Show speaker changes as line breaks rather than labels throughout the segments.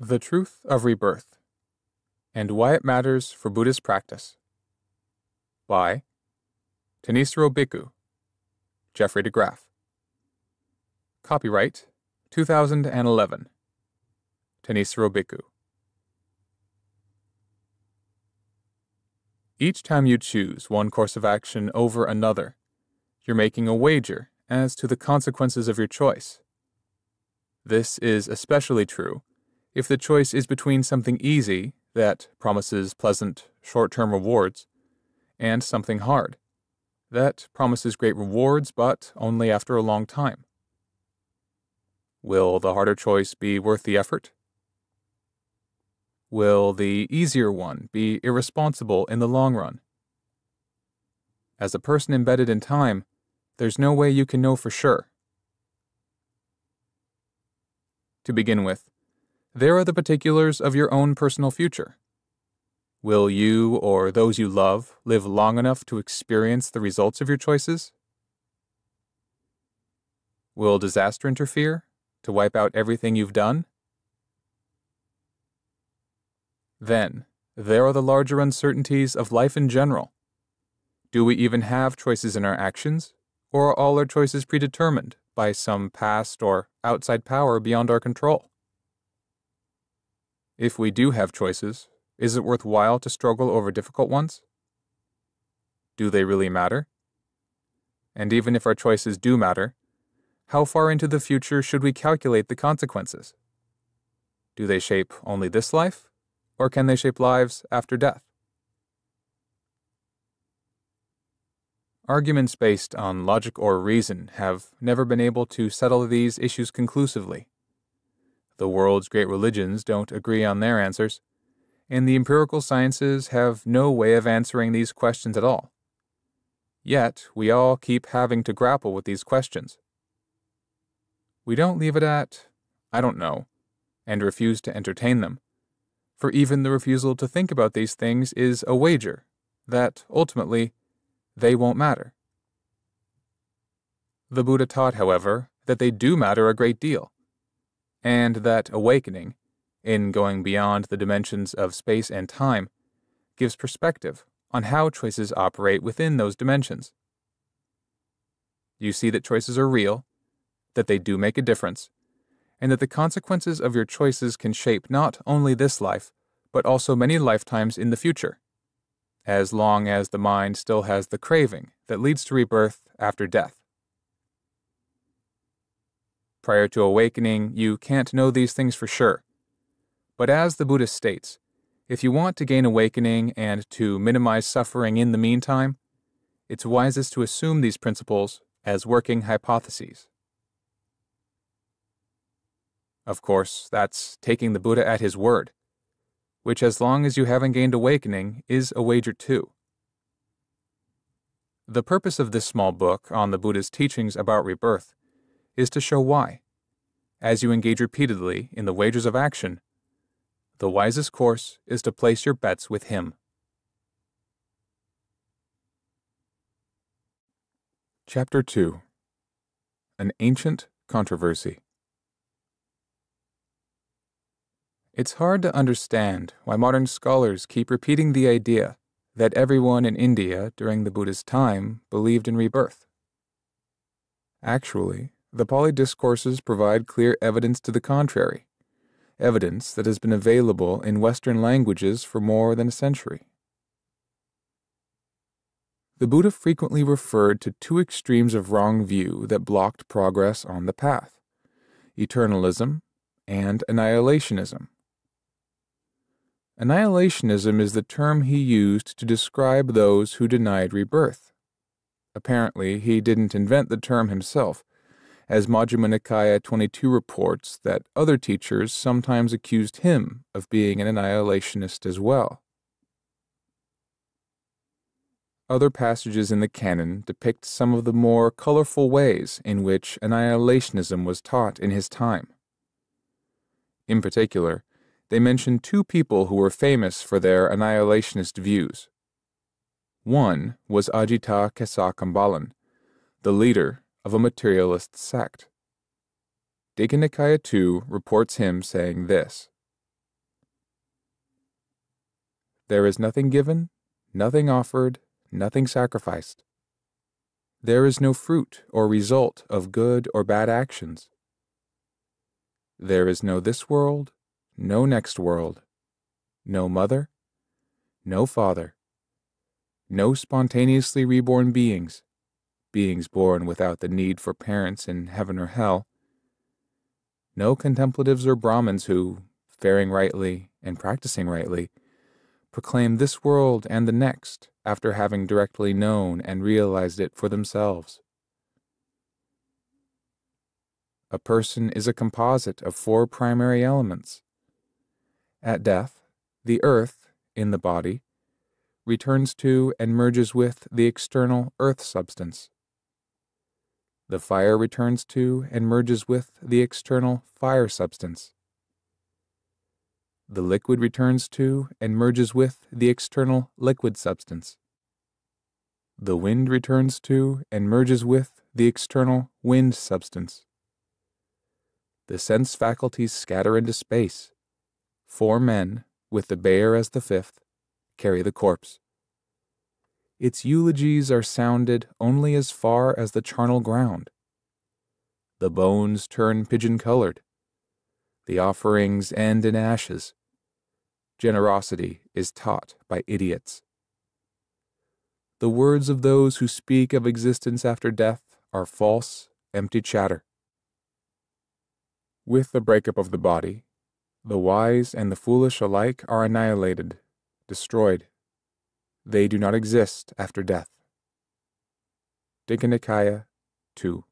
The Truth of Rebirth and Why It Matters for Buddhist Practice by Thanissaro Bhikkhu, Geoffrey DeGraff. Copyright 2011. Thanissaro Bhikkhu. Each time you choose one course of action over another, you're making a wager as to the consequences of your choice. This is especially true if the choice is between something easy that promises pleasant short term rewards and something hard that promises great rewards but only after a long time. Will the harder choice be worth the effort? Will the easier one be irresponsible in the long run? As a person embedded in time, there's no way you can know for sure. To begin with, there are the particulars of your own personal future. Will you or those you love live long enough to experience the results of your choices? Will disaster interfere to wipe out everything you've done? Then, there are the larger uncertainties of life in general. Do we even have choices in our actions, or are all our choices predetermined by some past or outside power beyond our control? If we do have choices, is it worthwhile to struggle over difficult ones? Do they really matter? And even if our choices do matter, how far into the future should we calculate the consequences? Do they shape only this life, or can they shape lives after death? Arguments based on logic or reason have never been able to settle these issues conclusively. The world's great religions don't agree on their answers, and the empirical sciences have no way of answering these questions at all. Yet, we all keep having to grapple with these questions. We don't leave it at, I don't know, and refuse to entertain them, for even the refusal to think about these things is a wager that, ultimately, they won't matter. The Buddha taught, however, that they do matter a great deal and that awakening, in going beyond the dimensions of space and time, gives perspective on how choices operate within those dimensions. You see that choices are real, that they do make a difference, and that the consequences of your choices can shape not only this life, but also many lifetimes in the future, as long as the mind still has the craving that leads to rebirth after death. Prior to awakening, you can't know these things for sure. But as the Buddha states, if you want to gain awakening and to minimize suffering in the meantime, it's wisest to assume these principles as working hypotheses. Of course, that's taking the Buddha at his word, which, as long as you haven't gained awakening, is a wager too. The purpose of this small book on the Buddha's teachings about rebirth is to show why. As you engage repeatedly in the wagers of action, the wisest course is to place your bets with Him. Chapter 2 An Ancient Controversy It's hard to understand why modern scholars keep repeating the idea that everyone in India during the Buddha's time believed in rebirth. Actually, the Pali discourses provide clear evidence to the contrary, evidence that has been available in Western languages for more than a century. The Buddha frequently referred to two extremes of wrong view that blocked progress on the path eternalism and annihilationism. Annihilationism is the term he used to describe those who denied rebirth. Apparently, he didn't invent the term himself as Majjhima Nikaya 22 reports that other teachers sometimes accused him of being an annihilationist as well. Other passages in the canon depict some of the more colorful ways in which annihilationism was taught in his time. In particular, they mention two people who were famous for their annihilationist views. One was Ajita Kesakambalin, the leader of a materialist sect. Digha Nikaya 2 reports him saying this there is nothing given, nothing offered, nothing sacrificed. There is no fruit or result of good or bad actions. There is no this world, no next world, no mother, no father, no spontaneously reborn beings, beings born without the need for parents in heaven or hell, no contemplatives or Brahmins who, faring rightly and practicing rightly, proclaim this world and the next after having directly known and realized it for themselves. A person is a composite of four primary elements. At death, the earth, in the body, returns to and merges with the external earth substance. The fire returns to and merges with the external fire substance. The liquid returns to and merges with the external liquid substance. The wind returns to and merges with the external wind substance. The sense faculties scatter into space. Four men, with the bear as the fifth, carry the corpse. Its eulogies are sounded only as far as the charnel ground. The bones turn pigeon colored. The offerings end in ashes. Generosity is taught by idiots. The words of those who speak of existence after death are false, empty chatter. With the breakup of the body, the wise and the foolish alike are annihilated, destroyed. They do not exist after death. Digha Nikaya 2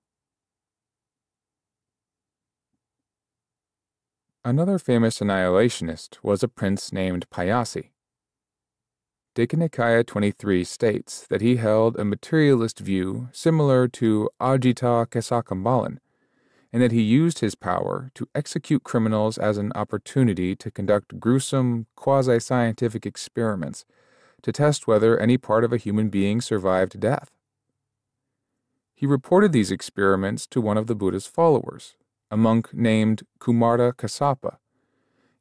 Another famous annihilationist was a prince named Payasi. Digha Nikaya 23 states that he held a materialist view similar to Ajita Kesakambalin, and that he used his power to execute criminals as an opportunity to conduct gruesome, quasi scientific experiments to test whether any part of a human being survived death. He reported these experiments to one of the Buddha's followers, a monk named Kumara Kassapa,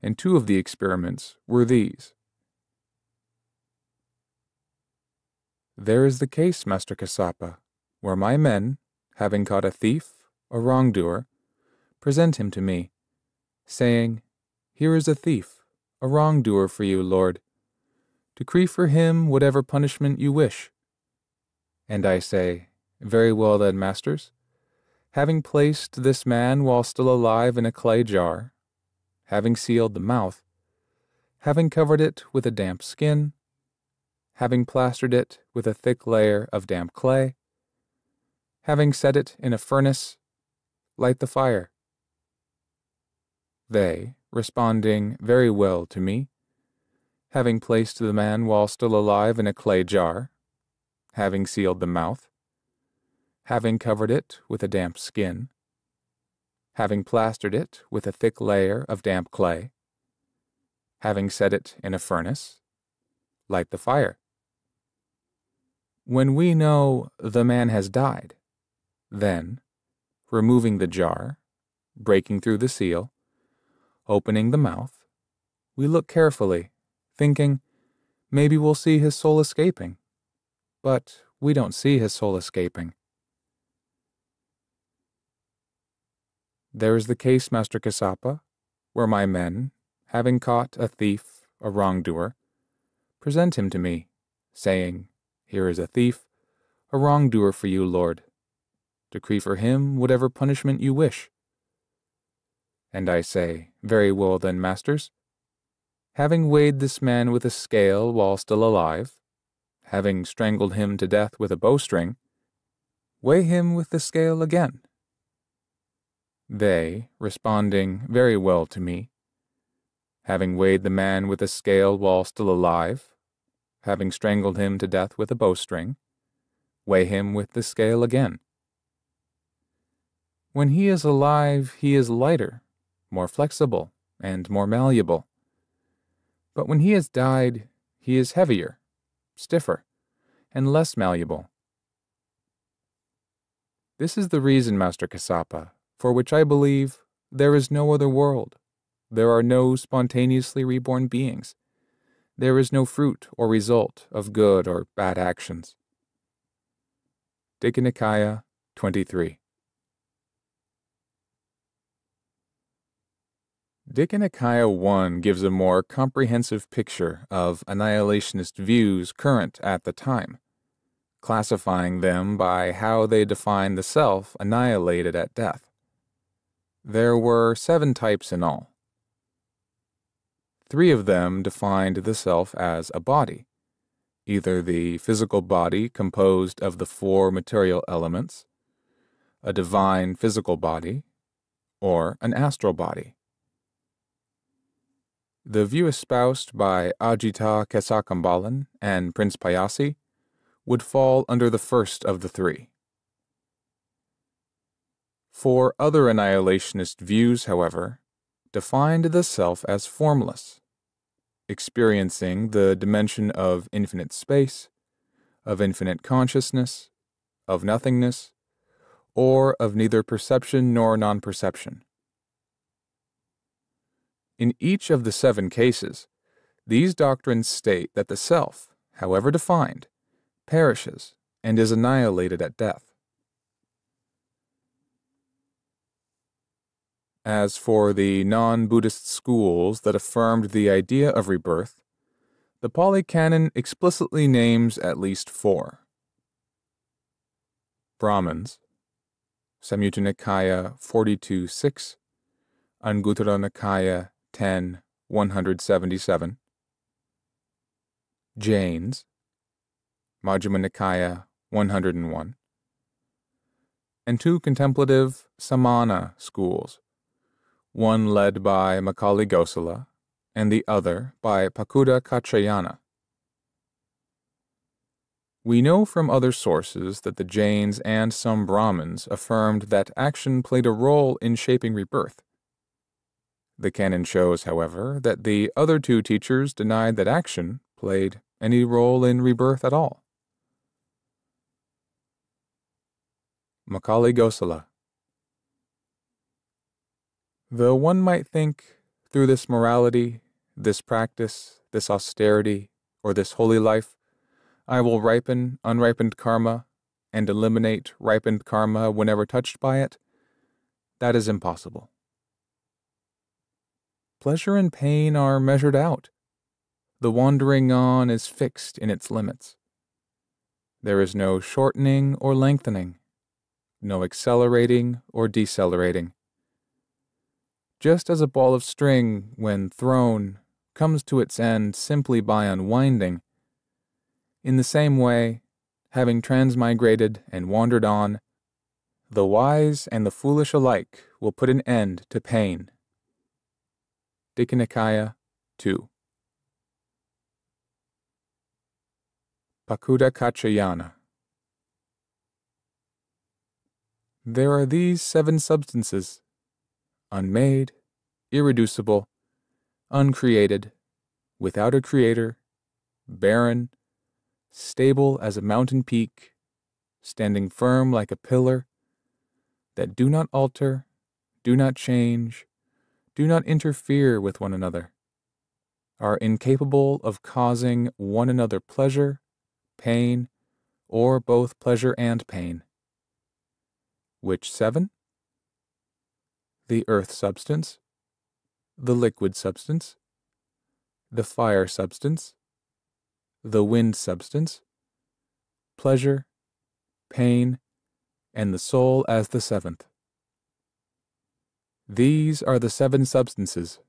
and two of the experiments were these. There is the case, Master Kassapa, where my men, having caught a thief, a wrongdoer, present him to me, saying, Here is a thief, a wrongdoer for you, Lord. Decree for him whatever punishment you wish. And I say, Very well then, masters having placed this man while still alive in a clay jar, having sealed the mouth, having covered it with a damp skin, having plastered it with a thick layer of damp clay, having set it in a furnace, light the fire. They, responding very well to me, having placed the man while still alive in a clay jar, having sealed the mouth, having covered it with a damp skin, having plastered it with a thick layer of damp clay, having set it in a furnace, light the fire. When we know the man has died, then, removing the jar, breaking through the seal, opening the mouth, we look carefully, thinking, maybe we'll see his soul escaping. But we don't see his soul escaping. There is the case, Master Kassapa, where my men, having caught a thief, a wrongdoer, present him to me, saying, Here is a thief, a wrongdoer for you, Lord. Decree for him whatever punishment you wish. And I say, Very well then, masters. Having weighed this man with a scale while still alive, having strangled him to death with a bowstring, weigh him with the scale again they, responding very well to me, having weighed the man with a scale while still alive, having strangled him to death with a bowstring, weigh him with the scale again. When he is alive, he is lighter, more flexible, and more malleable. But when he has died, he is heavier, stiffer, and less malleable. This is the reason, Master Kassapa, for which I believe there is no other world. There are no spontaneously reborn beings. there is no fruit or result of good or bad actions. Digha Nikaya 23. Digha Nikaya 1 gives a more comprehensive picture of annihilationist views current at the time, classifying them by how they define the self annihilated at death. There were seven types in all. Three of them defined the self as a body, either the physical body composed of the four material elements, a divine physical body, or an astral body. The view espoused by Ajita Kesakambalin and Prince Payasi would fall under the first of the three. Four other annihilationist views, however, defined the self as formless, experiencing the dimension of infinite space, of infinite consciousness, of nothingness, or of neither perception nor non perception. In each of the seven cases, these doctrines state that the self, however defined, perishes and is annihilated at death. As for the non Buddhist schools that affirmed the idea of rebirth, the Pali Canon explicitly names at least four Brahmins, Samyutta Nikaya 42 6, Anguttara Nikaya 10 177, Jains, Majjhima Nikaya 101, and two contemplative Samana schools one led by Makkhali Gosala and the other by Pakudha Kaccayana. We know from other sources that the Jains and some Brahmins affirmed that action played a role in shaping rebirth. The canon shows, however, that the other two teachers denied that action played any role in rebirth at all. Makkhali Gosala Though one might think, through this morality, this practice, this austerity, or this holy life, I will ripen unripened karma and eliminate ripened karma whenever touched by it, that is impossible. Pleasure and pain are measured out. The wandering on is fixed in its limits. There is no shortening or lengthening, no accelerating or decelerating just as a ball of string, when thrown, comes to its end simply by unwinding. In the same way, having transmigrated and wandered on, the wise and the foolish alike will put an end to pain. Digha Nikaya 2 Pakudha Kaccayana There are these seven substances unmade, irreducible, uncreated, without a creator, barren, stable as a mountain peak, standing firm like a pillar, that do not alter, do not change, do not interfere with one another, are incapable of causing one another pleasure, pain, or both pleasure and pain. Which seven? the earth substance, the liquid substance, the fire substance, the wind substance, pleasure, pain, and the soul as the seventh. These are the seven substances.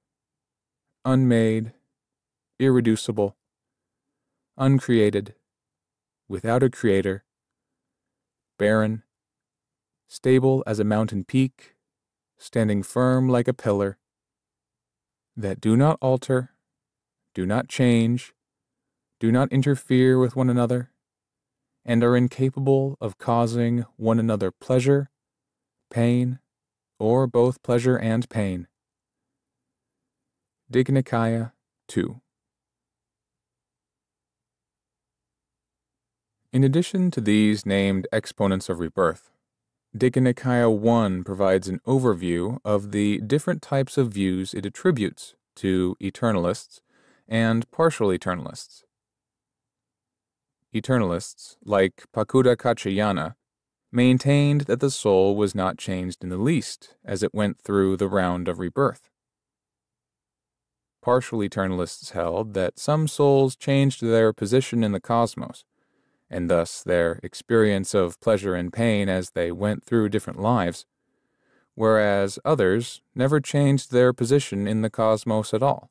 Unmade, irreducible, uncreated, without a creator, barren, stable as a mountain peak standing firm like a pillar, that do not alter, do not change, do not interfere with one another, and are incapable of causing one another pleasure, pain, or both pleasure and pain. Digha Nikaya 2 In addition to these named exponents of rebirth, Digha Nikaya 1 provides an overview of the different types of views it attributes to eternalists and partial eternalists. Eternalists, like Pakudha Kaccayana, maintained that the soul was not changed in the least as it went through the round of rebirth. Partial eternalists held that some souls changed their position in the cosmos, and thus their experience of pleasure and pain as they went through different lives, whereas others never changed their position in the cosmos at all.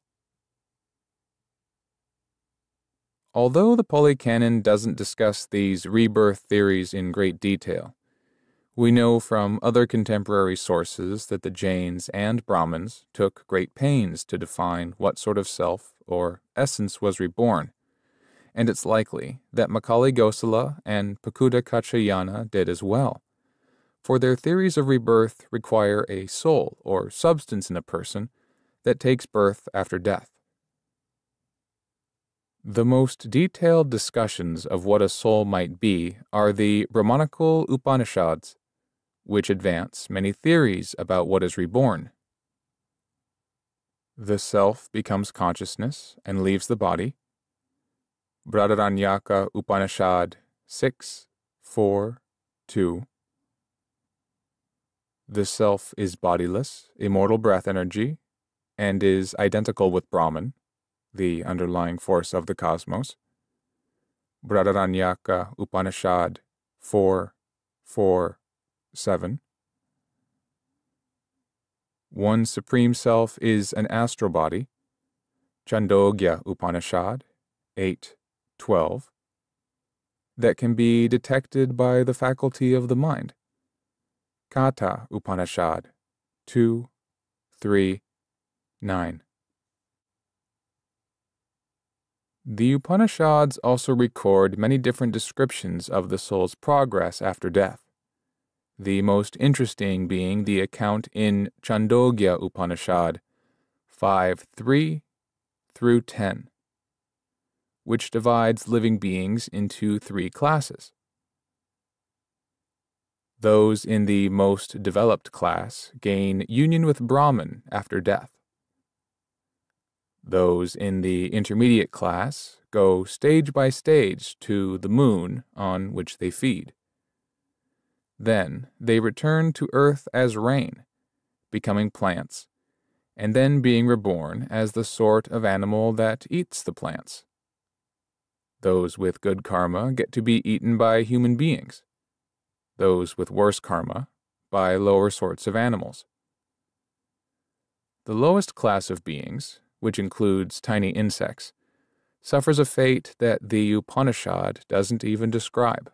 Although the Pali Canon doesn't discuss these rebirth theories in great detail, we know from other contemporary sources that the Jains and Brahmins took great pains to define what sort of self or essence was reborn, and it's likely that Makkhali Gosala and Pakudha Kaccayana did as well, for their theories of rebirth require a soul or substance in a person that takes birth after death. The most detailed discussions of what a soul might be are the Brahmanical Upanishads, which advance many theories about what is reborn. The self becomes consciousness and leaves the body. Brihadaranyaka Upanishad 6, 4, 2. The self is bodiless, immortal breath energy, and is identical with Brahman the underlying force of the cosmos. Brihadaranyaka Upanishad 4 4 7. One Supreme Self is an astral body. Chandogya Upanishad 8 12. That can be detected by the faculty of the mind. Katha Upanishad 2 3 9. The Upanishads also record many different descriptions of the soul's progress after death, the most interesting being the account in Chandogya Upanishad 5 3 through 10, which divides living beings into three classes. Those in the most developed class gain union with Brahman after death. Those in the intermediate class go stage by stage to the moon on which they feed. Then they return to earth as rain, becoming plants, and then being reborn as the sort of animal that eats the plants. Those with good karma get to be eaten by human beings. Those with worse karma by lower sorts of animals. The lowest class of beings, which includes tiny insects, suffers a fate that the Upanishad doesn't even describe.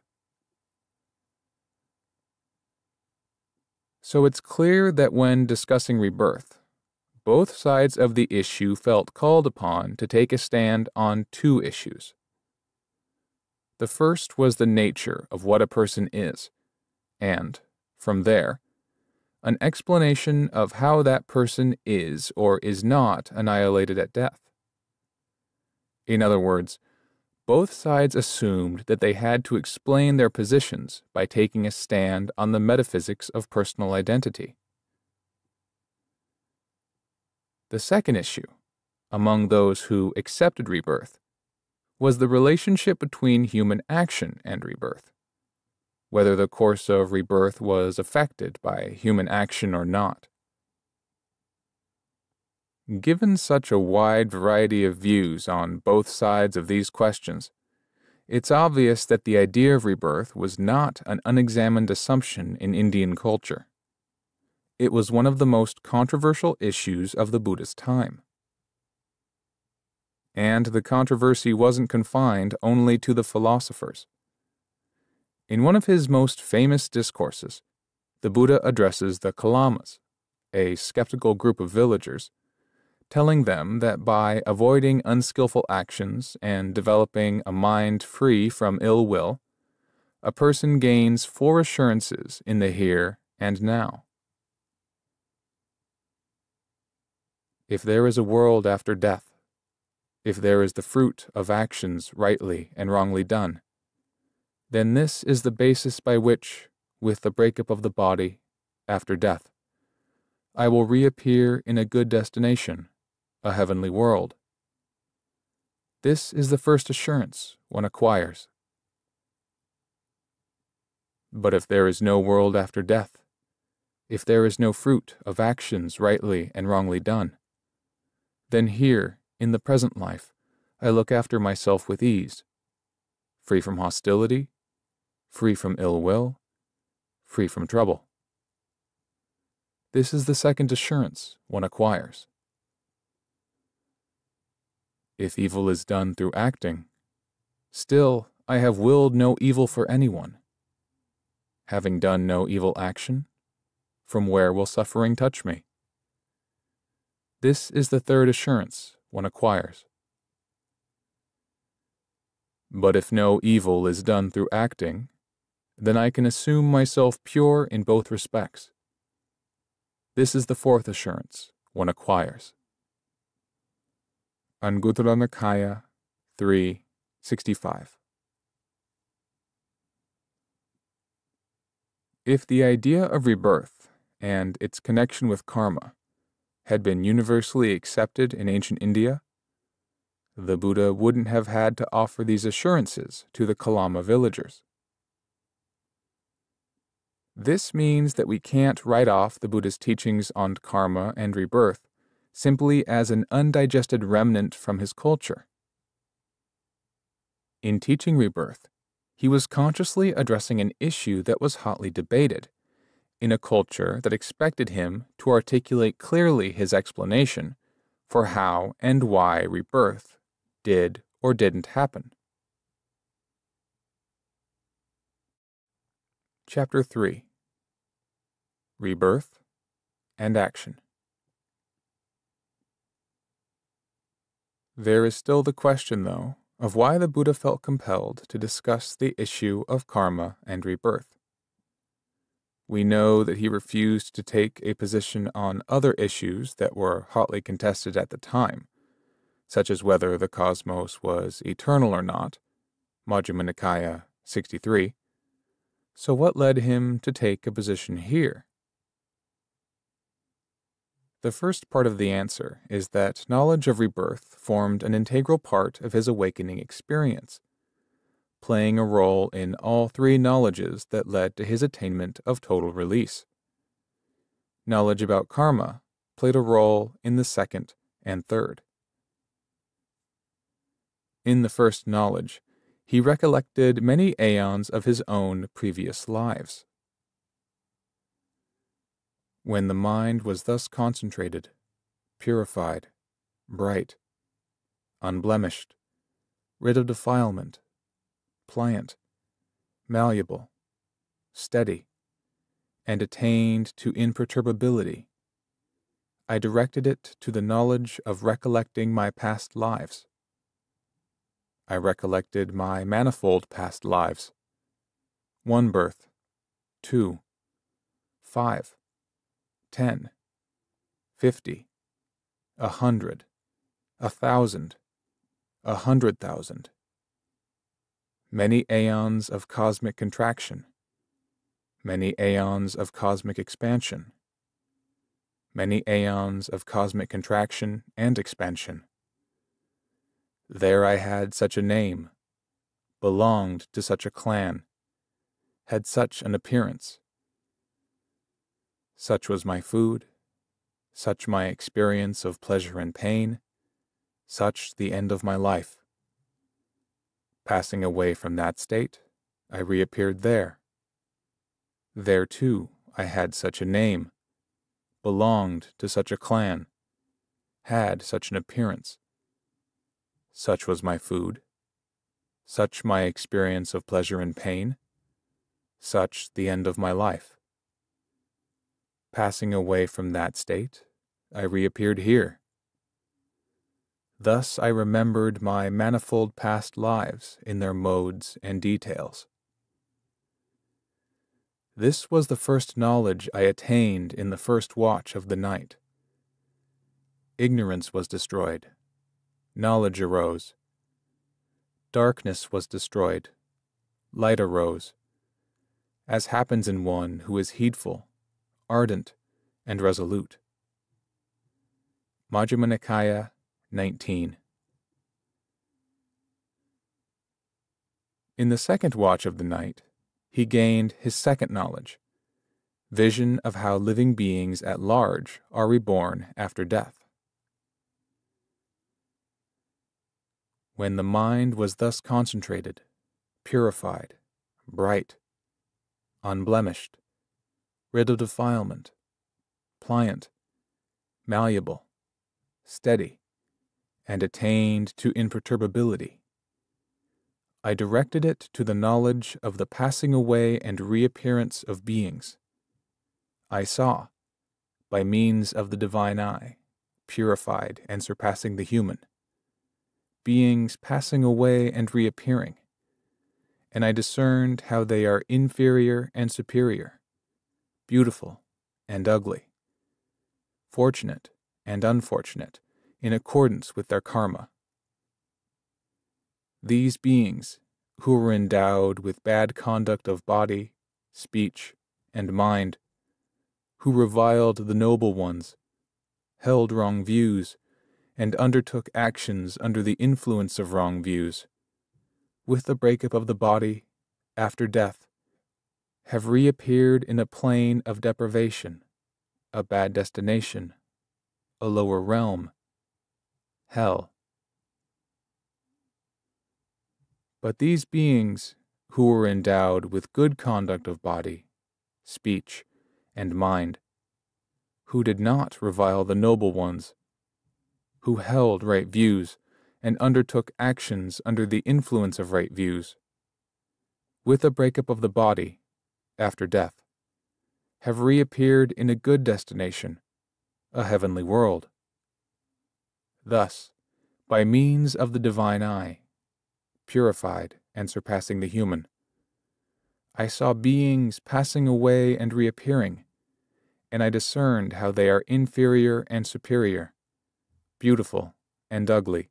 So it's clear that when discussing rebirth, both sides of the issue felt called upon to take a stand on two issues. The first was the nature of what a person is, and, from there, an explanation of how that person is or is not annihilated at death. In other words, both sides assumed that they had to explain their positions by taking a stand on the metaphysics of personal identity. The second issue, among those who accepted rebirth, was the relationship between human action and rebirth whether the course of rebirth was affected by human action or not. Given such a wide variety of views on both sides of these questions, it's obvious that the idea of rebirth was not an unexamined assumption in Indian culture. It was one of the most controversial issues of the Buddhist time. And the controversy wasn't confined only to the philosophers. In one of his most famous discourses, the Buddha addresses the Kalamas, a skeptical group of villagers, telling them that by avoiding unskillful actions and developing a mind free from ill will, a person gains four assurances in the here and now. If there is a world after death, if there is the fruit of actions rightly and wrongly done, then this is the basis by which, with the breakup of the body, after death, I will reappear in a good destination, a heavenly world. This is the first assurance one acquires. But if there is no world after death, if there is no fruit of actions rightly and wrongly done, then here, in the present life, I look after myself with ease, free from hostility, free from ill will, free from trouble. This is the second assurance one acquires. If evil is done through acting, still I have willed no evil for anyone. Having done no evil action, from where will suffering touch me? This is the third assurance one acquires. But if no evil is done through acting, then I can assume myself pure in both respects. This is the fourth assurance one acquires. Anguttara Nikaya 365. If the idea of rebirth and its connection with karma had been universally accepted in ancient India, the Buddha wouldn't have had to offer these assurances to the Kalama villagers. This means that we can't write off the Buddha's teachings on karma and rebirth simply as an undigested remnant from his culture. In teaching rebirth, he was consciously addressing an issue that was hotly debated in a culture that expected him to articulate clearly his explanation for how and why rebirth did or didn't happen. Chapter 3 Rebirth and Action There is still the question, though, of why the Buddha felt compelled to discuss the issue of karma and rebirth. We know that he refused to take a position on other issues that were hotly contested at the time, such as whether the cosmos was eternal or not, Majjhima Nikaya 63. So, what led him to take a position here? The first part of the answer is that knowledge of rebirth formed an integral part of his awakening experience, playing a role in all three knowledges that led to his attainment of total release. Knowledge about karma played a role in the second and third. In the first knowledge, he recollected many aeons of his own previous lives. When the mind was thus concentrated, purified, bright, unblemished, rid of defilement, pliant, malleable, steady, and attained to imperturbability, I directed it to the knowledge of recollecting my past lives. I recollected my manifold past lives. One birth, two, five, ten, fifty, a hundred, a thousand, a hundred thousand. Many aeons of cosmic contraction, many aeons of cosmic expansion, many aeons of cosmic contraction and expansion. There I had such a name, belonged to such a clan, had such an appearance such was my food, such my experience of pleasure and pain, such the end of my life. Passing away from that state, I reappeared there. There too I had such a name, belonged to such a clan, had such an appearance. Such was my food, such my experience of pleasure and pain, such the end of my life. Passing away from that state, I reappeared here. Thus I remembered my manifold past lives in their modes and details. This was the first knowledge I attained in the first watch of the night. Ignorance was destroyed. Knowledge arose. Darkness was destroyed. Light arose. As happens in one who is heedful ardent, and resolute. Majjhima Nikaya 19 In the second watch of the night, he gained his second knowledge vision of how living beings at large are reborn after death. When the mind was thus concentrated, purified, bright, unblemished, rid of defilement, pliant, malleable, steady, and attained to imperturbability. I directed it to the knowledge of the passing away and reappearance of beings. I saw, by means of the divine eye, purified and surpassing the human, beings passing away and reappearing, and I discerned how they are inferior and superior, beautiful and ugly, fortunate and unfortunate, in accordance with their karma. These beings, who were endowed with bad conduct of body, speech, and mind, who reviled the noble ones, held wrong views, and undertook actions under the influence of wrong views, with the breakup of the body, after death, have reappeared in a plane of deprivation, a bad destination, a lower realm, hell. But these beings, who were endowed with good conduct of body, speech, and mind, who did not revile the noble ones, who held right views and undertook actions under the influence of right views, with the breakup of the body, after death, have reappeared in a good destination, a heavenly world. Thus, by means of the divine eye, purified and surpassing the human, I saw beings passing away and reappearing, and I discerned how they are inferior and superior, beautiful and ugly,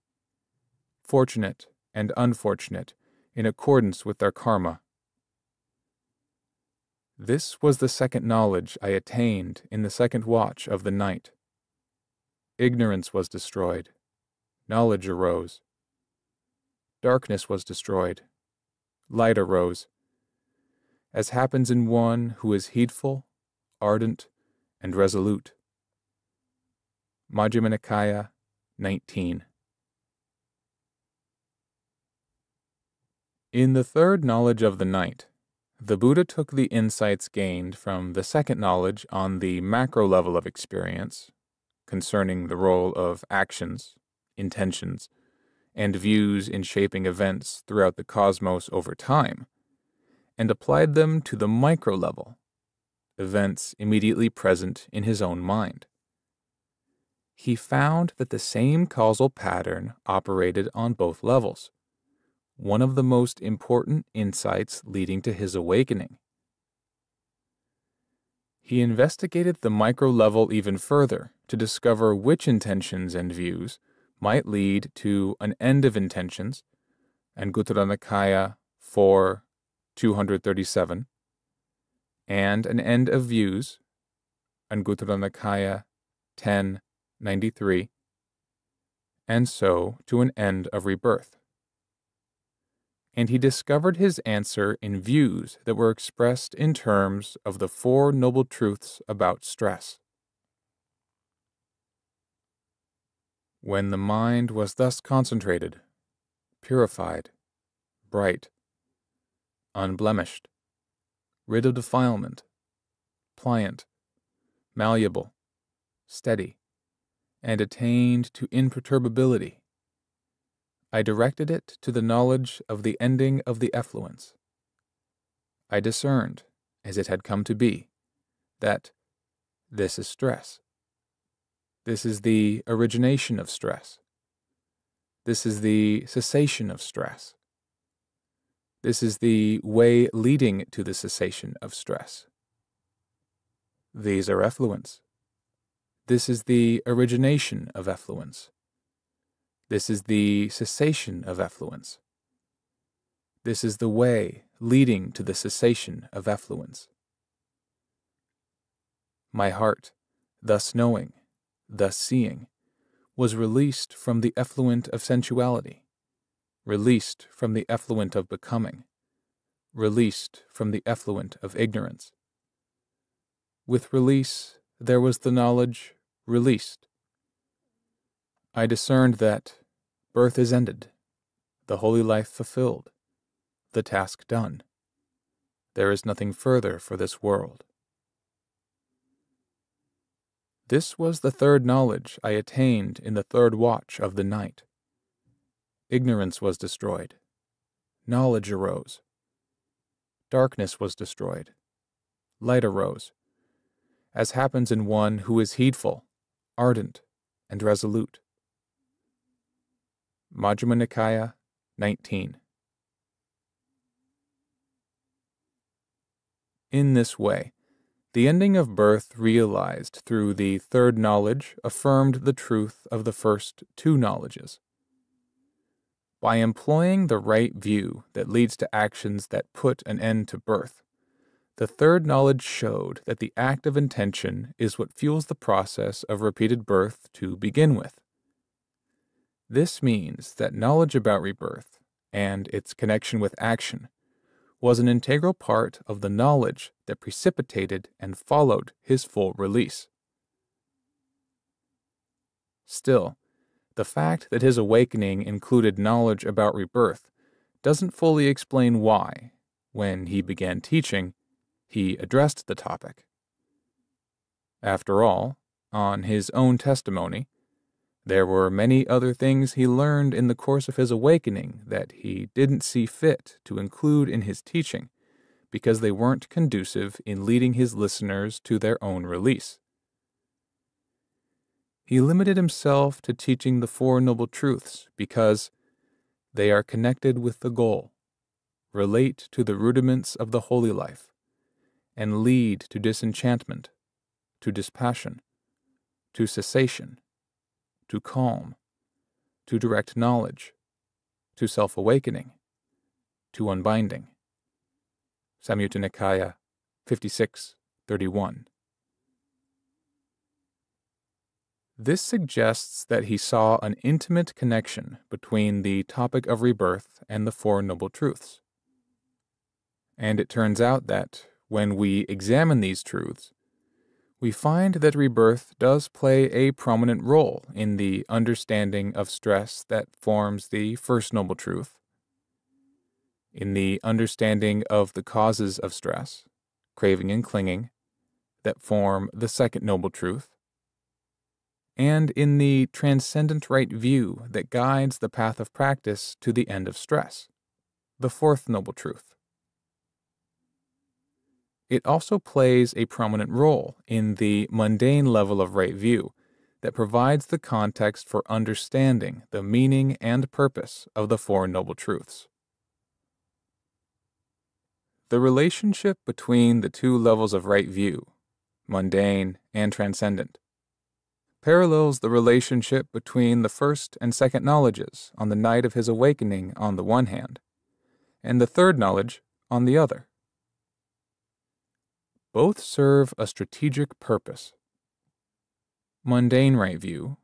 fortunate and unfortunate in accordance with their karma. This was the second knowledge I attained in the second watch of the night. Ignorance was destroyed. Knowledge arose. Darkness was destroyed. Light arose. As happens in one who is heedful, ardent, and resolute. Majjhima Nikaya 19. In the third knowledge of the night, the Buddha took the insights gained from the second knowledge on the macro level of experience concerning the role of actions, intentions, and views in shaping events throughout the cosmos over time, and applied them to the micro level, events immediately present in his own mind. He found that the same causal pattern operated on both levels, one of the most important insights leading to his awakening. He investigated the micro level even further to discover which intentions and views might lead to an end of intentions, Anguttara Nikaya 4 237, and an end of views, Anguttara Nikaya 10 93, and so to an end of rebirth. And he discovered his answer in views that were expressed in terms of the Four Noble Truths about stress. When the mind was thus concentrated, purified, bright, unblemished, rid of defilement, pliant, malleable, steady, and attained to imperturbability, I directed it to the knowledge of the ending of the effluents. I discerned, as it had come to be, that this is stress. This is the origination of stress. This is the cessation of stress. This is the way leading to the cessation of stress. These are effluents. This is the origination of effluents. This is the cessation of effluents. This is the way leading to the cessation of effluents. My heart, thus knowing, thus seeing, was released from the effluent of sensuality, released from the effluent of becoming, released from the effluent of ignorance. With release, there was the knowledge released. I discerned that birth is ended, the holy life fulfilled, the task done. There is nothing further for this world. This was the third knowledge I attained in the third watch of the night. Ignorance was destroyed. Knowledge arose. Darkness was destroyed. Light arose, as happens in one who is heedful, ardent, and resolute. Majjhima Nikaya 19. In this way, the ending of birth realized through the third knowledge affirmed the truth of the first two knowledges. By employing the right view that leads to actions that put an end to birth, the third knowledge showed that the act of intention is what fuels the process of repeated birth to begin with. This means that knowledge about rebirth and its connection with action was an integral part of the knowledge that precipitated and followed his full release. Still, the fact that his awakening included knowledge about rebirth doesn't fully explain why, when he began teaching, he addressed the topic. After all, on his own testimony, there were many other things he learned in the course of his awakening that he didn't see fit to include in his teaching because they weren't conducive in leading his listeners to their own release. He limited himself to teaching the Four Noble Truths because they are connected with the goal, relate to the rudiments of the holy life, and lead to disenchantment, to dispassion, to cessation to calm, to direct knowledge, to self awakening, to unbinding. Samyutta Nikaya 56:31. This suggests that he saw an intimate connection between the topic of rebirth and the Four Noble Truths. And it turns out that, when we examine these truths, we find that rebirth does play a prominent role in the understanding of stress that forms the first noble truth, in the understanding of the causes of stress, craving and clinging, that form the second noble truth, and in the transcendent right view that guides the path of practice to the end of stress, the fourth noble truth. It also plays a prominent role in the mundane level of right view that provides the context for understanding the meaning and purpose of the Four Noble Truths. The relationship between the two levels of right view, mundane and transcendent, parallels the relationship between the first and second knowledges on the night of his awakening on the one hand, and the third knowledge on the other. Both serve a strategic purpose. Mundane right view,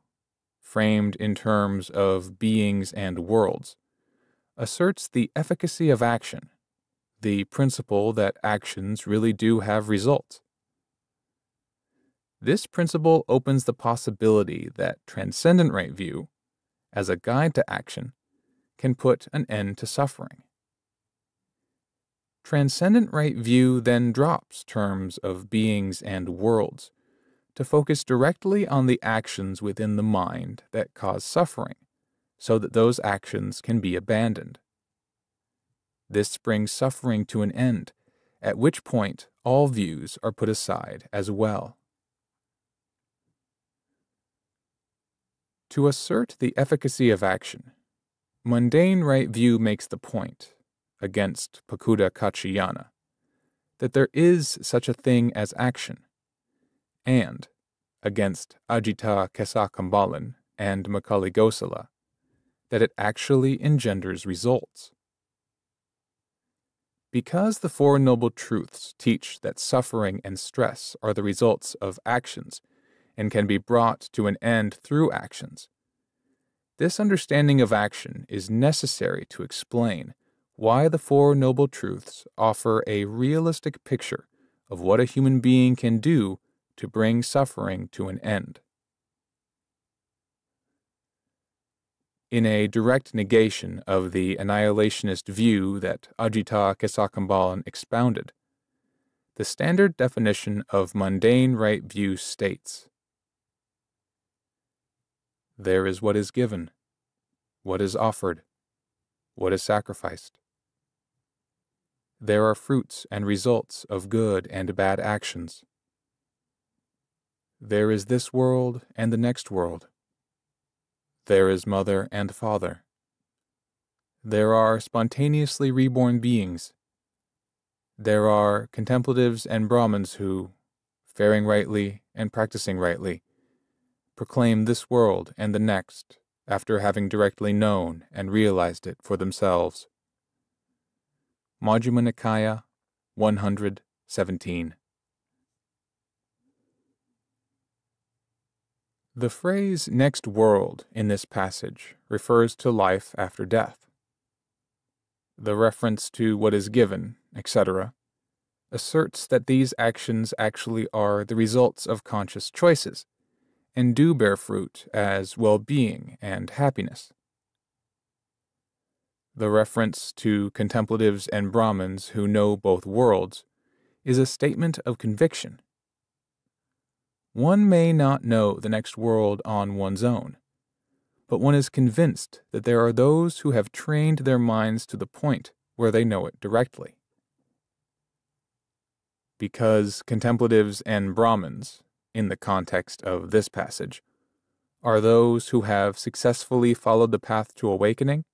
framed in terms of beings and worlds, asserts the efficacy of action, the principle that actions really do have results. This principle opens the possibility that transcendent right view, as a guide to action, can put an end to suffering. Transcendent right view then drops terms of beings and worlds to focus directly on the actions within the mind that cause suffering, so that those actions can be abandoned. This brings suffering to an end, at which point all views are put aside as well. To assert the efficacy of action, mundane right view makes the point against Pakudha Kaccayana, that there is such a thing as action, and against Ajita Kesakambalin and Makkhali Gosala, that it actually engenders results. Because the Four Noble Truths teach that suffering and stress are the results of actions and can be brought to an end through actions, this understanding of action is necessary to explain why the Four Noble Truths offer a realistic picture of what a human being can do to bring suffering to an end. In a direct negation of the annihilationist view that Ajita Kesakambalin expounded, the standard definition of mundane right view states There is what is given, what is offered, what is sacrificed. There are fruits and results of good and bad actions. There is this world and the next world. There is mother and father. There are spontaneously reborn beings. There are contemplatives and Brahmins who, faring rightly and practicing rightly, proclaim this world and the next after having directly known and realized it for themselves. Majjhima Nikaya 117 The phrase next world in this passage refers to life after death. The reference to what is given, etc., asserts that these actions actually are the results of conscious choices and do bear fruit as well being and happiness. The reference to contemplatives and Brahmins who know both worlds is a statement of conviction one may not know the next world on one's own, but one is convinced that there are those who have trained their minds to the point where they know it directly. Because contemplatives and Brahmins, in the context of this passage, are those who have successfully followed the path to awakening,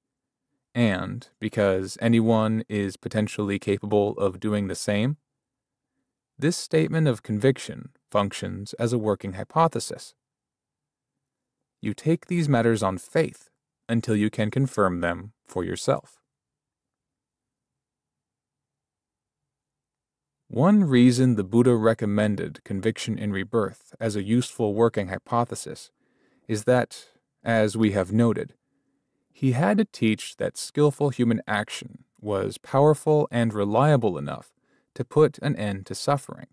and because anyone is potentially capable of doing the same, this statement of conviction functions as a working hypothesis. You take these matters on faith until you can confirm them for yourself. One reason the Buddha recommended conviction in rebirth as a useful working hypothesis is that, as we have noted, he had to teach that skillful human action was powerful and reliable enough to put an end to suffering.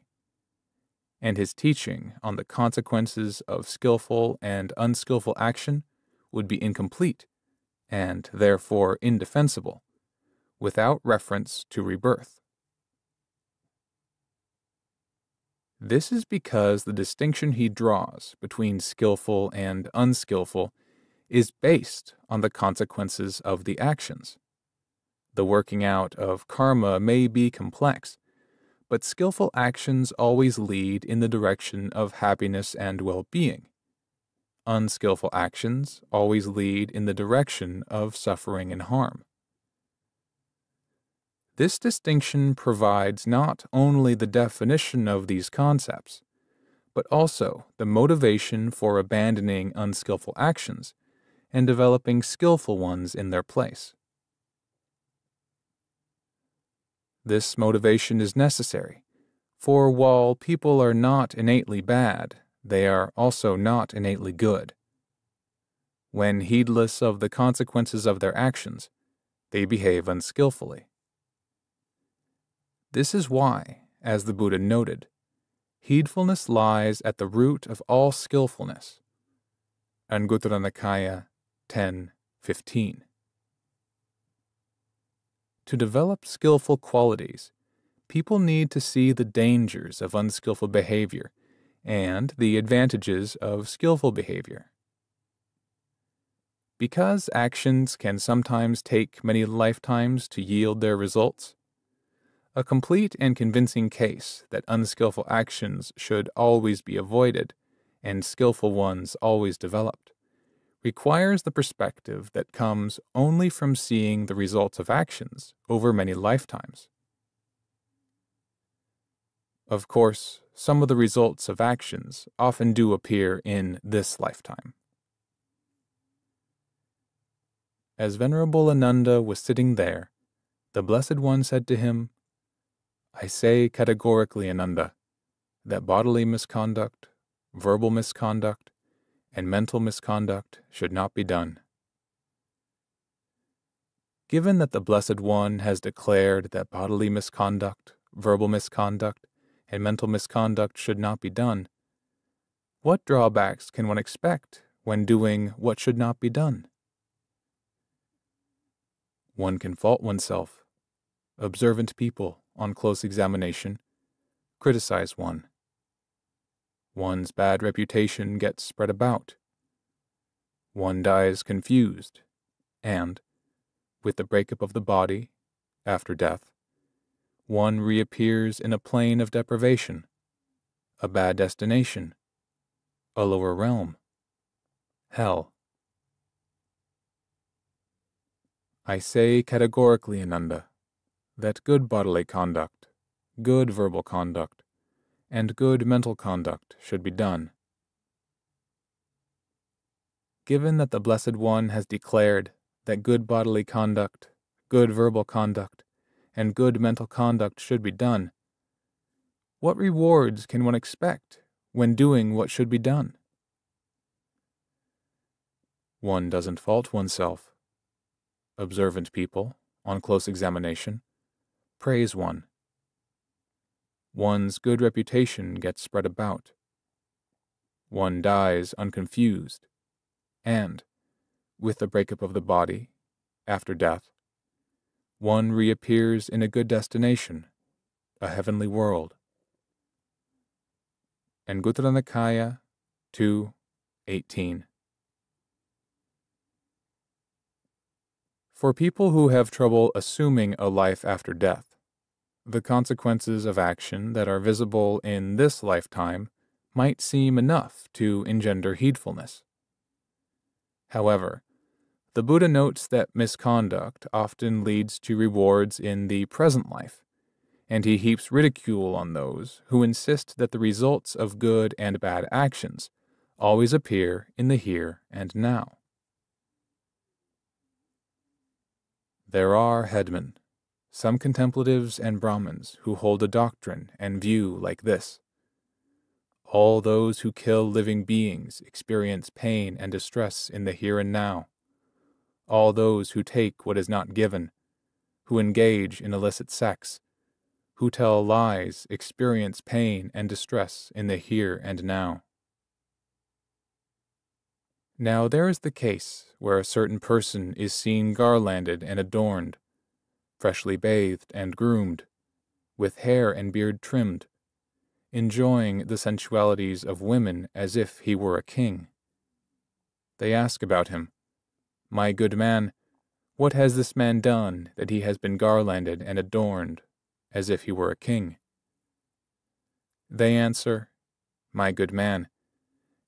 And his teaching on the consequences of skillful and unskillful action would be incomplete and therefore indefensible without reference to rebirth. This is because the distinction he draws between skillful and unskillful is based on the consequences of the actions. The working out of karma may be complex, but skillful actions always lead in the direction of happiness and well being. Unskillful actions always lead in the direction of suffering and harm. This distinction provides not only the definition of these concepts, but also the motivation for abandoning unskillful actions and developing skillful ones in their place. This motivation is necessary, for while people are not innately bad, they are also not innately good. When heedless of the consequences of their actions, they behave unskillfully. This is why, as the Buddha noted, heedfulness lies at the root of all skillfulness. Anguttara Nikaya 10:15. To develop skillful qualities, people need to see the dangers of unskillful behavior and the advantages of skillful behavior. Because actions can sometimes take many lifetimes to yield their results, a complete and convincing case that unskillful actions should always be avoided and skillful ones always developed requires the perspective that comes only from seeing the results of actions over many lifetimes. Of course, some of the results of actions often do appear in this lifetime. As Venerable Ananda was sitting there, the Blessed One said to him, I say categorically, Ananda, that bodily misconduct, verbal misconduct, and mental misconduct should not be done. Given that the Blessed One has declared that bodily misconduct, verbal misconduct, and mental misconduct should not be done, what drawbacks can one expect when doing what should not be done? One can fault oneself. Observant people, on close examination, criticize one. One's bad reputation gets spread about. One dies confused, and, with the breakup of the body, after death, one reappears in a plane of deprivation, a bad destination, a lower realm, hell. I say categorically, Ananda, that good bodily conduct, good verbal conduct, and good mental conduct should be done. Given that the Blessed One has declared that good bodily conduct, good verbal conduct, and good mental conduct should be done, what rewards can one expect when doing what should be done? One doesn't fault oneself observant people, on close examination, praise one. One's good reputation gets spread about. One dies unconfused, and, with the breakup of the body, after death, one reappears in a good destination, a heavenly world. Anguttara Nikaya 2.18 For people who have trouble assuming a life after death, the consequences of action that are visible in this lifetime might seem enough to engender heedfulness. However, the Buddha notes that misconduct often leads to rewards in the present life, and he heaps ridicule on those who insist that the results of good and bad actions always appear in the here and now. There are headmen, some contemplatives and Brahmins who hold a doctrine and view like this. All those who kill living beings experience pain and distress in the here and now. All those who take what is not given, who engage in illicit sex, who tell lies experience pain and distress in the here and now. Now there is the case where a certain person is seen garlanded and adorned, freshly bathed and groomed, with hair and beard trimmed, enjoying the sensualities of women as if he were a king. They ask about him, My good man, what has this man done that he has been garlanded and adorned as if he were a king? They answer, My good man,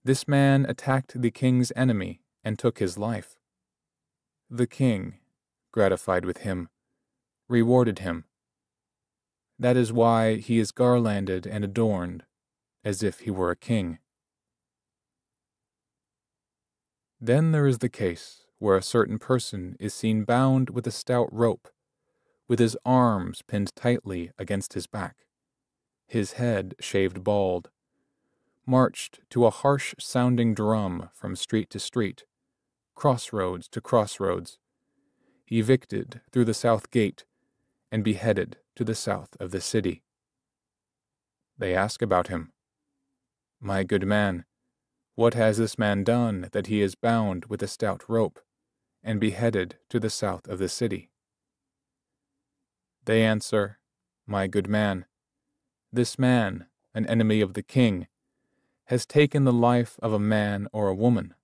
this man attacked the king's enemy and took his life. The king, gratified with him, rewarded him. That is why he is garlanded and adorned, as if he were a king. Then there is the case where a certain person is seen bound with a stout rope, with his arms pinned tightly against his back, his head shaved bald, marched to a harsh sounding drum from street to street, crossroads to crossroads, evicted through the south gate, and beheaded to the south of the city. They ask about him. My good man, what has this man done that he is bound with a stout rope, and beheaded to the south of the city? They answer, My good man, this man, an enemy of the king, has taken the life of a man or a woman.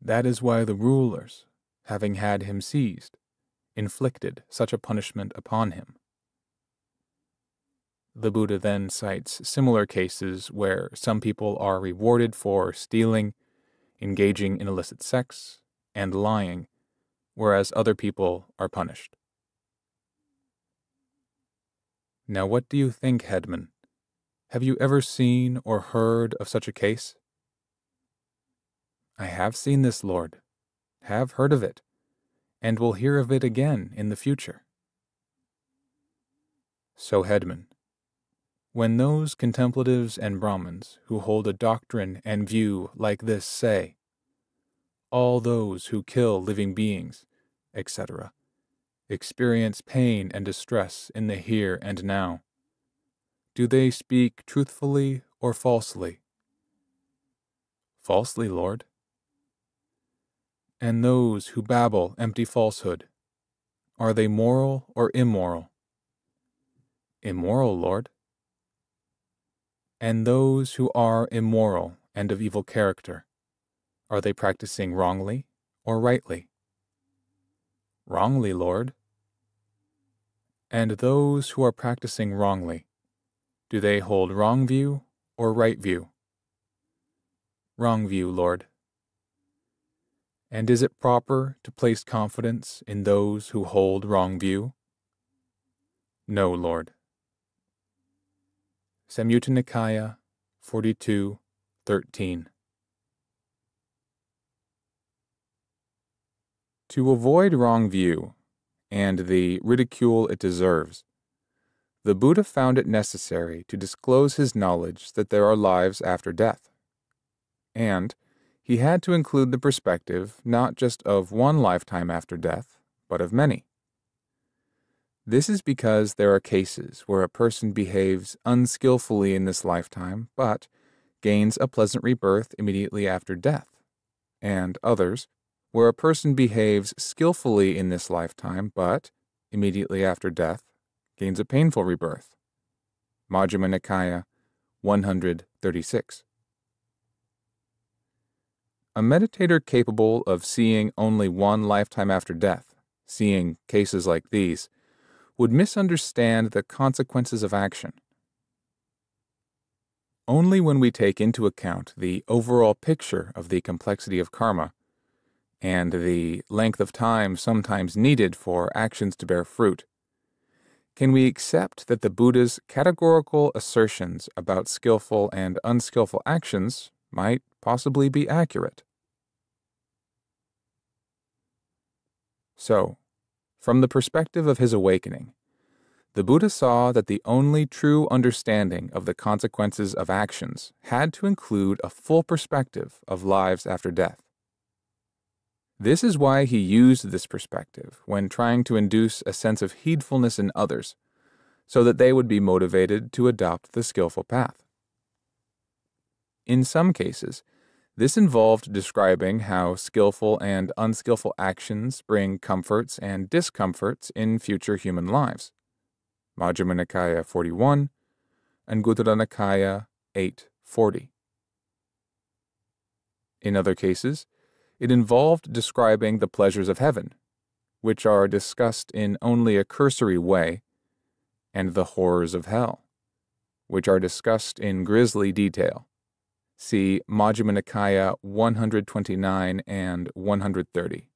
That is why the rulers, having had him seized, inflicted such a punishment upon him. The Buddha then cites similar cases where some people are rewarded for stealing, engaging in illicit sex, and lying, whereas other people are punished. Now, what do you think, Headman? Have you ever seen or heard of such a case? I have seen this, Lord, have heard of it, and will hear of it again in the future. So, Headman, when those contemplatives and Brahmins who hold a doctrine and view like this say, All those who kill living beings etc., experience pain and distress in the here and now? Do they speak truthfully or falsely? Falsely, Lord. And those who babble empty falsehood, are they moral or immoral? Immoral, Lord. And those who are immoral and of evil character, are they practicing wrongly or rightly? Wrongly, Lord. And those who are practicing wrongly, do they hold wrong view or right view? Wrong view, Lord. And is it proper to place confidence in those who hold wrong view? No, Lord. Samyutta Nikaya 42:13 To avoid wrong view and the ridicule it deserves, the Buddha found it necessary to disclose his knowledge that there are lives after death. And he had to include the perspective not just of one lifetime after death, but of many. This is because there are cases where a person behaves unskillfully in this lifetime, but gains a pleasant rebirth immediately after death, and others where a person behaves skillfully in this lifetime, but immediately after death gains a painful rebirth. Majjhima Nikaya 136. A meditator capable of seeing only one lifetime after death, seeing cases like these, would misunderstand the consequences of action. Only when we take into account the overall picture of the complexity of karma and the length of time sometimes needed for actions to bear fruit can we accept that the Buddha's categorical assertions about skillful and unskillful actions might possibly be accurate. So, from the perspective of his awakening, the Buddha saw that the only true understanding of the consequences of actions had to include a full perspective of lives after death. This is why he used this perspective when trying to induce a sense of heedfulness in others, so that they would be motivated to adopt the skillful path. In some cases, this involved describing how skillful and unskillful actions bring comforts and discomforts in future human lives. Majjhima Nikaya 41 and Anguttara Nikaya 840. In other cases, it involved describing the pleasures of heaven, which are discussed in only a cursory way, and the horrors of hell, which are discussed in grisly detail. See Majjhima Nikaya 129 and 130.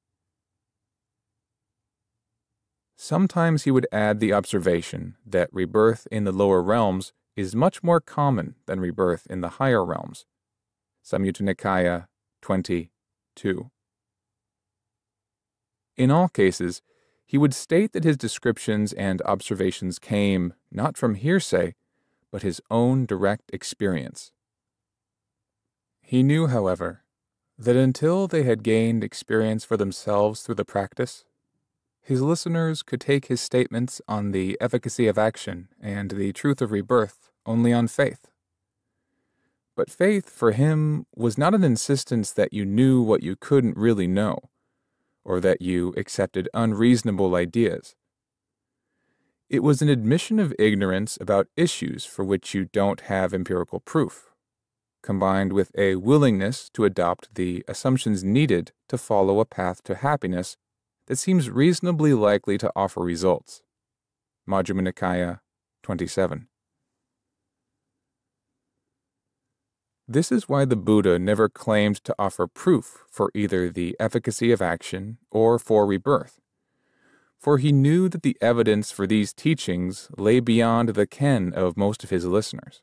Sometimes he would add the observation that rebirth in the lower realms is much more common than rebirth in the higher realms. Samyutta Nikaya 22. In all cases, he would state that his descriptions and observations came not from hearsay, but his own direct experience. He knew, however, that until they had gained experience for themselves through the practice, his listeners could take his statements on the efficacy of action and the truth of rebirth only on faith. But faith for him was not an insistence that you knew what you couldn't really know, or that you accepted unreasonable ideas. It was an admission of ignorance about issues for which you don't have empirical proof, combined with a willingness to adopt the assumptions needed to follow a path to happiness that seems reasonably likely to offer results. Majjhima Nikaya 27. This is why the Buddha never claimed to offer proof for either the efficacy of action or for rebirth, for he knew that the evidence for these teachings lay beyond the ken of most of his listeners.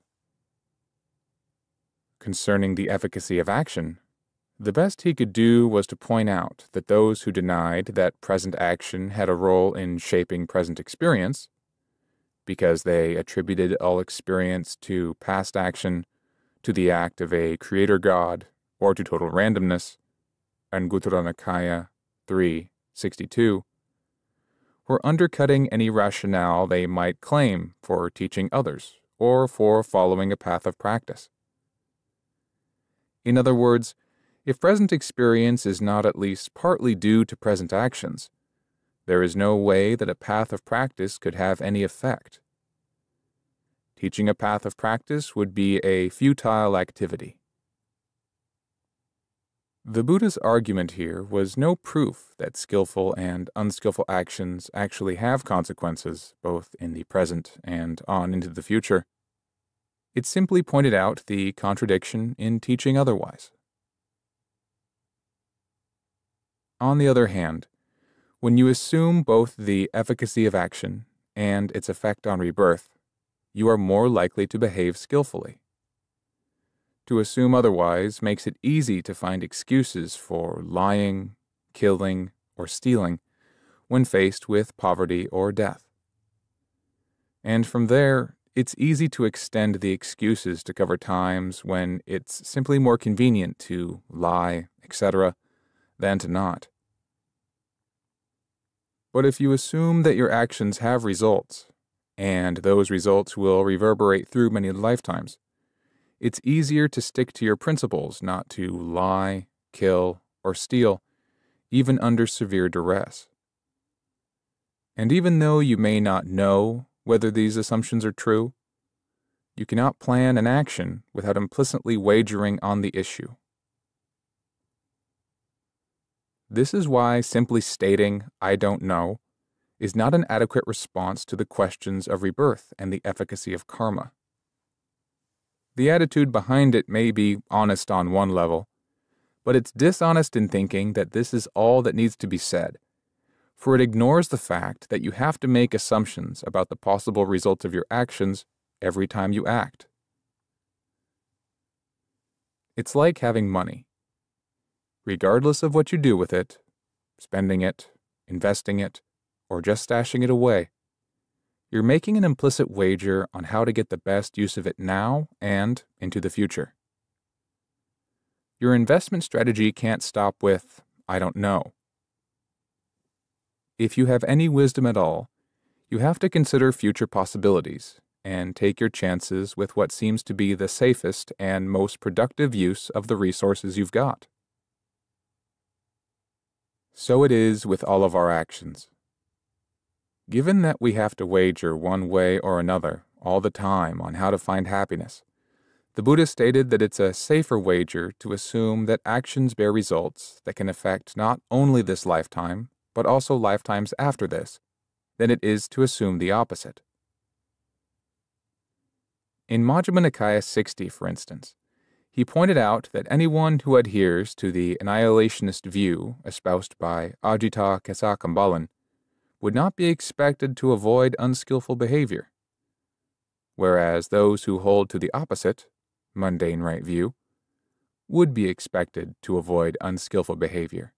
Concerning the efficacy of action, the best he could do was to point out that those who denied that present action had a role in shaping present experience, because they attributed all experience to past action, to the act of a creator god, or to total randomness, Anguttara Nikaya 362, were undercutting any rationale they might claim for teaching others or for following a path of practice. In other words, if present experience is not at least partly due to present actions, there is no way that a path of practice could have any effect. Teaching a path of practice would be a futile activity. The Buddha's argument here was no proof that skillful and unskillful actions actually have consequences, both in the present and on into the future. It simply pointed out the contradiction in teaching otherwise. On the other hand, when you assume both the efficacy of action and its effect on rebirth, you are more likely to behave skillfully. To assume otherwise makes it easy to find excuses for lying, killing, or stealing when faced with poverty or death. And from there, it's easy to extend the excuses to cover times when it's simply more convenient to lie, etc., than to not. But if you assume that your actions have results, and those results will reverberate through many lifetimes, it's easier to stick to your principles not to lie, kill, or steal, even under severe duress. And even though you may not know whether these assumptions are true, you cannot plan an action without implicitly wagering on the issue. This is why simply stating, I don't know, is not an adequate response to the questions of rebirth and the efficacy of karma. The attitude behind it may be honest on one level, but it's dishonest in thinking that this is all that needs to be said, for it ignores the fact that you have to make assumptions about the possible results of your actions every time you act. It's like having money. Regardless of what you do with it, spending it, investing it, or just stashing it away, you're making an implicit wager on how to get the best use of it now and into the future. Your investment strategy can't stop with, I don't know. If you have any wisdom at all, you have to consider future possibilities and take your chances with what seems to be the safest and most productive use of the resources you've got. So it is with all of our actions. Given that we have to wager one way or another all the time on how to find happiness, the Buddha stated that it's a safer wager to assume that actions bear results that can affect not only this lifetime, but also lifetimes after this, than it is to assume the opposite. In Majjhima Nikaya 60, for instance, he pointed out that anyone who adheres to the annihilationist view espoused by Ajita Kesakambalin would not be expected to avoid unskillful behavior, whereas those who hold to the opposite, mundane right view, would be expected to avoid unskillful behavior.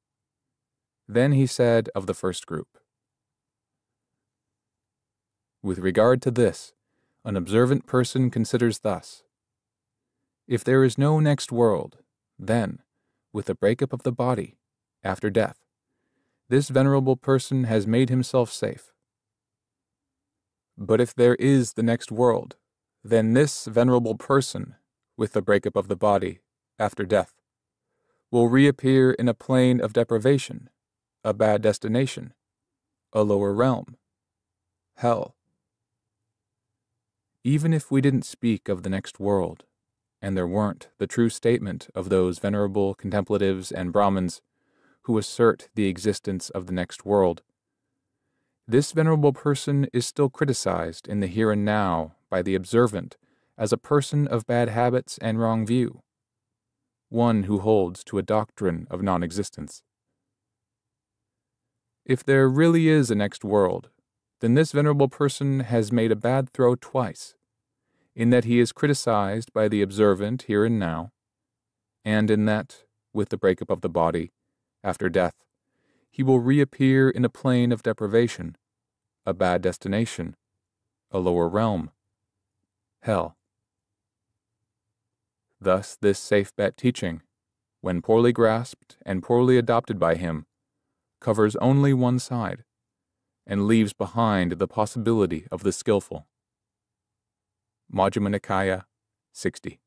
Then he said of the first group With regard to this, an observant person considers thus If there is no next world, then, with the breakup of the body, after death, this venerable person has made himself safe. But if there is the next world, then this venerable person, with the breakup of the body, after death, will reappear in a plane of deprivation, a bad destination, a lower realm, hell. Even if we didn't speak of the next world, and there weren't the true statement of those venerable contemplatives and Brahmins who assert the existence of the next world. This venerable person is still criticized in the here and now by the observant as a person of bad habits and wrong view, one who holds to a doctrine of non existence. If there really is a next world, then this venerable person has made a bad throw twice, in that he is criticized by the observant here and now, and in that, with the breakup of the body, after death, he will reappear in a plane of deprivation, a bad destination, a lower realm, hell. Thus, this safe bet teaching, when poorly grasped and poorly adopted by him, covers only one side, and leaves behind the possibility of the skillful. Majjhima Nikaya 60.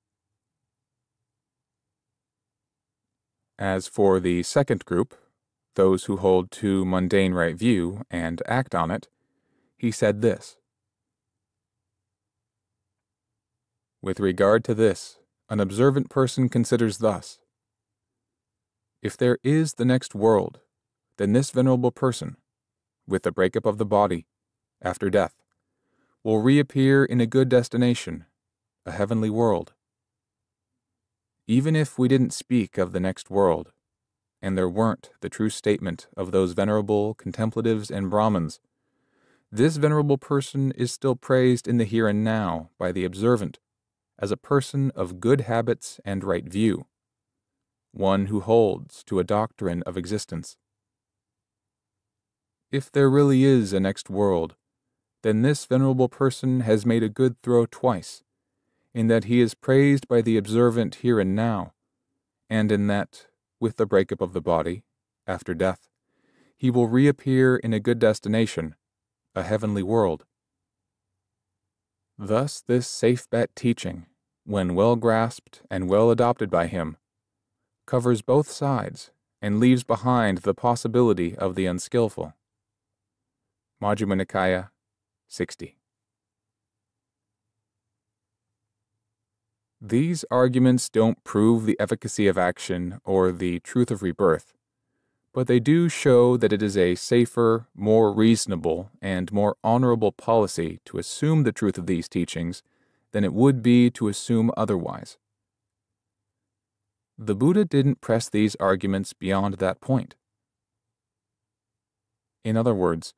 As for the second group, those who hold to mundane right view and act on it, he said this With regard to this, an observant person considers thus If there is the next world, then this venerable person, with the breakup of the body, after death, will reappear in a good destination, a heavenly world. Even if we didn't speak of the next world, and there weren't the true statement of those venerable contemplatives and Brahmins, this venerable person is still praised in the here and now by the observant as a person of good habits and right view, one who holds to a doctrine of existence. If there really is a next world, then this venerable person has made a good throw twice, in that he is praised by the observant here and now, and in that, with the breakup of the body, after death, he will reappear in a good destination, a heavenly world. Thus, this safe bet teaching, when well grasped and well adopted by him, covers both sides and leaves behind the possibility of the unskillful. Majjhima Nikaya 60. These arguments don't prove the efficacy of action or the truth of rebirth, but they do show that it is a safer, more reasonable, and more honorable policy to assume the truth of these teachings than it would be to assume otherwise. The Buddha didn't press these arguments beyond that point. In other words,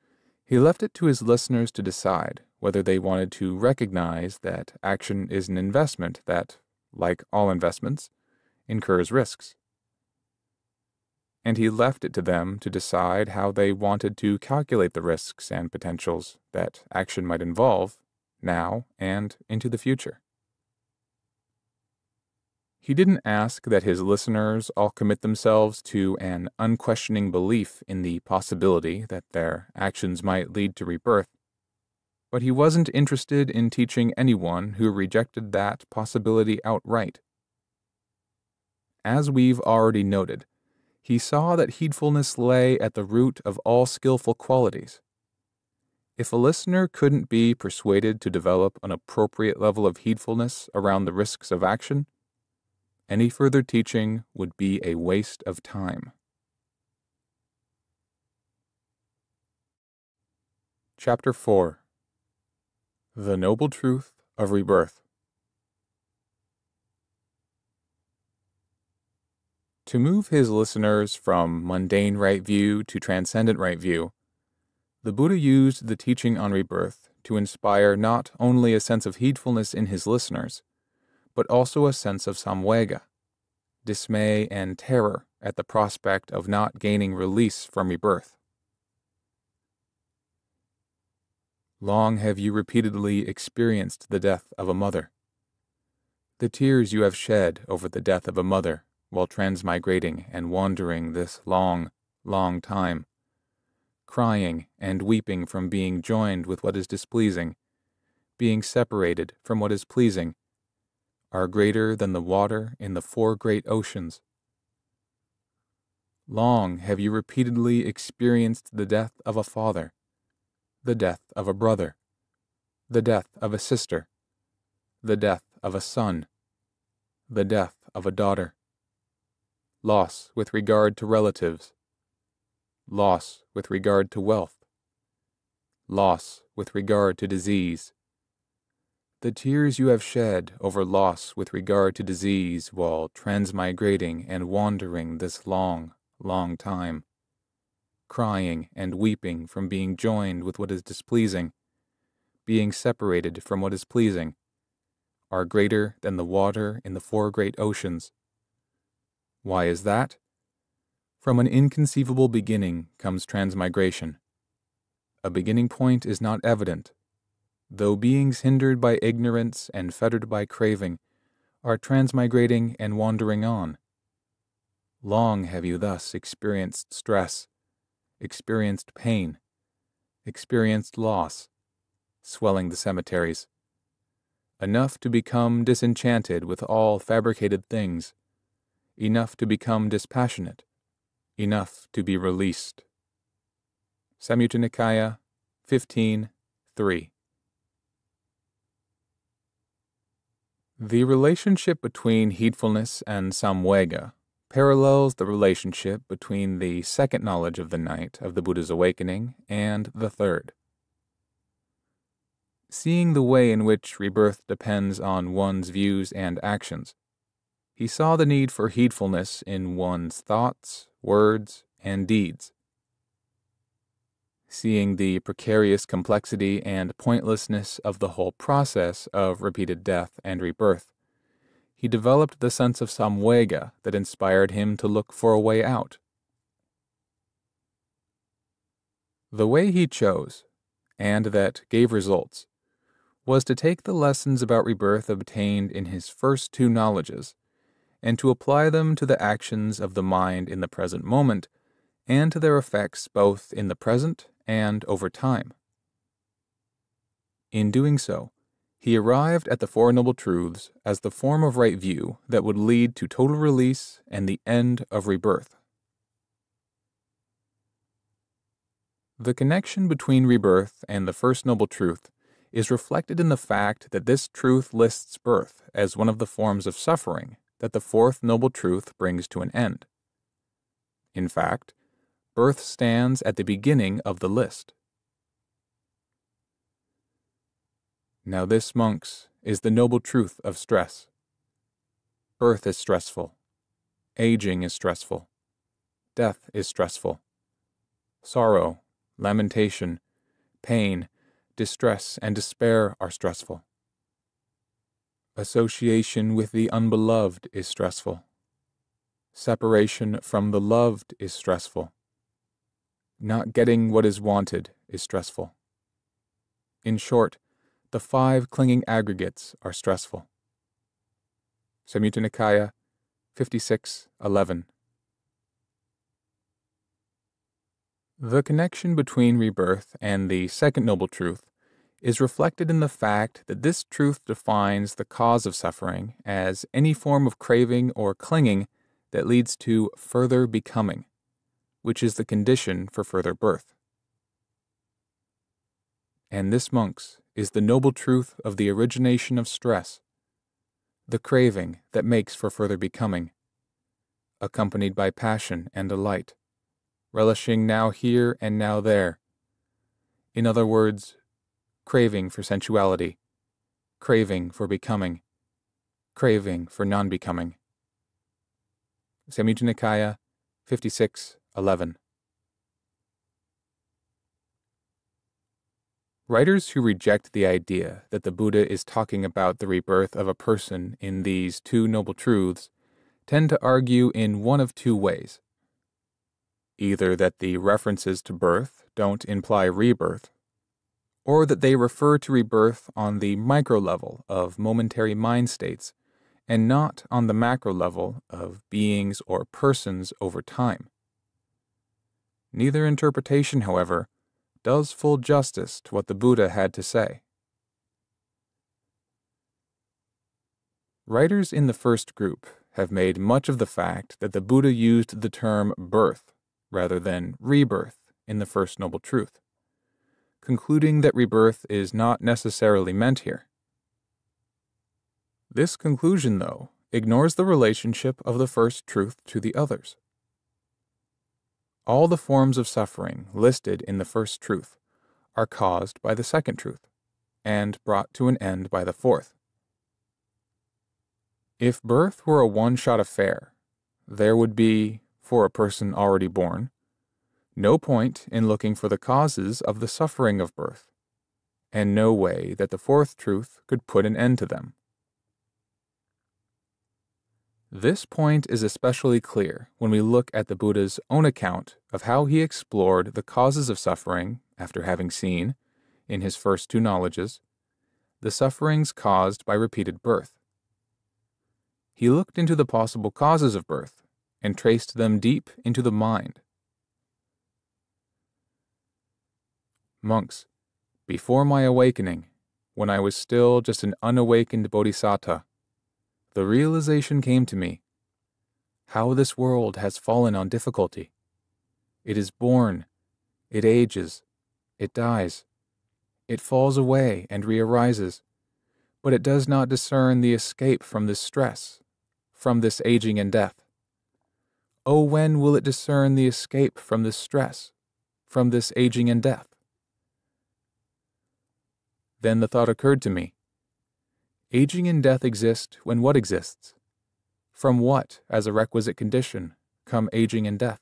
he left it to his listeners to decide whether they wanted to recognize that action is an investment that, like all investments, incurs risks. And he left it to them to decide how they wanted to calculate the risks and potentials that action might involve now and into the future. He didn't ask that his listeners all commit themselves to an unquestioning belief in the possibility that their actions might lead to rebirth, but he wasn't interested in teaching anyone who rejected that possibility outright. As we've already noted, he saw that heedfulness lay at the root of all skillful qualities. If a listener couldn't be persuaded to develop an appropriate level of heedfulness around the risks of action, any further teaching would be a waste of time. Chapter 4 The Noble Truth of Rebirth To move his listeners from mundane right view to transcendent right view, the Buddha used the teaching on rebirth to inspire not only a sense of heedfulness in his listeners, but also a sense of samvega, dismay and terror at the prospect of not gaining release from rebirth. Long have you repeatedly experienced the death of a mother. The tears you have shed over the death of a mother while transmigrating and wandering this long, long time, crying and weeping from being joined with what is displeasing, being separated from what is pleasing, are greater than the water in the four great oceans. Long have you repeatedly experienced the death of a father, the death of a brother, the death of a sister, the death of a son, the death of a daughter, loss with regard to relatives, loss with regard to wealth, loss with regard to disease, the tears you have shed over loss with regard to disease while transmigrating and wandering this long, long time, crying and weeping from being joined with what is displeasing, being separated from what is pleasing, are greater than the water in the four great oceans. Why is that? From an inconceivable beginning comes transmigration. A beginning point is not evident though beings hindered by ignorance and fettered by craving are transmigrating and wandering on. Long have you thus experienced stress, experienced pain, experienced loss, swelling the cemeteries, enough to become disenchanted with all fabricated things, enough to become dispassionate, enough to be released. Samyutta Nikaya 15 3. The relationship between heedfulness and samvega parallels the relationship between the second knowledge of the night of the Buddha's awakening and the third. Seeing the way in which rebirth depends on one's views and actions, he saw the need for heedfulness in one's thoughts, words, and deeds. Seeing the precarious complexity and pointlessness of the whole process of repeated death and rebirth, he developed the sense of samvega that inspired him to look for a way out. The way he chose, and that gave results, was to take the lessons about rebirth obtained in his first two knowledges and to apply them to the actions of the mind in the present moment and to their effects both in the present and over time. In doing so, he arrived at the Four Noble Truths as the form of right view that would lead to total release and the end of rebirth. The connection between rebirth and the First Noble Truth is reflected in the fact that this truth lists birth as one of the forms of suffering that the Fourth Noble Truth brings to an end. In fact, birth stands at the beginning of the list. Now, this, monks, is the noble truth of stress. Birth is stressful. Aging is stressful. Death is stressful. Sorrow, lamentation, pain, distress, and despair are stressful. Association with the unbeloved is stressful. Separation from the loved is stressful. Not getting what is wanted is stressful. In short, the five clinging aggregates are stressful. Samyutta Nikaya 56.11 The connection between rebirth and the second noble truth is reflected in the fact that this truth defines the cause of suffering as any form of craving or clinging that leads to further becoming, which is the condition for further birth. And this, monks, is the noble truth of the origination of stress, the craving that makes for further becoming, accompanied by passion and delight, relishing now here and now there. In other words, craving for sensuality, craving for becoming, craving for non becoming. Samyutta Nikaya 56.11 Writers who reject the idea that the Buddha is talking about the rebirth of a person in these two noble truths tend to argue in one of two ways. Either that the references to birth don't imply rebirth, or that they refer to rebirth on the micro level of momentary mind states and not on the macro level of beings or persons over time. Neither interpretation, however, does full justice to what the Buddha had to say. Writers in the first group have made much of the fact that the Buddha used the term birth rather than rebirth in the First Noble Truth, concluding that rebirth is not necessarily meant here. This conclusion, though, ignores the relationship of the first truth to the others. All the forms of suffering listed in the first truth are caused by the second truth and brought to an end by the fourth. If birth were a one shot affair, there would be, for a person already born, no point in looking for the causes of the suffering of birth, and no way that the fourth truth could put an end to them. This point is especially clear when we look at the Buddha's own account of how he explored the causes of suffering after having seen, in his first two knowledges, the sufferings caused by repeated birth. He looked into the possible causes of birth and traced them deep into the mind. Monks, before my awakening, when I was still just an unawakened bodhisattva, the realization came to me how this world has fallen on difficulty. It is born, it ages, it dies, it falls away and rearises, but it does not discern the escape from this stress, from this aging and death. Oh, when will it discern the escape from this stress, from this aging and death? Then the thought occurred to me Aging and death exist when what exists? From what, as a requisite condition, come aging and death?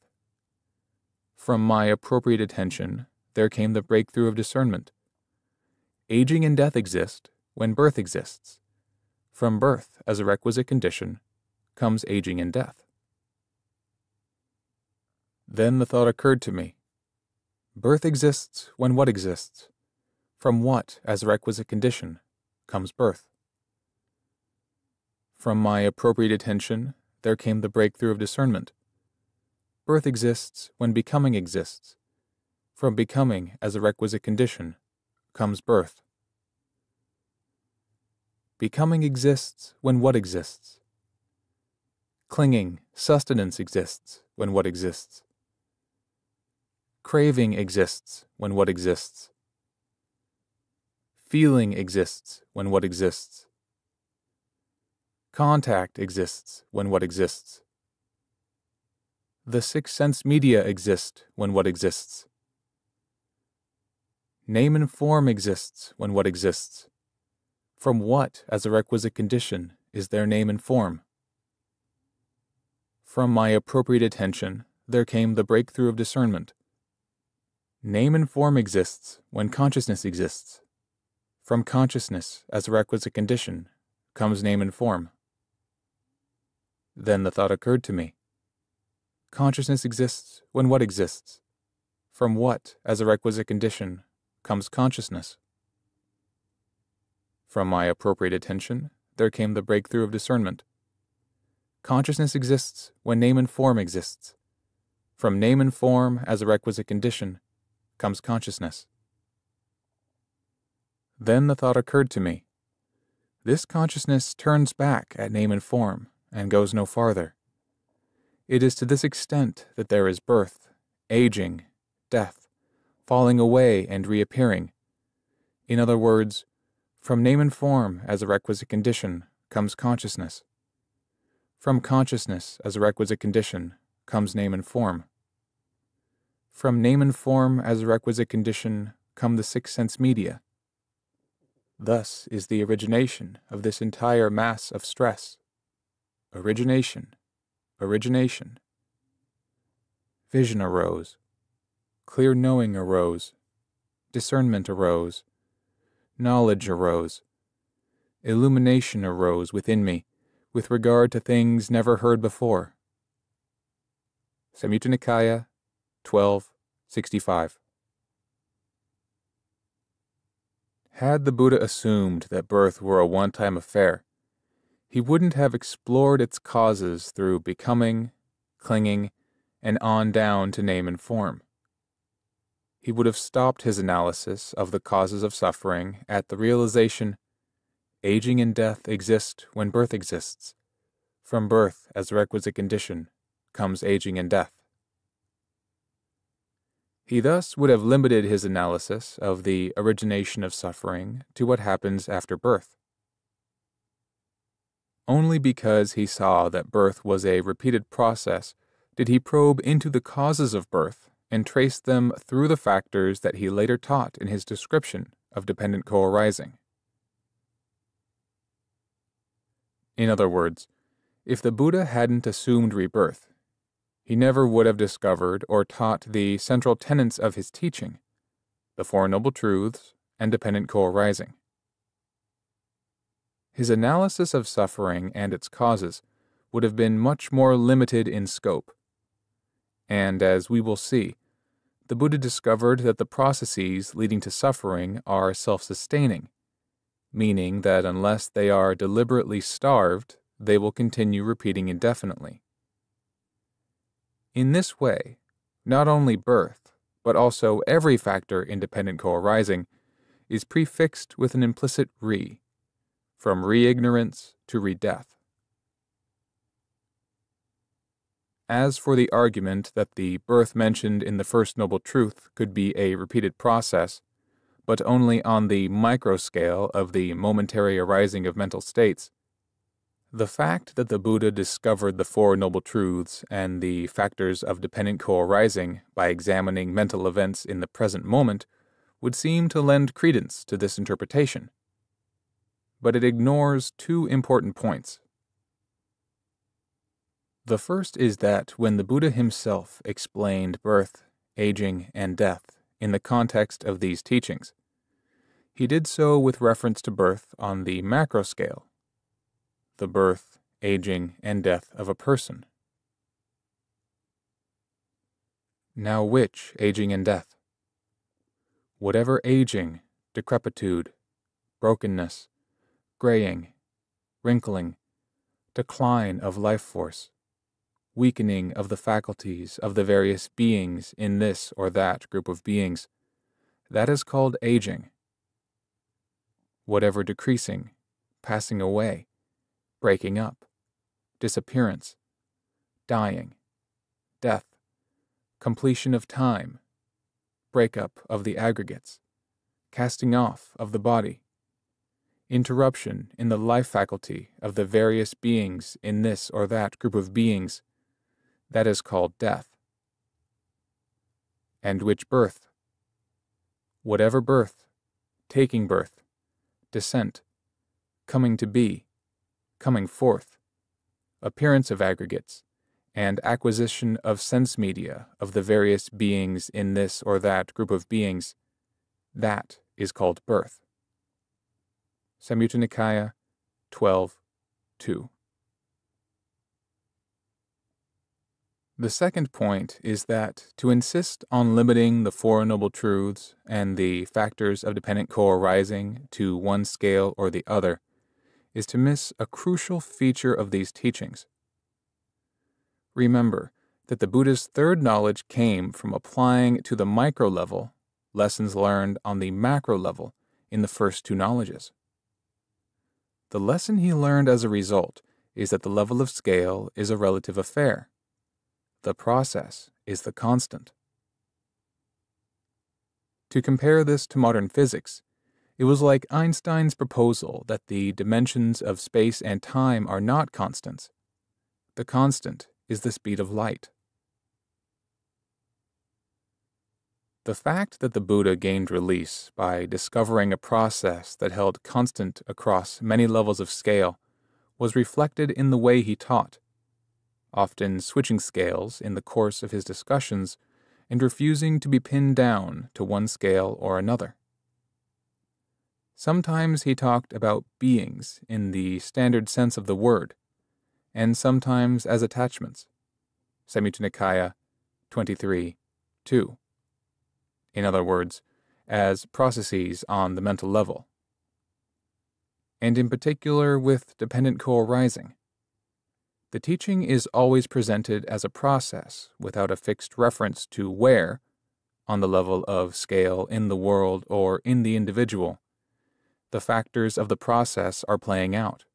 From my appropriate attention, there came the breakthrough of discernment. Aging and death exist when birth exists. From birth, as a requisite condition, comes aging and death. Then the thought occurred to me Birth exists when what exists? From what, as a requisite condition, comes birth? From my appropriate attention, there came the breakthrough of discernment. Birth exists when becoming exists. From becoming, as a requisite condition, comes birth. Becoming exists when what exists? Clinging, sustenance exists when what exists? Craving exists when what exists? Feeling exists when what exists. Contact exists when what exists. The six sense media exist when what exists. Name and form exists when what exists. From what, as a requisite condition, is there name and form? From my appropriate attention, there came the breakthrough of discernment. Name and form exists when consciousness exists. From consciousness as a requisite condition comes name and form. Then the thought occurred to me. Consciousness exists when what exists? From what, as a requisite condition, comes consciousness? From my appropriate attention, there came the breakthrough of discernment. Consciousness exists when name and form exists. From name and form as a requisite condition comes consciousness. Then the thought occurred to me. This consciousness turns back at name and form and goes no farther. It is to this extent that there is birth, aging, death, falling away and reappearing. In other words, from name and form as a requisite condition comes consciousness. From consciousness as a requisite condition comes name and form. From name and form as a requisite condition come the six sense media. Thus is the origination of this entire mass of stress. Origination, origination. Vision arose, clear knowing arose, discernment arose, knowledge arose, illumination arose within me with regard to things never heard before. Samyutta Nikaya 1265 Had the Buddha assumed that birth were a one time affair, he wouldn't have explored its causes through becoming, clinging, and on down to name and form. He would have stopped his analysis of the causes of suffering at the realization aging and death exist when birth exists. From birth, as requisite condition, comes aging and death. He thus would have limited his analysis of the origination of suffering to what happens after birth. Only because he saw that birth was a repeated process did he probe into the causes of birth and trace them through the factors that he later taught in his description of dependent co arising. In other words, if the Buddha hadn't assumed rebirth, he never would have discovered or taught the central tenets of his teaching, the Four Noble Truths and dependent co arising. His analysis of suffering and its causes would have been much more limited in scope. And as we will see, the Buddha discovered that the processes leading to suffering are self sustaining, meaning that unless they are deliberately starved, they will continue repeating indefinitely. In this way, not only birth, but also every factor in dependent co-arising, is prefixed with an implicit re, from re-ignorance to re-death. As for the argument that the birth mentioned in the First Noble Truth could be a repeated process, but only on the micro scale of the momentary arising of mental states, the fact that the Buddha discovered the Four Noble Truths and the factors of dependent co arising by examining mental events in the present moment would seem to lend credence to this interpretation. But it ignores two important points. The first is that when the Buddha himself explained birth, aging, and death in the context of these teachings, he did so with reference to birth on the macro scale, the birth, aging, and death of a person. Now, which aging and death? Whatever aging, decrepitude, brokenness, graying, wrinkling, decline of life force, weakening of the faculties of the various beings in this or that group of beings. That is called aging. Whatever decreasing, passing away, breaking up, disappearance, dying, death, completion of time, breakup of the aggregates, casting off of the body, interruption in the life faculty of the various beings in this or that group of beings that is called death. And which birth? Whatever birth, taking birth, descent, coming to be, coming forth, appearance of aggregates, and acquisition of sense media of the various beings in this or that group of beings, that is called birth. Samyutta Nikaya 12 2. The second point is that to insist on limiting the Four Noble Truths and the factors of dependent co arising to one scale or the other is to miss a crucial feature of these teachings. Remember that the Buddha's third knowledge came from applying to the micro level lessons learned on the macro level in the first two knowledges. The lesson he learned as a result is that the level of scale is a relative affair the process is the constant. To compare this to modern physics, it was like Einstein's proposal that the dimensions of space and time are not constants. The constant is the speed of light. The fact that the Buddha gained release by discovering a process that held constant across many levels of scale was reflected in the way he taught often switching scales in the course of his discussions and refusing to be pinned down to one scale or another. Sometimes he talked about beings in the standard sense of the word, and sometimes as attachments. Samyutta Nikaya 23 2. In other words, as processes on the mental level. And in particular with dependent co arising the teaching is always presented as a process without a fixed reference to where, on the level of scale in the world or in the individual, the factors of the process are playing out.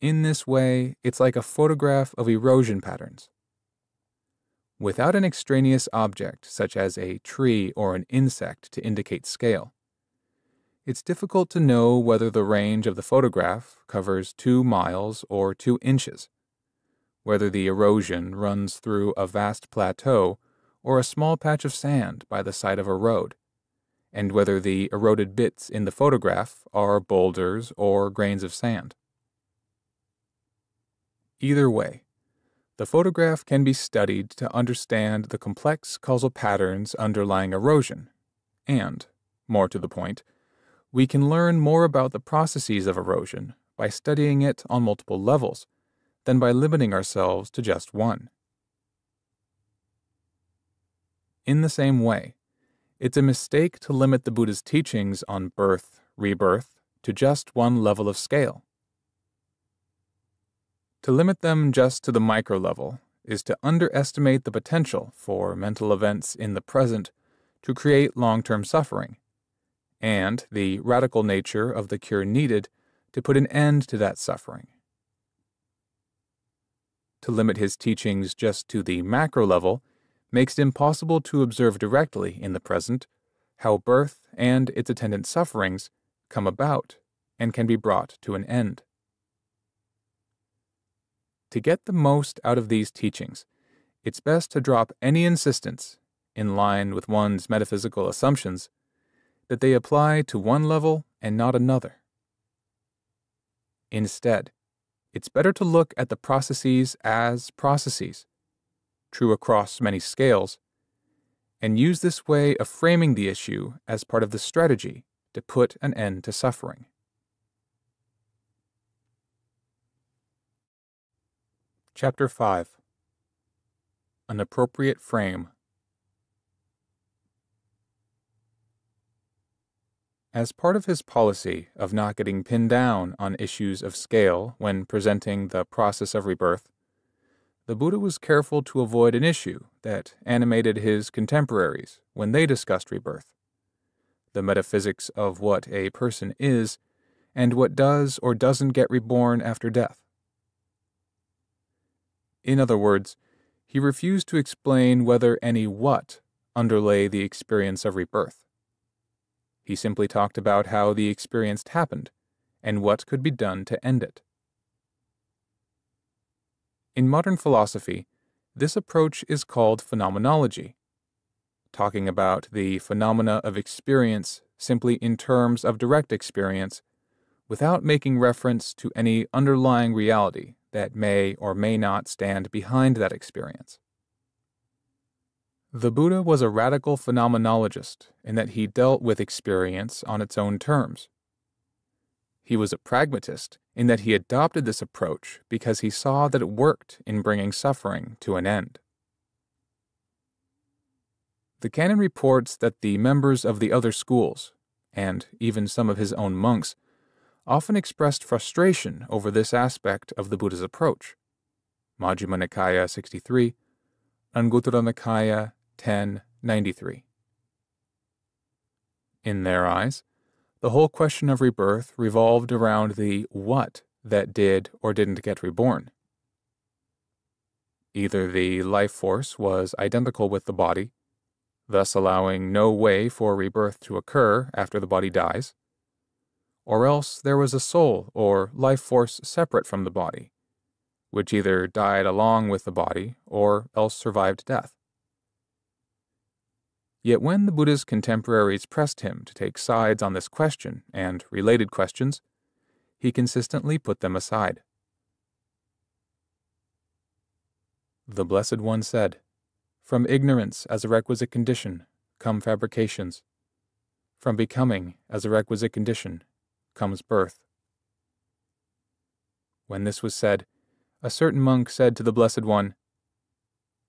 In this way, it's like a photograph of erosion patterns. Without an extraneous object, such as a tree or an insect, to indicate scale, it's difficult to know whether the range of the photograph covers two miles or two inches, whether the erosion runs through a vast plateau or a small patch of sand by the side of a road, and whether the eroded bits in the photograph are boulders or grains of sand. Either way, the photograph can be studied to understand the complex causal patterns underlying erosion, and, more to the point, we can learn more about the processes of erosion by studying it on multiple levels than by limiting ourselves to just one. In the same way, it's a mistake to limit the Buddha's teachings on birth, rebirth, to just one level of scale. To limit them just to the micro level is to underestimate the potential for mental events in the present to create long term suffering, and the radical nature of the cure needed to put an end to that suffering. To limit his teachings just to the macro level makes it impossible to observe directly in the present how birth and its attendant sufferings come about and can be brought to an end. To get the most out of these teachings, it's best to drop any insistence, in line with one's metaphysical assumptions, that they apply to one level and not another. Instead, it's better to look at the processes as processes, true across many scales, and use this way of framing the issue as part of the strategy to put an end to suffering. Chapter 5 An Appropriate Frame. As part of his policy of not getting pinned down on issues of scale when presenting the process of rebirth, the Buddha was careful to avoid an issue that animated his contemporaries when they discussed rebirth. The metaphysics of what a person is and what does or doesn't get reborn after death. In other words, he refused to explain whether any what underlay the experience of rebirth. He simply talked about how the experience happened and what could be done to end it. In modern philosophy, this approach is called phenomenology, talking about the phenomena of experience simply in terms of direct experience without making reference to any underlying reality that may or may not stand behind that experience. The Buddha was a radical phenomenologist in that he dealt with experience on its own terms. He was a pragmatist in that he adopted this approach because he saw that it worked in bringing suffering to an end. The canon reports that the members of the other schools, and even some of his own monks, often expressed frustration over this aspect of the Buddha's approach. Majjhima Nikaya 63, Anguttara Nikaya 1093. In their eyes, the whole question of rebirth revolved around the what that did or didn't get reborn. Either the life force was identical with the body, thus allowing no way for rebirth to occur after the body dies, or else there was a soul or life force separate from the body, which either died along with the body or else survived death. Yet when the Buddha's contemporaries pressed him to take sides on this question and related questions, he consistently put them aside. The Blessed One said, From ignorance as a requisite condition come fabrications. From becoming as a requisite condition comes birth. When this was said, a certain monk said to the Blessed One,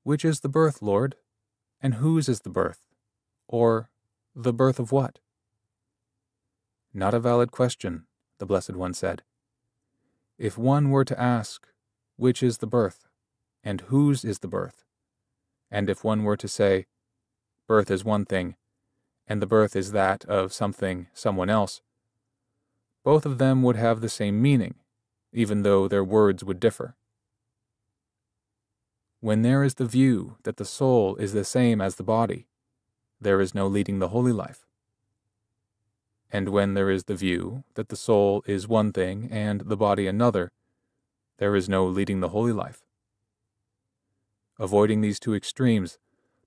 Which is the birth, Lord, and whose is the birth? Or the birth of what? Not a valid question, the Blessed One said. If one were to ask, which is the birth, and whose is the birth, and if one were to say, birth is one thing, and the birth is that of something, someone else, both of them would have the same meaning, even though their words would differ. When there is the view that the soul is the same as the body, there is no leading the holy life. And when there is the view that the soul is one thing and the body another, there is no leading the holy life. Avoiding these two extremes,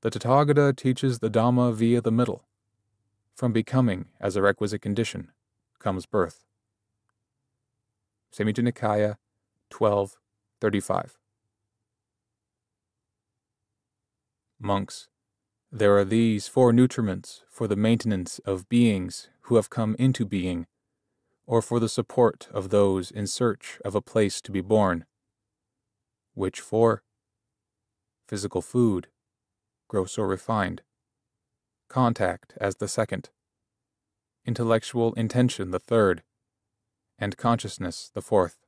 the Tathagata teaches the Dhamma via the middle. From becoming as a requisite condition comes birth. Samyutta Nikaya 1235. Monks, there are these four nutriments for the maintenance of beings who have come into being, or for the support of those in search of a place to be born. Which four? Physical food, gross or refined. Contact as the second. Intellectual intention the third. And consciousness the fourth.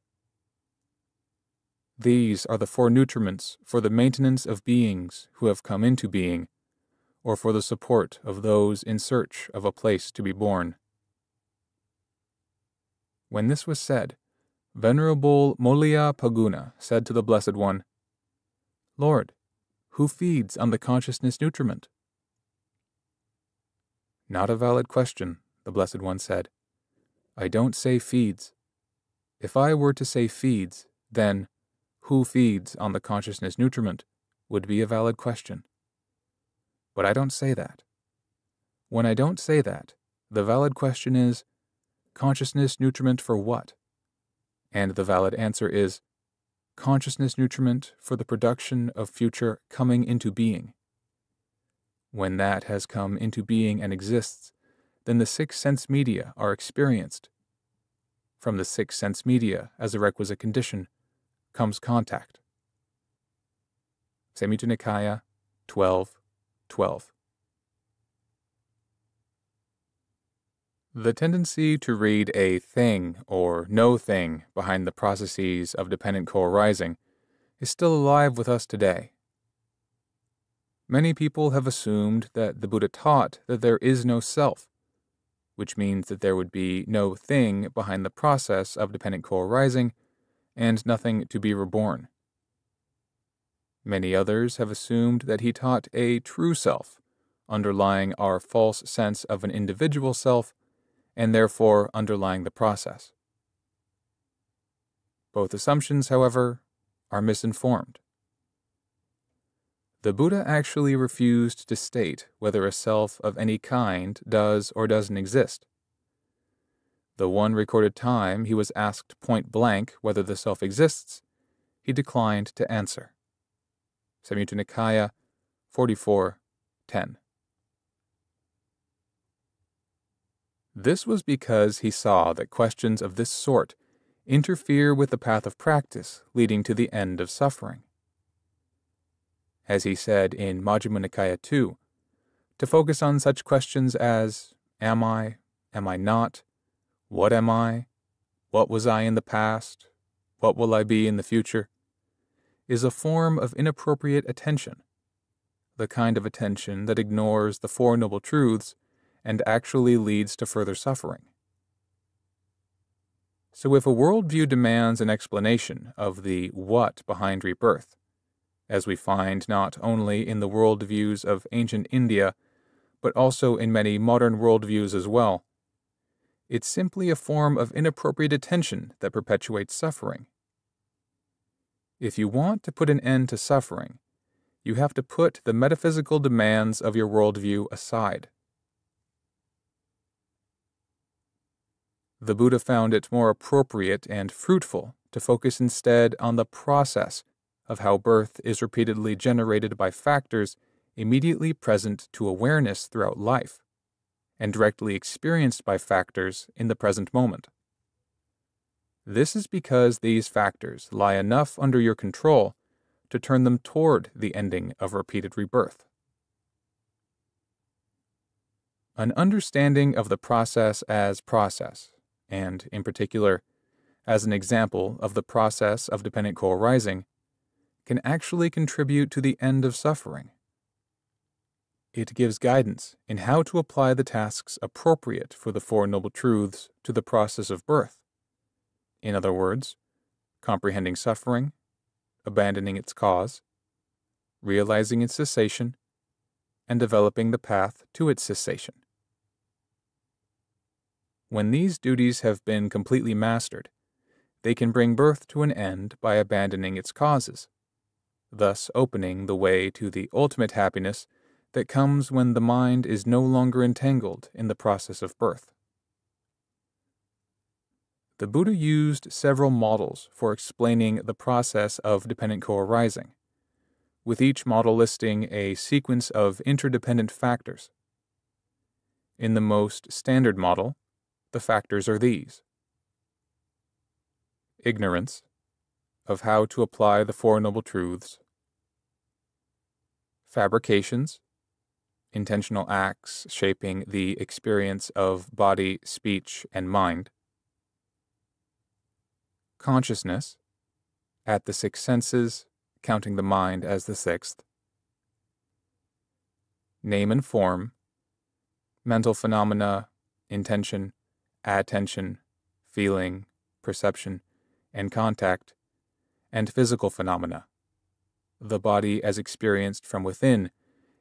These are the four nutriments for the maintenance of beings who have come into being, or for the support of those in search of a place to be born. When this was said, Venerable Moliya Phagguna said to the Blessed One, Lord, who feeds on the consciousness nutriment? Not a valid question, the Blessed One said. I don't say feeds. If I were to say feeds, then who feeds on the consciousness nutriment would be a valid question. But I don't say that. When I don't say that, the valid question is consciousness nutriment for what? And the valid answer is consciousness nutriment for the production of future coming into being. When that has come into being and exists, then the six sense media are experienced. From the six sense media, as a requisite condition, comes contact. Samyutta Nikaya 12 12. The tendency to read a thing or no thing behind the processes of dependent co-arising is still alive with us today. Many people have assumed that the Buddha taught that there is no self, which means that there would be no thing behind the process of dependent co-arising and nothing to be reborn. Many others have assumed that he taught a true self, underlying our false sense of an individual self, and therefore underlying the process. Both assumptions, however, are misinformed. The Buddha actually refused to state whether a self of any kind does or doesn't exist. The one recorded time he was asked point blank whether the self exists, he declined to answer. Samyutta Nikaya 44.10. This was because he saw that questions of this sort interfere with the path of practice leading to the end of suffering. As he said in Majjhima Nikaya 2, to focus on such questions as Am I? Am I not? What am I? What was I in the past? What will I be in the future? is a form of inappropriate attention, the kind of attention that ignores the Four Noble Truths and actually leads to further suffering. So, if a worldview demands an explanation of the what behind rebirth, as we find not only in the worldviews of ancient India, but also in many modern worldviews as well, it's simply a form of inappropriate attention that perpetuates suffering if you want to put an end to suffering, you have to put the metaphysical demands of your worldview aside. The Buddha found it more appropriate and fruitful to focus instead on the process of how birth is repeatedly generated by factors immediately present to awareness throughout life, and directly experienced by factors in the present moment. This is because these factors lie enough under your control to turn them toward the ending of repeated rebirth. An understanding of the process as process, and in particular, as an example of the process of dependent co-arising, can actually contribute to the end of suffering. It gives guidance in how to apply the tasks appropriate for the Four Noble Truths to the process of birth in other words, comprehending suffering, abandoning its cause, realizing its cessation, and developing the path to its cessation. When these duties have been completely mastered, they can bring birth to an end by abandoning its causes, thus opening the way to the ultimate happiness that comes when the mind is no longer entangled in the process of birth. The Buddha used several models for explaining the process of dependent co-arising, with each model listing a sequence of interdependent factors. In the most standard model, the factors are these. Ignorance of how to apply the Four Noble Truths. Fabrications, intentional acts shaping the experience of body, speech, and mind consciousness, at the six senses, counting the mind as the sixth. Name and form, mental phenomena, intention, attention, feeling, perception, and contact, and physical phenomena, the body as experienced from within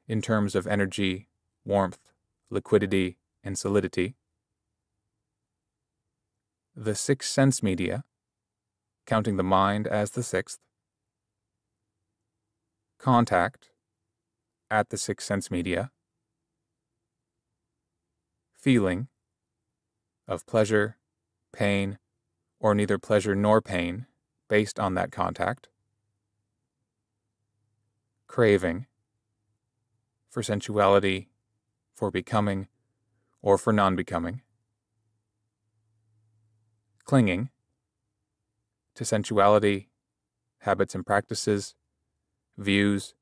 in terms of energy, warmth, liquidity, and solidity. The six sense media, counting the mind as the sixth. Contact, at the six sense media. Feeling, of pleasure, pain, or neither pleasure nor pain, based on that contact. Craving, for sensuality, for becoming, or for non becoming. Clinging to sensuality, habits and practices, views,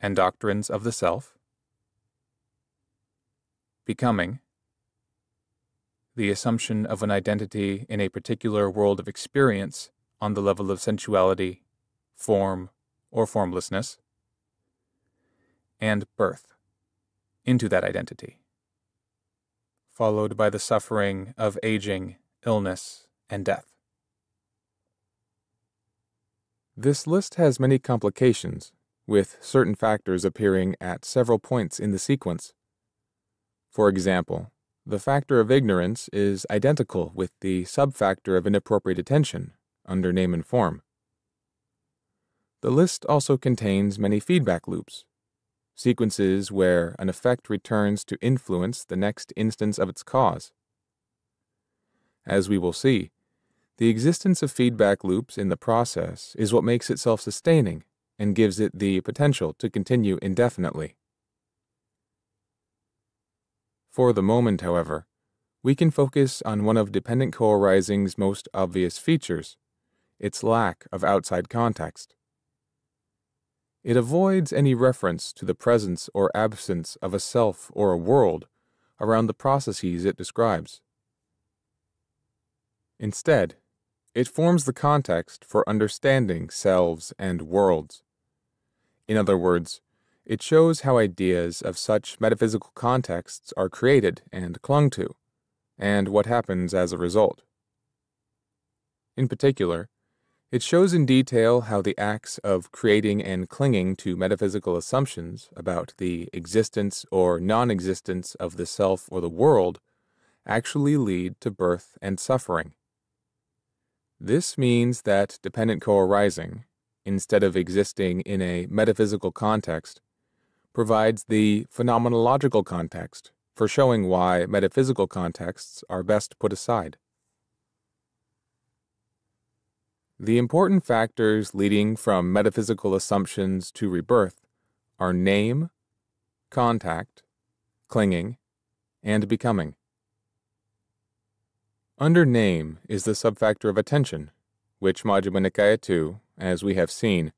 and doctrines of the self. Becoming the assumption of an identity in a particular world of experience on the level of sensuality, form, or formlessness and birth into that identity, followed by the suffering of aging, illness, and death. This list has many complications, with certain factors appearing at several points in the sequence. For example, the factor of ignorance is identical with the subfactor of inappropriate attention under name and form. The list also contains many feedback loops, sequences where an effect returns to influence the next instance of its cause. As we will see, the existence of feedback loops in the process is what makes it self sustaining and gives it the potential to continue indefinitely. For the moment, however, we can focus on one of dependent co-arising's most obvious features, its lack of outside context. It avoids any reference to the presence or absence of a self or a world around the processes it describes. Instead, it forms the context for understanding selves and worlds. In other words, it shows how ideas of such metaphysical contexts are created and clung to, and what happens as a result. In particular, it shows in detail how the acts of creating and clinging to metaphysical assumptions about the existence or non existence of the self or the world actually lead to birth and suffering. This means that dependent co arising, instead of existing in a metaphysical context, provides the phenomenological context for showing why metaphysical contexts are best put aside. The important factors leading from metaphysical assumptions to rebirth are name, contact, clinging, and becoming. Under name is the subfactor of attention, which Majjhima Nikaya 2, as we have seen,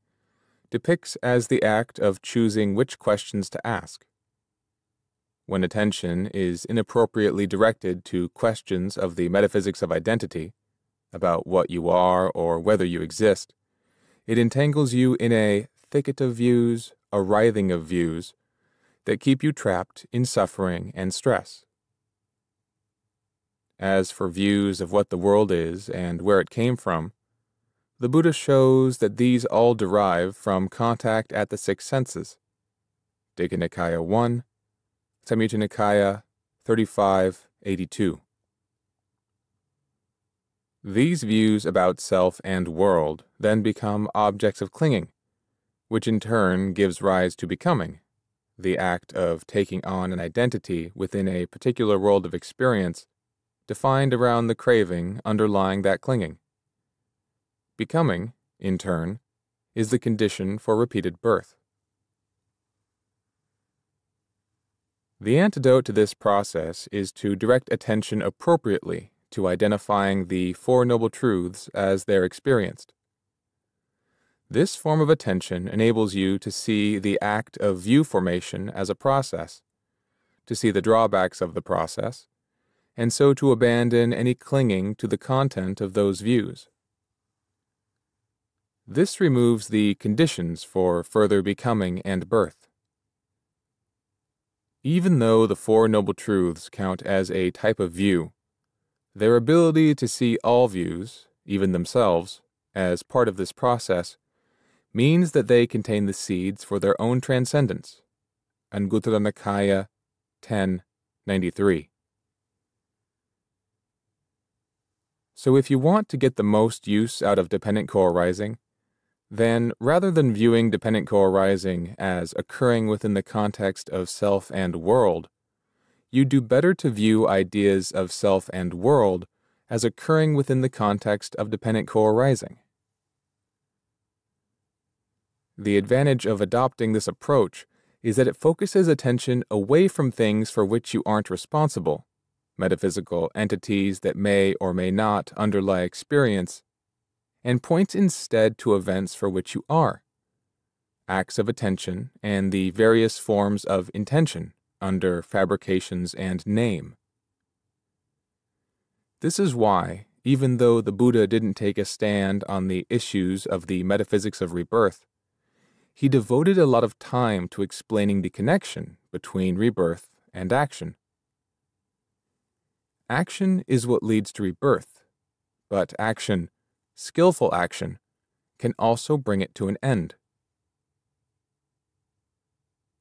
depicts as the act of choosing which questions to ask. When attention is inappropriately directed to questions of the metaphysics of identity, about what you are or whether you exist. It entangles you in a thicket of views, a writhing of views, that keep you trapped in suffering and stress. As for views of what the world is and where it came from, the Buddha shows that these all derive from contact at the six senses. Digha Nikaya 1, Samyutta Nikaya 3582. These views about self and world then become objects of clinging, which in turn gives rise to becoming, the act of taking on an identity within a particular world of experience defined around the craving underlying that clinging. Becoming, in turn, is the condition for repeated birth. The antidote to this process is to direct attention appropriately to identifying the Four Noble Truths as they're experienced. This form of attention enables you to see the act of view formation as a process, to see the drawbacks of the process, and so to abandon any clinging to the content of those views. This removes the conditions for further becoming and birth. Even though the Four Noble Truths count as a type of view, their ability to see all views, even themselves, as part of this process means that they contain the seeds for their own transcendence. Anguttara Nikaya 1093. So if you want to get the most use out of dependent co-arising, then rather than viewing dependent co-arising as occurring within the context of self and world, you do better to view ideas of self and world as occurring within the context of dependent co-arising. The advantage of adopting this approach is that it focuses attention away from things for which you aren't responsible, metaphysical entities that may or may not underlie experience, and points instead to events for which you are, acts of attention, and the various forms of intention under fabrications and name. This is why, even though the Buddha didn't take a stand on the issues of the metaphysics of rebirth, he devoted a lot of time to explaining the connection between rebirth and action. Action is what leads to rebirth, but action, skillful action, can also bring it to an end.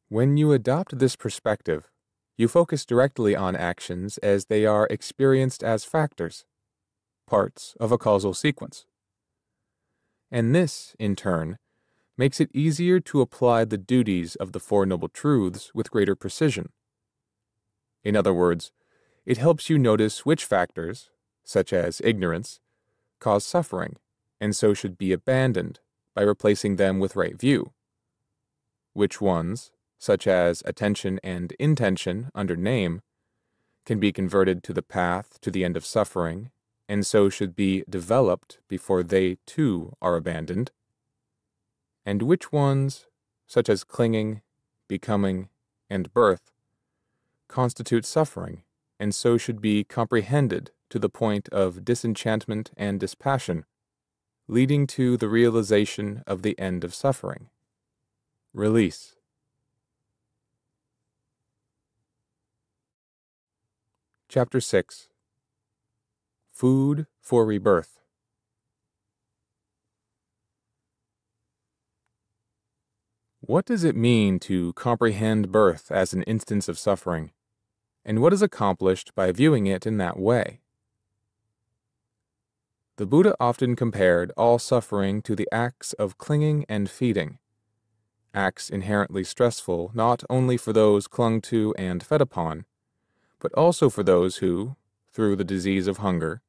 When you adopt this perspective, you focus directly on actions as they are experienced as factors, parts of a causal sequence. And this, in turn, makes it easier to apply the duties of the Four Noble Truths with greater precision. In other words, it helps you notice which factors, such as ignorance, cause suffering and so should be abandoned by replacing them with right view, which ones, such as attention and intention under name, can be converted to the path to the end of suffering, and so should be developed before they too are abandoned, and which ones, such as clinging, becoming, and birth, constitute suffering, and so should be comprehended to the point of disenchantment and dispassion, leading to the realization of the end of suffering. Release. Chapter 6 Food for Rebirth. What does it mean to comprehend birth as an instance of suffering, and what is accomplished by viewing it in that way? The Buddha often compared all suffering to the acts of clinging and feeding, acts inherently stressful not only for those clung to and fed upon, but also for those who, through the disease of hunger,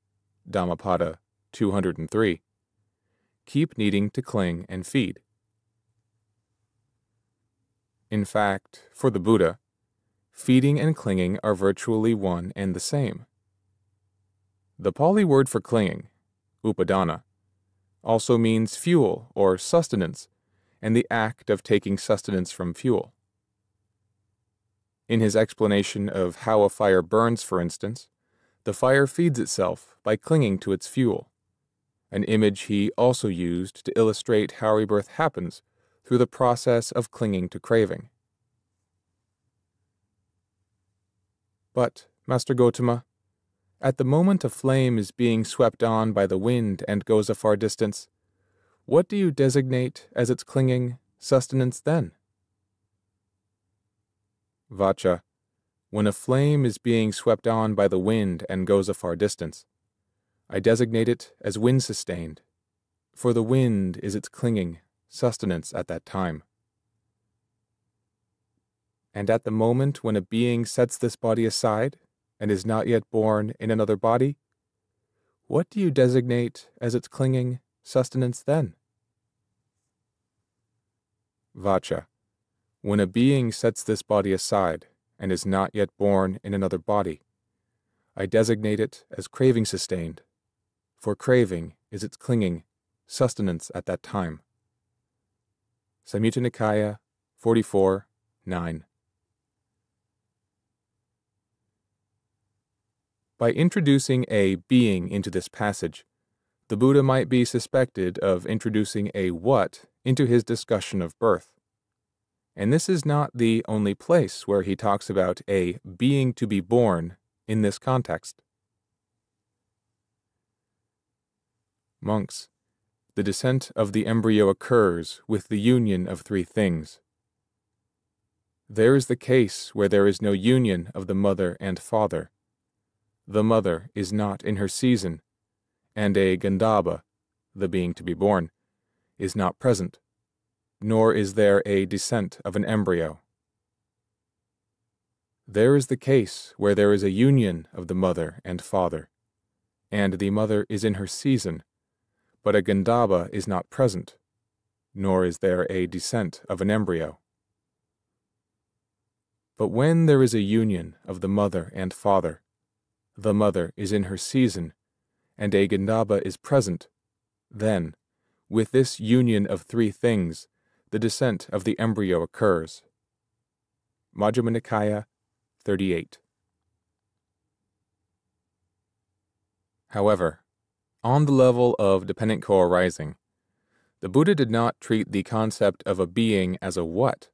Dhammapada 203, keep needing to cling and feed. In fact, for the Buddha, feeding and clinging are virtually one and the same. The Pali word for clinging, upadana, also means fuel or sustenance and the act of taking sustenance from fuel. In his explanation of how a fire burns, for instance, the fire feeds itself by clinging to its fuel, an image he also used to illustrate how rebirth happens through the process of clinging to craving. But, Master Gotama, at the moment a flame is being swept on by the wind and goes a far distance, what do you designate as its clinging sustenance then? Vaccha, when a flame is being swept on by the wind and goes a far distance. I designate it as wind sustained, for the wind is its clinging sustenance at that time. And at the moment when a being sets this body aside and is not yet born in another body, what do you designate as its clinging sustenance then? Vaccha when a being sets this body aside and is not yet born in another body, I designate it as craving sustained, for craving is its clinging, sustenance at that time. Samyutta Nikaya 44 9. By introducing a being into this passage, the Buddha might be suspected of introducing a what into his discussion of birth. And this is not the only place where he talks about a being to be born in this context. Monks, the descent of the embryo occurs with the union of three things. There is the case where there is no union of the mother and father. The mother is not in her season, and a Gandhabba, the being to be born, is not present, nor is there a descent of an embryo. There is the case where there is a union of the mother and father, and the mother is in her season, but a Gandhabba is not present, nor is there a descent of an embryo. But when there is a union of the mother and father, the mother is in her season, and a Gandhabba is present, then, with this union of three things, the descent of the embryo occurs. Majjhima Nikaya 38. However, on the level of dependent co arising, the Buddha did not treat the concept of a being as a what.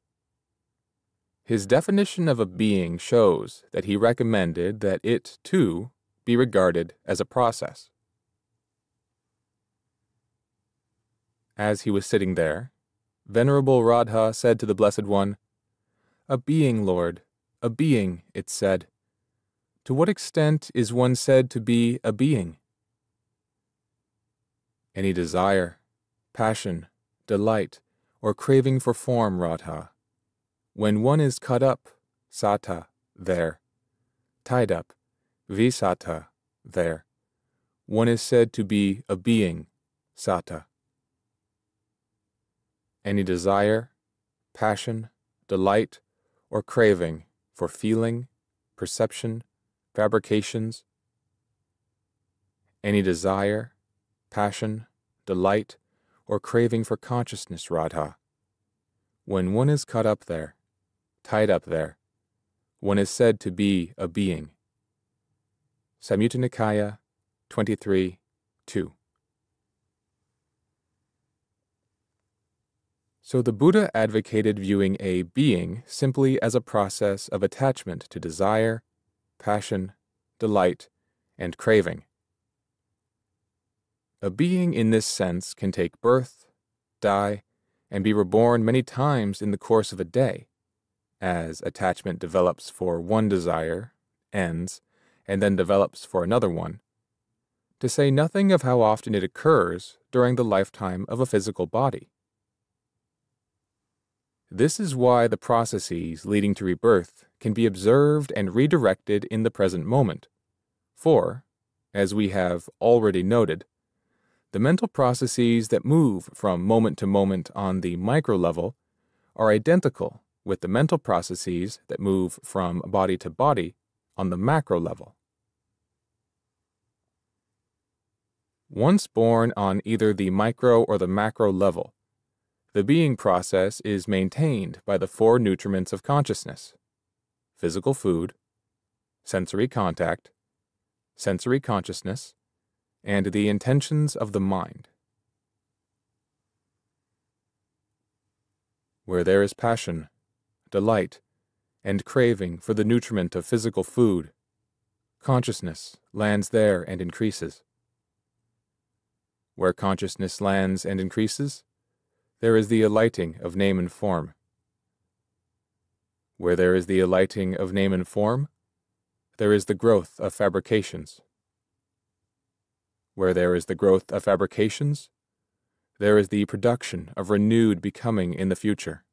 His definition of a being shows that he recommended that it, too, be regarded as a process. As he was sitting there, Venerable Radha said to the Blessed One, A being, Lord, a being, it said. To what extent is one said to be a being? any desire, passion, delight, or craving for form, Radha. When one is cut up, satta, there, tied up, visatta, there, one is said to be a being, satta. Any desire, passion, delight, or craving for feeling, perception, fabrications, any desire, passion, delight, or craving for consciousness, Radha. When one is caught up there, tied up there, one is said to be a being. Samyutta Nikaya 23 2. So the Buddha advocated viewing a being simply as a process of attachment to desire, passion, delight, and craving. A being in this sense can take birth, die, and be reborn many times in the course of a day, as attachment develops for one desire, ends, and then develops for another one, to say nothing of how often it occurs during the lifetime of a physical body. This is why the processes leading to rebirth can be observed and redirected in the present moment. For, as we have already noted, the mental processes that move from moment to moment on the micro level are identical with the mental processes that move from body to body on the macro level. Once born on either the micro or the macro level, the being process is maintained by the four nutriments of consciousness physical food, sensory contact, sensory consciousness, and the intentions of the mind. Where there is passion, delight, and craving for the nutriment of physical food, consciousness lands there and increases. Where consciousness lands and increases, there is the alighting of name and form. Where there is the alighting of name and form, there is the growth of fabrications. Where there is the growth of fabrications, there is the production of renewed becoming in the future.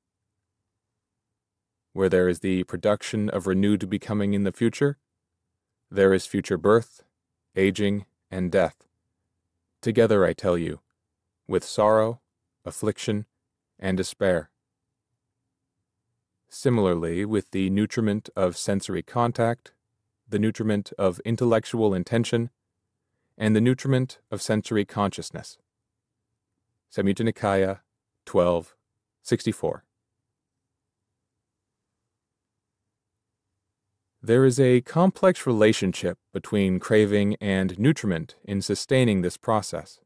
Where there is the production of renewed becoming in the future, there is future birth, aging, and death. Together, I tell you, with sorrow, affliction, and despair. Similarly, with the nutriment of sensory contact, the nutriment of intellectual intention, and the nutriment of sensory consciousness. Samyutta Nikaya 12, 64. There is a complex relationship between craving and nutriment in sustaining this process.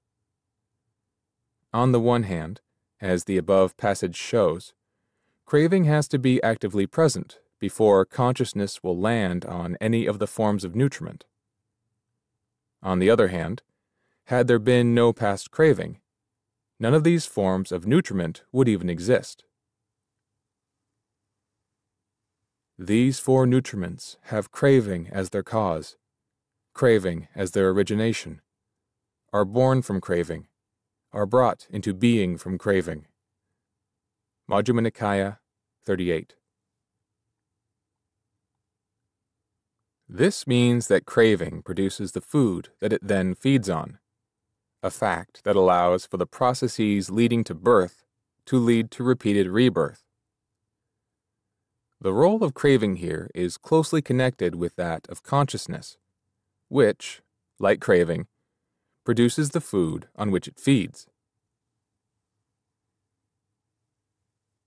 On the one hand, as the above passage shows, craving has to be actively present before consciousness will land on any of the forms of nutriment. On the other hand, had there been no past craving, none of these forms of nutriment would even exist. These four nutriments have craving as their cause, craving as their origination, are born from craving, are brought into being from craving. Majjhima Nikaya 38. This means that craving produces the food that it then feeds on, a fact that allows for the processes leading to birth to lead to repeated rebirth. The role of craving here is closely connected with that of consciousness, which, like craving, produces the food on which it feeds.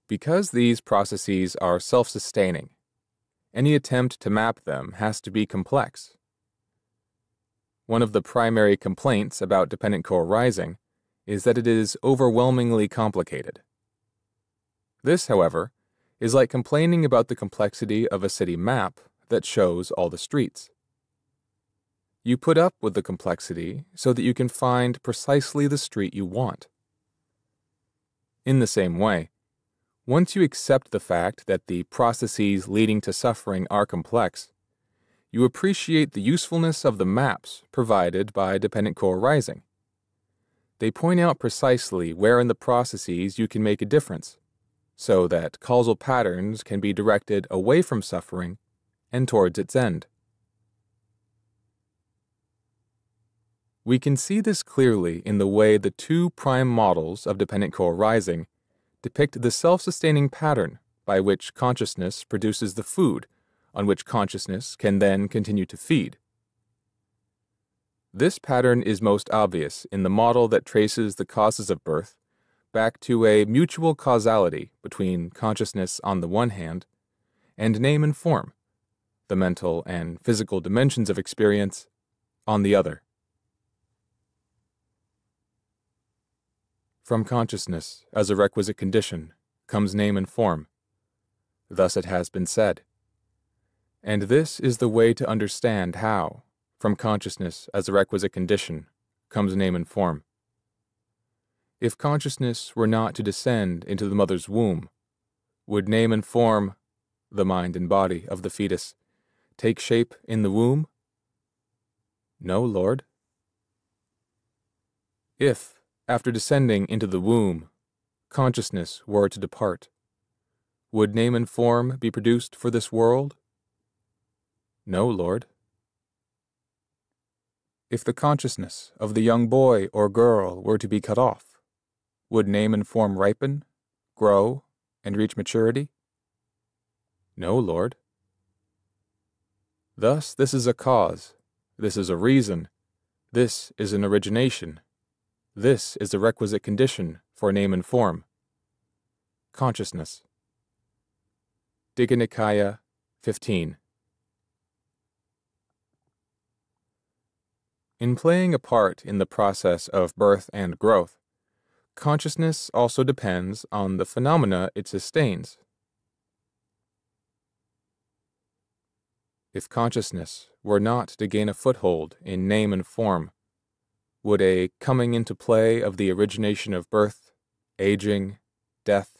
Because these processes are self sustaining, any attempt to map them has to be complex. One of the primary complaints about dependent co-arising is that it is overwhelmingly complicated. This, however, is like complaining about the complexity of a city map that shows all the streets. You put up with the complexity so that you can find precisely the street you want. In the same way, once you accept the fact that the processes leading to suffering are complex, you appreciate the usefulness of the maps provided by dependent co-arising. They point out precisely where in the processes you can make a difference, so that causal patterns can be directed away from suffering and towards its end. We can see this clearly in the way the two prime models of dependent co-arising depict the self sustaining pattern by which consciousness produces the food on which consciousness can then continue to feed. This pattern is most obvious in the model that traces the causes of birth back to a mutual causality between consciousness on the one hand and name and form, the mental and physical dimensions of experience, on the other. From consciousness, as a requisite condition, comes name and form. Thus it has been said. And this is the way to understand how, from consciousness as a requisite condition, comes name and form. If consciousness were not to descend into the mother's womb, would name and form, the mind and body of the fetus, take shape in the womb? No, Lord. If, after descending into the womb, consciousness were to depart, would name and form be produced for this world? No, Lord. If the consciousness of the young boy or girl were to be cut off, would name and form ripen, grow, and reach maturity? No, Lord. Thus, this is a cause, this is a reason, this is an origination, this is the requisite condition for name and form. Consciousness. Digha Nikaya 15. In playing a part in the process of birth and growth, consciousness also depends on the phenomena it sustains. If consciousness were not to gain a foothold in name and form, would a coming into play of the origination of birth, aging, death,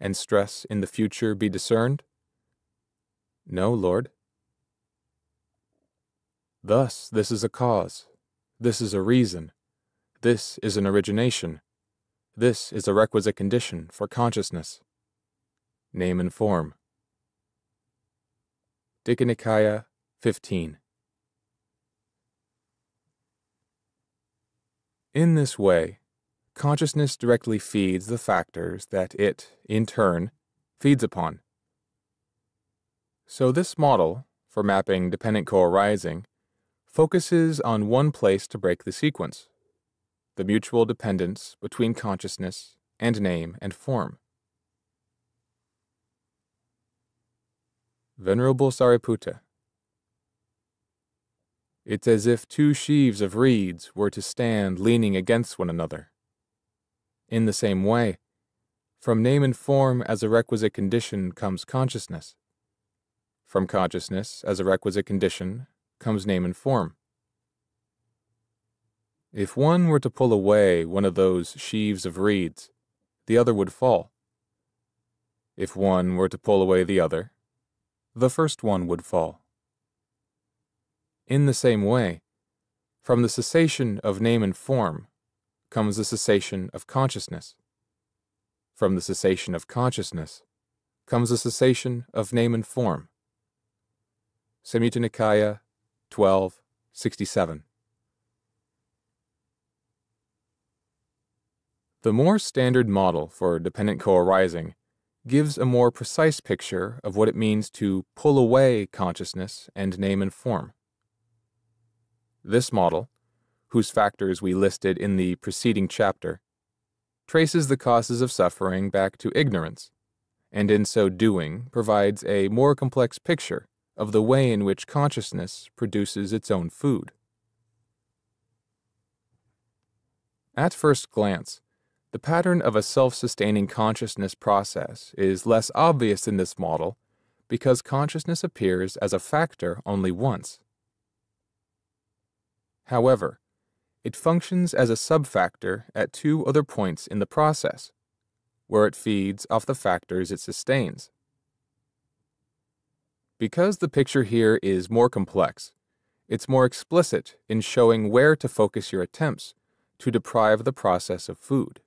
and stress in the future be discerned? No, Lord. Thus, this is a cause, this is a reason, this is an origination, this is a requisite condition for consciousness. Name and form. Digha Nikaya 15. In this way, consciousness directly feeds the factors that it, in turn, feeds upon. So this model, for mapping dependent co-arising, focuses on one place to break the sequence, the mutual dependence between consciousness and name and form. Venerable Sariputta it's as if two sheaves of reeds were to stand leaning against one another. In the same way, from name and form as a requisite condition comes consciousness. From consciousness as a requisite condition comes name and form. If one were to pull away one of those sheaves of reeds, the other would fall. If one were to pull away the other, the first one would fall. In the same way, from the cessation of name and form comes the cessation of consciousness. From the cessation of consciousness comes the cessation of name and form. Samyutta Nikaya 1267. The more standard model for dependent co-arising gives a more precise picture of what it means to pull away consciousness and name and form. This model, whose factors we listed in the preceding chapter, traces the causes of suffering back to ignorance, and in so doing provides a more complex picture of the way in which consciousness produces its own food. At first glance, the pattern of a self-sustaining consciousness process is less obvious in this model because consciousness appears as a factor only once. However, it functions as a subfactor at two other points in the process, where it feeds off the factors it sustains. Because the picture here is more complex, it's more explicit in showing where to focus your attempts to deprive the process of food.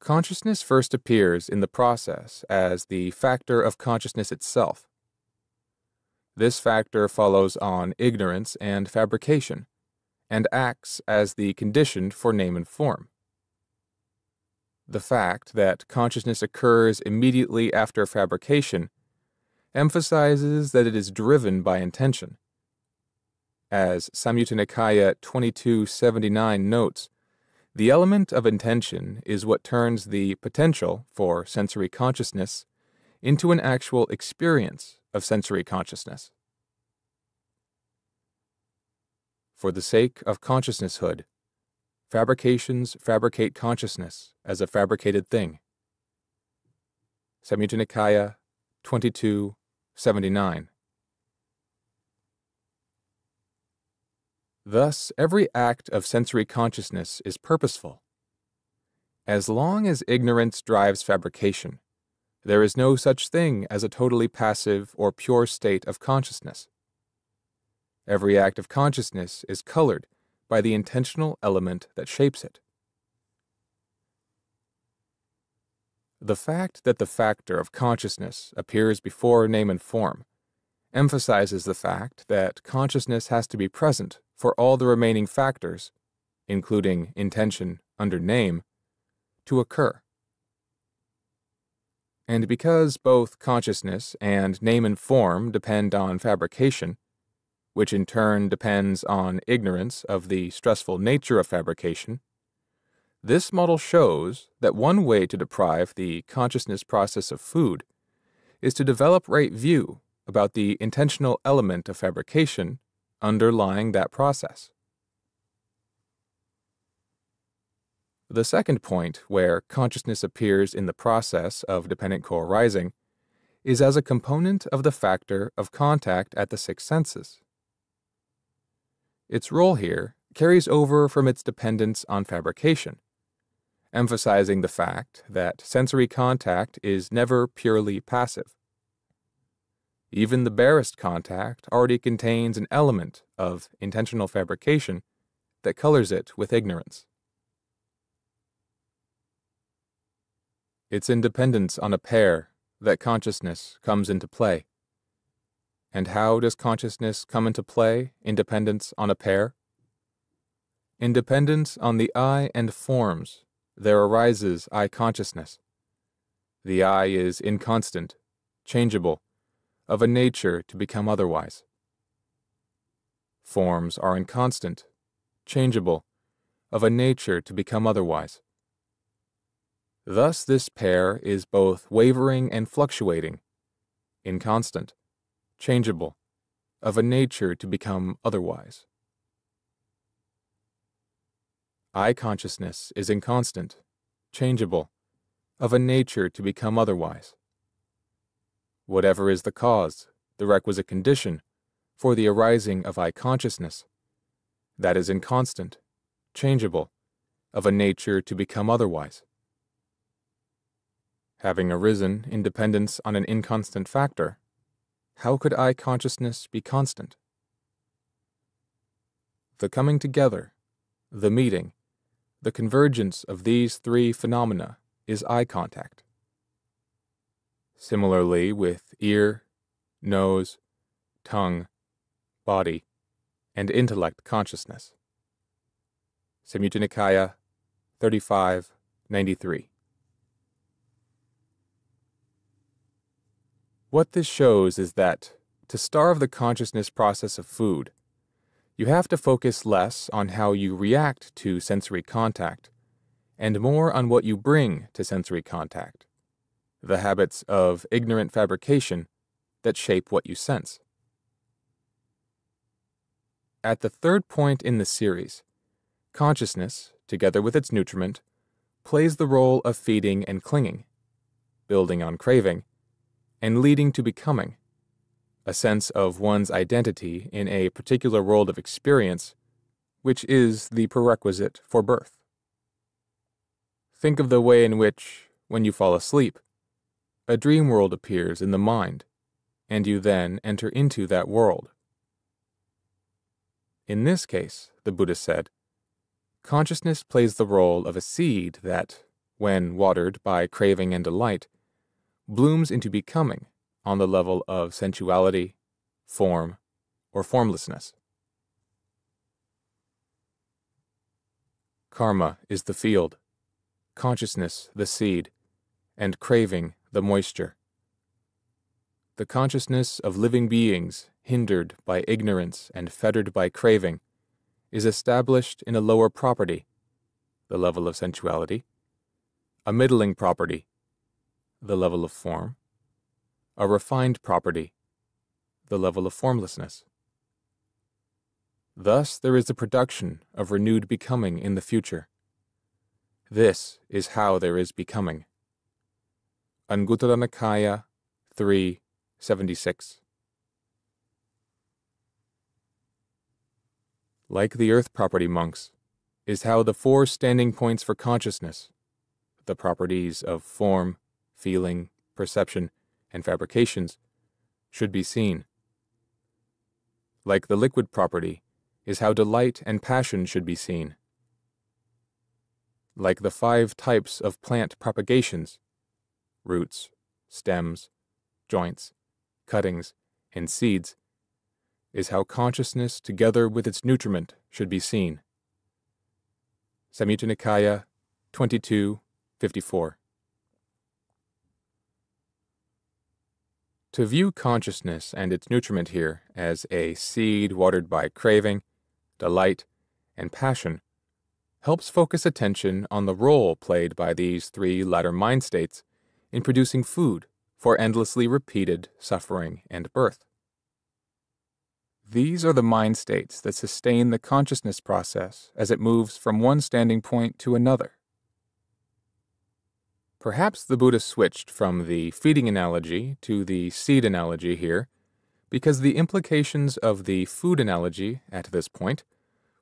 Consciousness first appears in the process as the factor of consciousness itself. This factor follows on ignorance and fabrication, and acts as the condition for name and form. The fact that consciousness occurs immediately after fabrication emphasizes that it is driven by intention. As Samyutta Nikaya 2279 notes, the element of intention is what turns the potential for sensory consciousness into an actual experience of sensory consciousness. For the sake of consciousnesshood, fabrications fabricate consciousness as a fabricated thing. Samyutta Nikaya 2279 Thus, every act of sensory consciousness is purposeful. As long as ignorance drives fabrication, there is no such thing as a totally passive or pure state of consciousness. Every act of consciousness is colored by the intentional element that shapes it. The fact that the factor of consciousness appears before name and form emphasizes the fact that consciousness has to be present for all the remaining factors, including intention under name, to occur. And because both consciousness and name and form depend on fabrication, which in turn depends on ignorance of the stressful nature of fabrication, this model shows that one way to deprive the consciousness process of food is to develop right view about the intentional element of fabrication underlying that process. The second point where consciousness appears in the process of dependent co-arising is as a component of the factor of contact at the six senses. Its role here carries over from its dependence on fabrication, emphasizing the fact that sensory contact is never purely passive. Even the barest contact already contains an element of intentional fabrication that colors it with ignorance. It's in dependence on a pair that consciousness comes into play. And how does consciousness come into play in dependence on a pair? In dependence on the eye and forms, there arises eye consciousness. The eye is inconstant, changeable, of a nature to become otherwise. Forms are inconstant, changeable, of a nature to become otherwise. Thus, this pair is both wavering and fluctuating, inconstant, changeable, of a nature to become otherwise. eye consciousness is inconstant, changeable, of a nature to become otherwise. Whatever is the cause, the requisite condition, for the arising of eye consciousness, that is inconstant, changeable, of a nature to become otherwise. Having arisen in dependence on an inconstant factor, how could eye consciousness be constant? The coming together, the meeting, the convergence of these three phenomena is eye contact. Similarly, with ear, nose, tongue, body, and intellect consciousness. Samyutta Nikaya 3593. What this shows is that, to starve the consciousness process of food, you have to focus less on how you react to sensory contact and more on what you bring to sensory contact, the habits of ignorant fabrication that shape what you sense. At the third point in the series, consciousness, together with its nutriment, plays the role of feeding and clinging, building on craving, and leading to becoming, a sense of one's identity in a particular world of experience, which is the prerequisite for birth. Think of the way in which, when you fall asleep, a dream world appears in the mind, and you then enter into that world. In this case, the Buddha said, consciousness plays the role of a seed that, when watered by craving and delight, blooms into becoming on the level of sensuality, form, or formlessness. Karma is the field, consciousness the seed, and craving the moisture. The consciousness of living beings hindered by ignorance and fettered by craving, is established in a lower property, the level of sensuality, a middling property, the level of form, a refined property, the level of formlessness. Thus, there is the production of renewed becoming in the future. This is how there is becoming. Anguttara Nikaya 376 like the earth property monks, is how the four standing points for consciousness, the properties of form, feeling, perception, and fabrications, should be seen. Like the liquid property, is how delight and passion should be seen. Like the five types of plant propagations roots, stems, joints, cuttings, and seeds is how consciousness, together with its nutriment, should be seen. Samyutta Nikaya 2254. To view consciousness and its nutriment here as a seed watered by craving, delight, and passion helps focus attention on the role played by these three latter mind states in producing food for endlessly repeated suffering and birth. These are the mind states that sustain the consciousness process as it moves from one standing point to another. Perhaps the Buddha switched from the feeding analogy to the seed analogy here because the implications of the food analogy at this point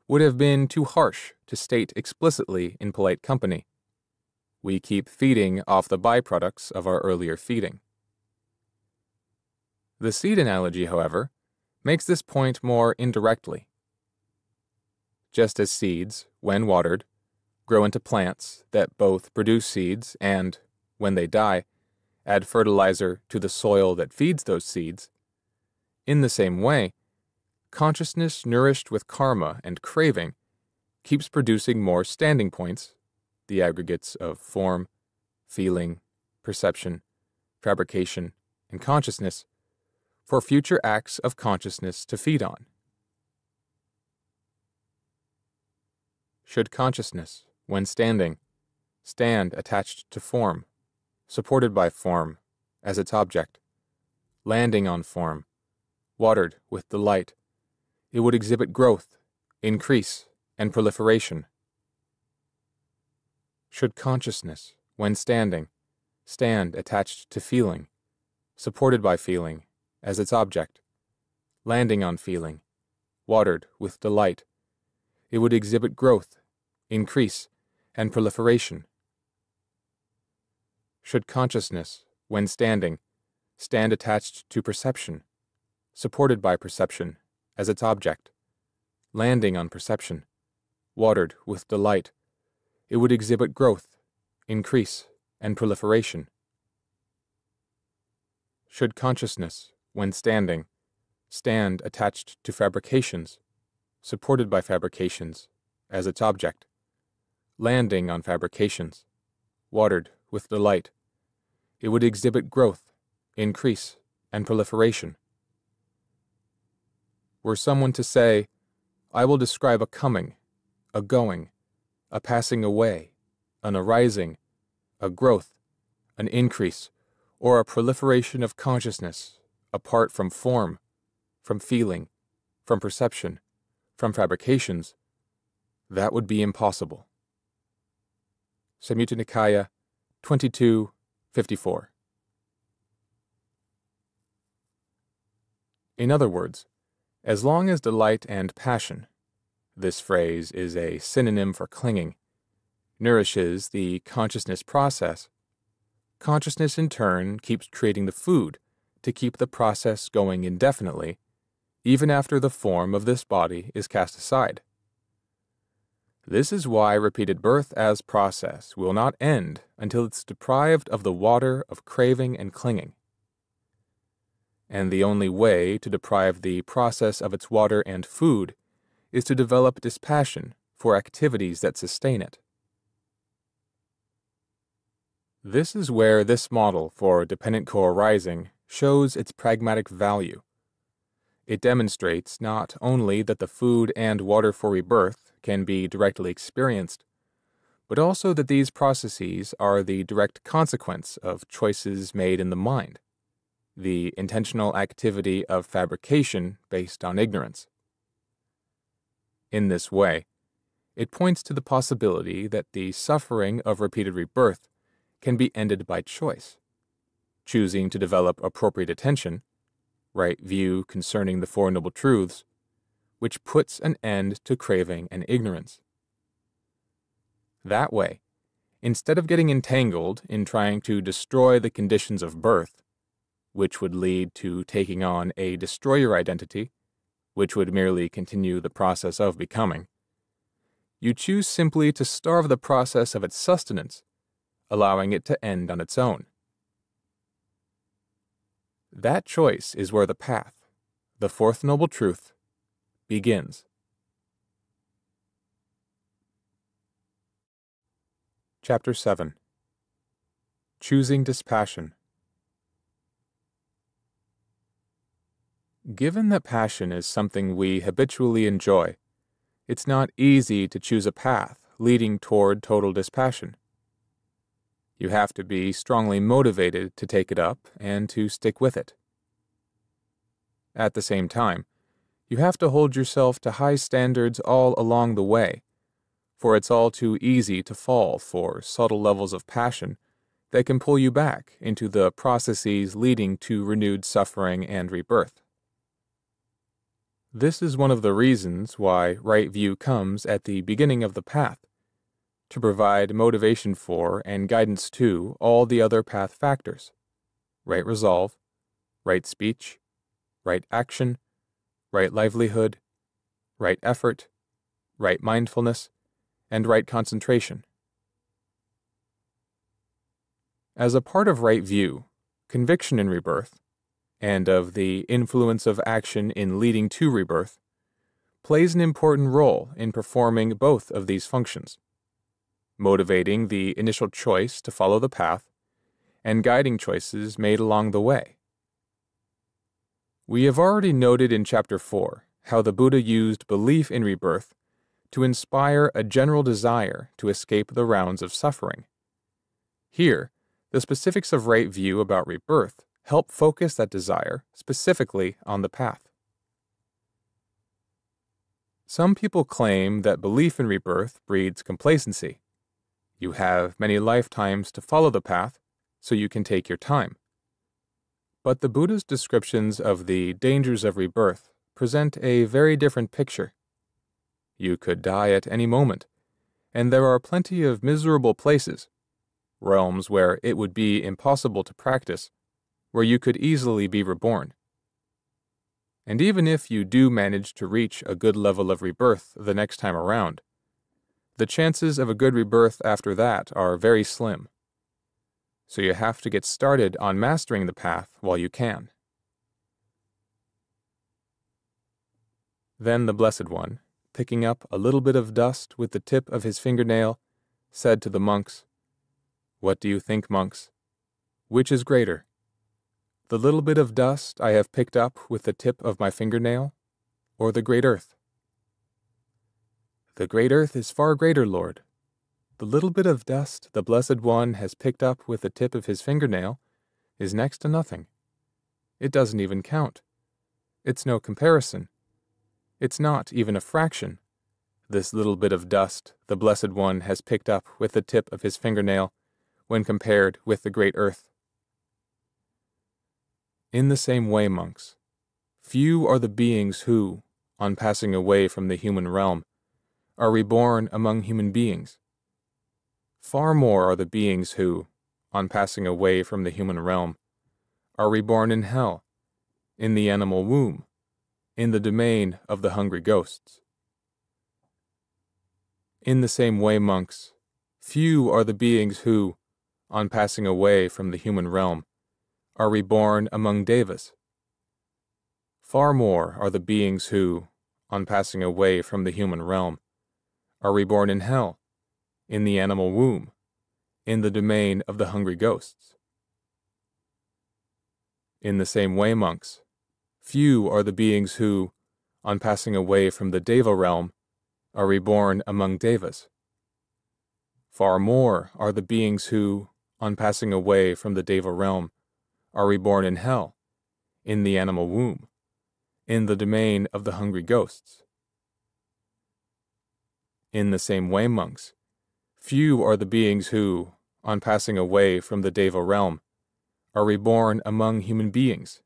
would have been too harsh to state explicitly in polite company. We keep feeding off the byproducts of our earlier feeding. The seed analogy, however, makes this point more indirectly. Just as seeds, when watered, grow into plants that both produce seeds and, when they die, add fertilizer to the soil that feeds those seeds, in the same way, consciousness nourished with karma and craving keeps producing more standing points, the aggregates of form, feeling, perception, fabrication, and consciousness, for future acts of consciousness to feed on. Should consciousness, when standing, stand attached to form, supported by form as its object, landing on form, watered with delight, it would exhibit growth, increase, and proliferation. Should consciousness, when standing, stand attached to feeling, supported by feeling as its object, landing on feeling, watered with delight, it would exhibit growth, increase, and proliferation. Should consciousness, when standing, stand attached to perception, supported by perception as its object, landing on perception, watered with delight, it would exhibit growth, increase, and proliferation. Should consciousness, when standing, stand attached to fabrications, supported by fabrications as its object, landing on fabrications, watered with delight, it would exhibit growth, increase, and proliferation. Were someone to say, I will describe a coming, a going, a passing away, an arising, a growth, an increase, or a proliferation of consciousness apart from form, from feeling, from perception, from fabrications, that would be impossible. Samyutta Nikaya 2254. In other words, as long as delight and passion, this phrase is a synonym for clinging, nourishes the consciousness process, consciousness in turn keeps creating the food to keep the process going indefinitely, even after the form of this body is cast aside. This is why repeated birth as process will not end until it's deprived of the water of craving and clinging. And the only way to deprive the process of its water and food is to develop dispassion for activities that sustain it. This is where this model for dependent co-arising shows its pragmatic value. It demonstrates not only that the food and water for rebirth can be directly experienced, but also that these processes are the direct consequence of choices made in the mind, the intentional activity of fabrication based on ignorance. In this way, it points to the possibility that the suffering of repeated rebirth can be ended by choice, choosing to develop appropriate attention, right view concerning the Four Noble Truths, which puts an end to craving and ignorance. That way, instead of getting entangled in trying to destroy the conditions of birth, which would lead to taking on a destroyer identity, which would merely continue the process of becoming, you choose simply to starve the process of its sustenance, allowing it to end on its own. That choice is where the path, the fourth noble truth, begins. Chapter 7 Choosing Dispassion Given that passion is something we habitually enjoy, it's not easy to choose a path leading toward total dispassion. You have to be strongly motivated to take it up and to stick with it. At the same time, you have to hold yourself to high standards all along the way, for it's all too easy to fall for subtle levels of passion that can pull you back into the processes leading to renewed suffering and rebirth. This is one of the reasons why right view comes at the beginning of the path, to provide motivation for and guidance to all the other path factors right resolve, right speech, right action, right livelihood, right effort, right mindfulness, and right concentration. As a part of right view, conviction in rebirth, and of the influence of action in leading to rebirth, plays an important role in performing both of these functions, motivating the initial choice to follow the path and guiding choices made along the way. We have already noted in Chapter 4 how the Buddha used belief in rebirth to inspire a general desire to escape the rounds of suffering. Here, the specifics of right view about rebirth help focus that desire specifically on the path. Some people claim that belief in rebirth breeds complacency. You have many lifetimes to follow the path, so you can take your time. But the Buddha's descriptions of the dangers of rebirth present a very different picture. You could die at any moment, and there are plenty of miserable places, realms where it would be impossible to practice, where you could easily be reborn. And even if you do manage to reach a good level of rebirth the next time around, the chances of a good rebirth after that are very slim so you have to get started on mastering the path while you can. Then the Blessed One, picking up a little bit of dust with the tip of his fingernail, said to the monks, What do you think, monks? Which is greater? The little bit of dust I have picked up with the tip of my fingernail, or the great earth? The great earth is far greater, Lord, the little bit of dust the Blessed One has picked up with the tip of his fingernail is next to nothing. It doesn't even count. It's no comparison. It's not even a fraction. This little bit of dust the Blessed One has picked up with the tip of his fingernail when compared with the great earth. In the same way, monks, few are the beings who, on passing away from the human realm, are reborn among human beings. Far more are the beings who, on passing away from the human realm, are reborn in hell, in the animal womb, in the domain of the hungry ghosts. In the same way, monks, few are the beings who, on passing away from the human realm, are reborn among devas. Far more are the beings who, on passing away from the human realm, are reborn in hell, in the animal womb, in the domain of the hungry ghosts. In the same way, monks, few are the beings who, on passing away from the Deva realm, are reborn among Devas. Far more are the beings who, on passing away from the Deva realm, are reborn in hell, in the animal womb, in the domain of the hungry ghosts. In the same way, monks, Few are the beings who, on passing away from the Deva realm, are reborn among human beings.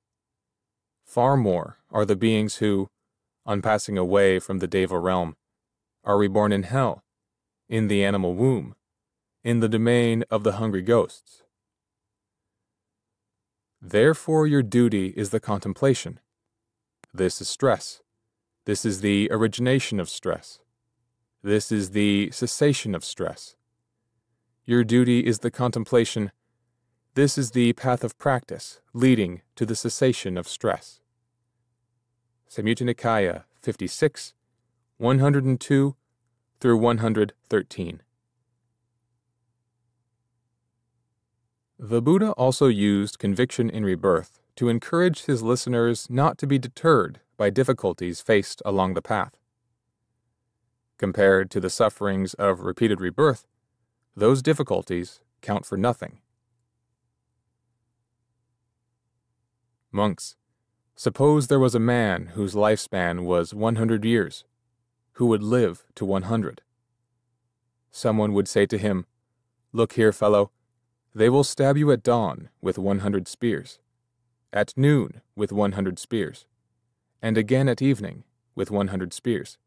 Far more are the beings who, on passing away from the Deva realm, are reborn in hell, in the animal womb, in the domain of the hungry ghosts. Therefore, your duty is the contemplation. This is stress. This is the origination of stress. This is the cessation of stress. Your duty is the contemplation. This is the path of practice leading to the cessation of stress. Samyutta Nikaya 56, 102 through 113. The Buddha also used conviction in rebirth to encourage his listeners not to be deterred by difficulties faced along the path. Compared to the sufferings of repeated rebirth, those difficulties count for nothing. Monks, suppose there was a man whose lifespan was 100 years, who would live to 100. Someone would say to him, Look here, fellow, they will stab you at dawn with 100 spears, at noon with 100 spears, and again at evening with 100 spears.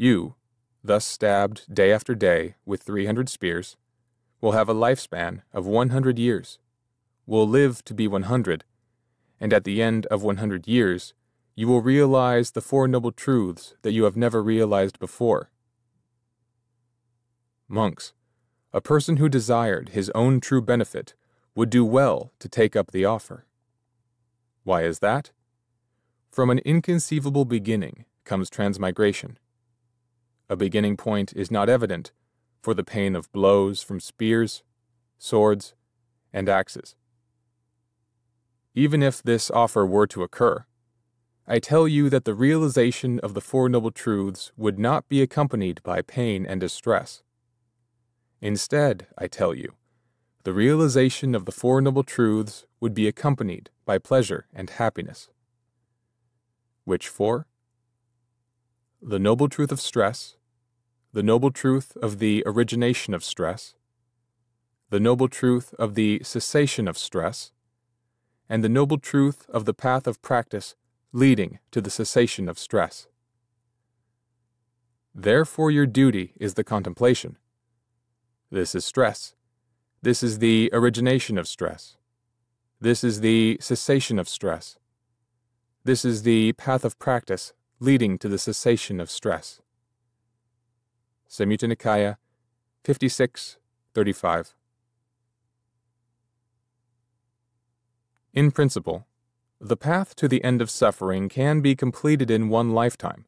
You, thus stabbed day after day with 300 spears, will have a lifespan of 100 years, will live to be 100, and at the end of 100 years, you will realize the Four Noble Truths that you have never realized before. Monks, a person who desired his own true benefit would do well to take up the offer. Why is that? From an inconceivable beginning comes transmigration. A beginning point is not evident for the pain of blows from spears, swords, and axes. Even if this offer were to occur, I tell you that the realization of the Four Noble Truths would not be accompanied by pain and distress. Instead, I tell you, the realization of the Four Noble Truths would be accompanied by pleasure and happiness. Which four? The Noble Truth of Stress, the noble truth of the origination of stress, the noble truth of the cessation of stress, and the noble truth of the path of practice leading to the cessation of stress. Therefore, your duty is the contemplation. This is stress. This is the origination of stress. This is the cessation of stress. This is the path of practice leading to the cessation of stress. Samyutta Nikaya 5635. In principle, the path to the end of suffering can be completed in one lifetime.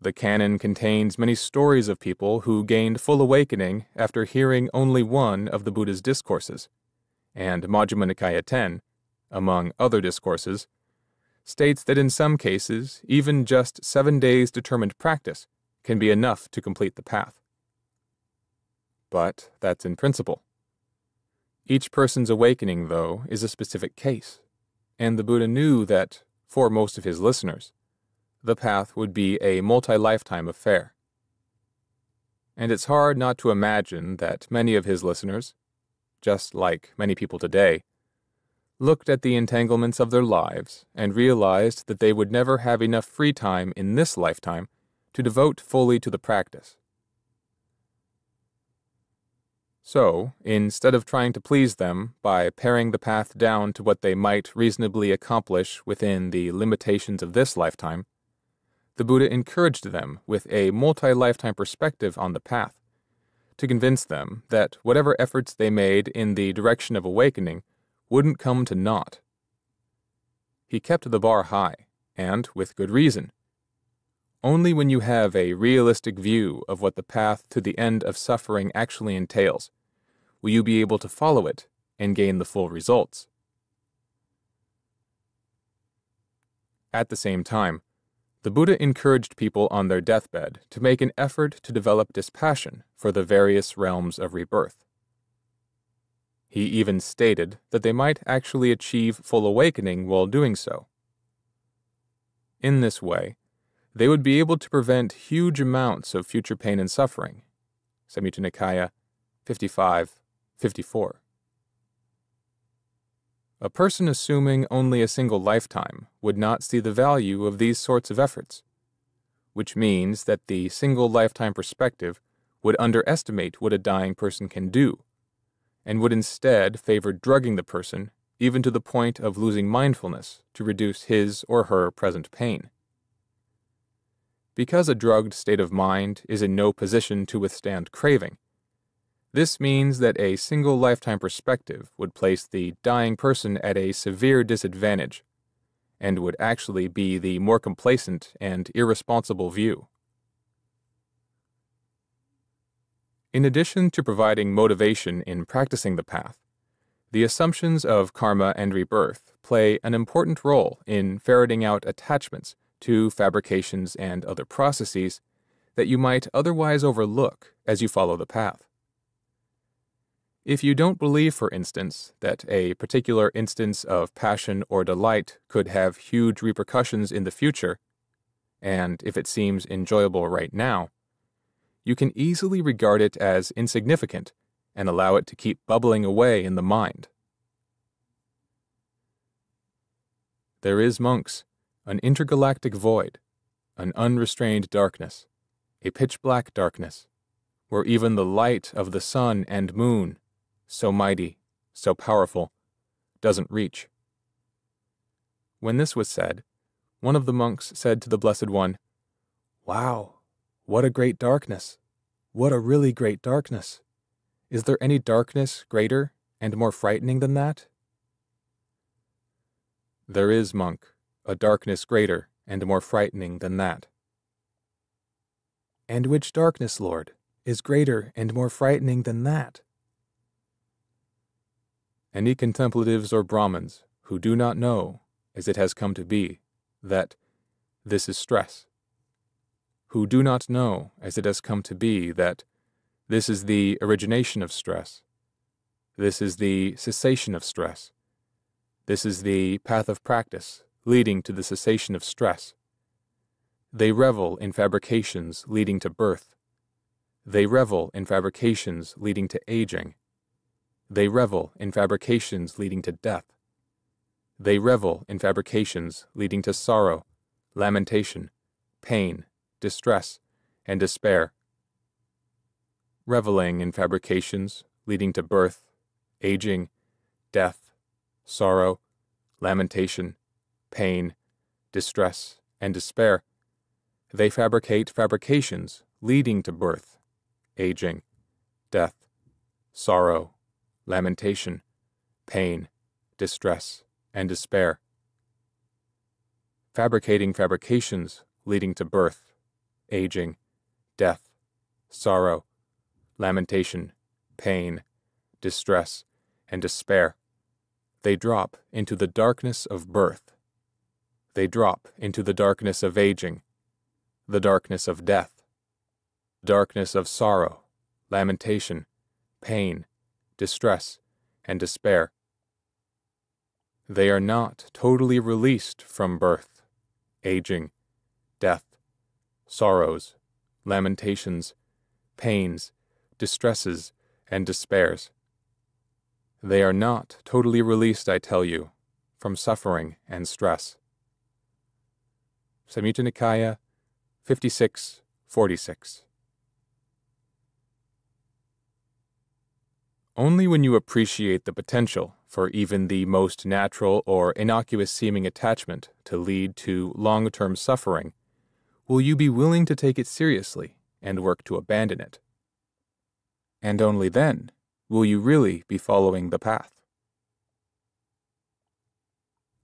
The canon contains many stories of people who gained full awakening after hearing only one of the Buddha's discourses, and Majjhima Nikaya 10, among other discourses, states that in some cases, even just seven days determined practice can be enough to complete the path. But that's in principle. Each person's awakening, though, is a specific case and the Buddha knew that, for most of his listeners, the path would be a multi lifetime affair. And it's hard not to imagine that many of his listeners, just like many people today, looked at the entanglements of their lives and realized that they would never have enough free time in this lifetime to devote fully to the practice. So, instead of trying to please them by paring the path down to what they might reasonably accomplish within the limitations of this lifetime, the Buddha encouraged them with a multi lifetime perspective on the path, to convince them that whatever efforts they made in the direction of awakening wouldn't come to naught. He kept the bar high, and with good reason. Only when you have a realistic view of what the path to the end of suffering actually entails will you be able to follow it and gain the full results. At the same time, the Buddha encouraged people on their deathbed to make an effort to develop dispassion for the various realms of rebirth. He even stated that they might actually achieve full awakening while doing so. In this way, they would be able to prevent huge amounts of future pain and suffering. Samyutta Nikaya 55 54. A person assuming only a single lifetime would not see the value of these sorts of efforts, which means that the single lifetime perspective would underestimate what a dying person can do, and would instead favor drugging the person even to the point of losing mindfulness to reduce his or her present pain. Because a drugged state of mind is in no position to withstand craving, this means that a single lifetime perspective would place the dying person at a severe disadvantage, and would actually be the more complacent and irresponsible view. In addition to providing motivation in practicing the path, the assumptions of karma and rebirth play an important role in ferreting out attachments to fabrications and other processes that you might otherwise overlook as you follow the path. If you don't believe, for instance, that a particular instance of passion or delight could have huge repercussions in the future, and if it seems enjoyable right now, you can easily regard it as insignificant and allow it to keep bubbling away in the mind. There is, monks, an intergalactic void, an unrestrained darkness, a pitch black darkness, where even the light of the sun and moon, so mighty, so powerful, doesn't reach. When this was said, one of the monks said to the Blessed One, Wow, what a great darkness! What a really great darkness! Is there any darkness greater and more frightening than that? There is, monk, a darkness greater and more frightening than that. And which darkness, Lord, is greater and more frightening than that? Any contemplatives or Brahmins who do not know, as it has come to be, that this is stress, who do not know, as it has come to be, that this is the origination of stress, this is the cessation of stress, this is the path of practice leading to the cessation of stress. They revel in fabrications leading to birth, They revel in fabrications leading to aging. They revel in fabrications leading to death. They revel in fabrications leading to sorrow, lamentation, pain, distress, and despair. Reveling in fabrications leading to birth, aging, death, sorrow, lamentation, pain, distress, and despair. They fabricate fabrications leading to birth, aging, death, sorrow, lamentation, pain, distress, and despair. Fabricating fabrications leading to birth, aging, death, sorrow, lamentation, pain, distress, and despair. They drop into the darkness of birth. They drop into the darkness of aging, the darkness of death, darkness of sorrow, lamentation, pain, distress, and despair. They are not totally released from birth, aging, death, sorrows, lamentations, pains, distresses, and despairs. They are not totally released, I tell you, from suffering and stress. Samyutta Nikaya 5646. Only when you appreciate the potential for even the most natural or innocuous seeming attachment to lead to long term suffering will you be willing to take it seriously and work to abandon it. And only then will you really be following the path.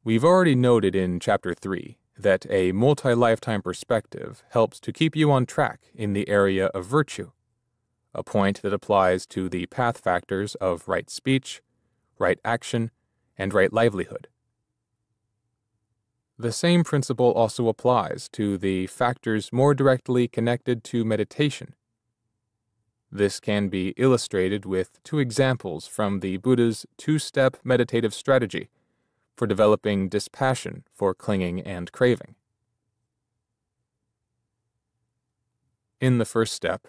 We've already noted in Chapter 3 that a multi lifetime perspective helps to keep you on track in the area of virtue, a point that applies to the path factors of right speech, right action, and right livelihood. The same principle also applies to the factors more directly connected to meditation. This can be illustrated with two examples from the Buddha's two step meditative strategy for developing dispassion for clinging and craving. In the first step,